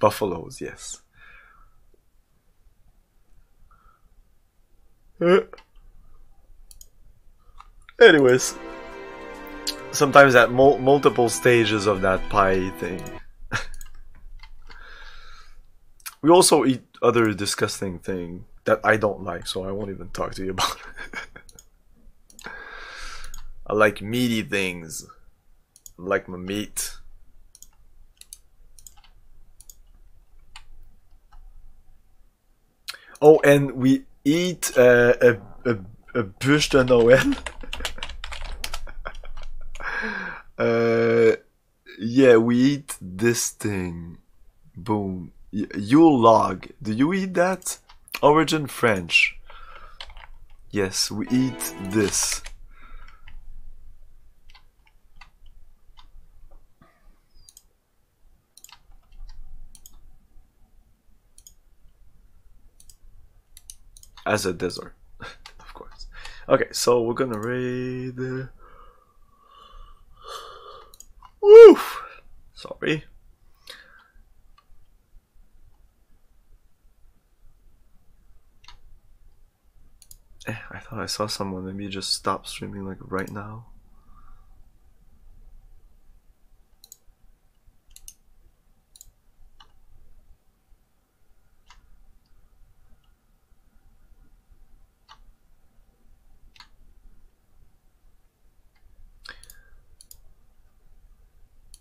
Buffaloes, yes. Uh, anyways, sometimes at mul multiple stages of that pie thing. we also eat other disgusting thing that I don't like, so I won't even talk to you about it. I like meaty things. I like my meat. Oh, and we eat uh, a, a, a bûche de Noël. uh, yeah, we eat this thing. Boom. Yule log. Do you eat that? Origin French. Yes, we eat this. As a dessert, of course. Okay, so we're gonna raid. Uh... Woo! Sorry. Eh, I thought I saw someone. Maybe just stop streaming like right now.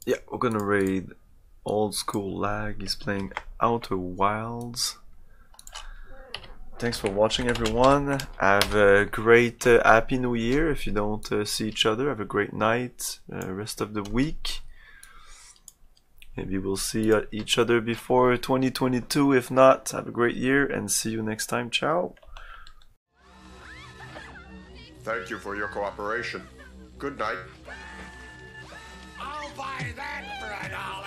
Yeah, we're gonna raid Old School Lag. He's playing Outer Wilds. Thanks for watching, everyone. Have a great uh, Happy New Year. If you don't uh, see each other, have a great night, uh, rest of the week. Maybe we'll see uh, each other before 2022. If not, have a great year and see you next time. Ciao. Thank you for your cooperation. Good night. I'll buy that for a dollar.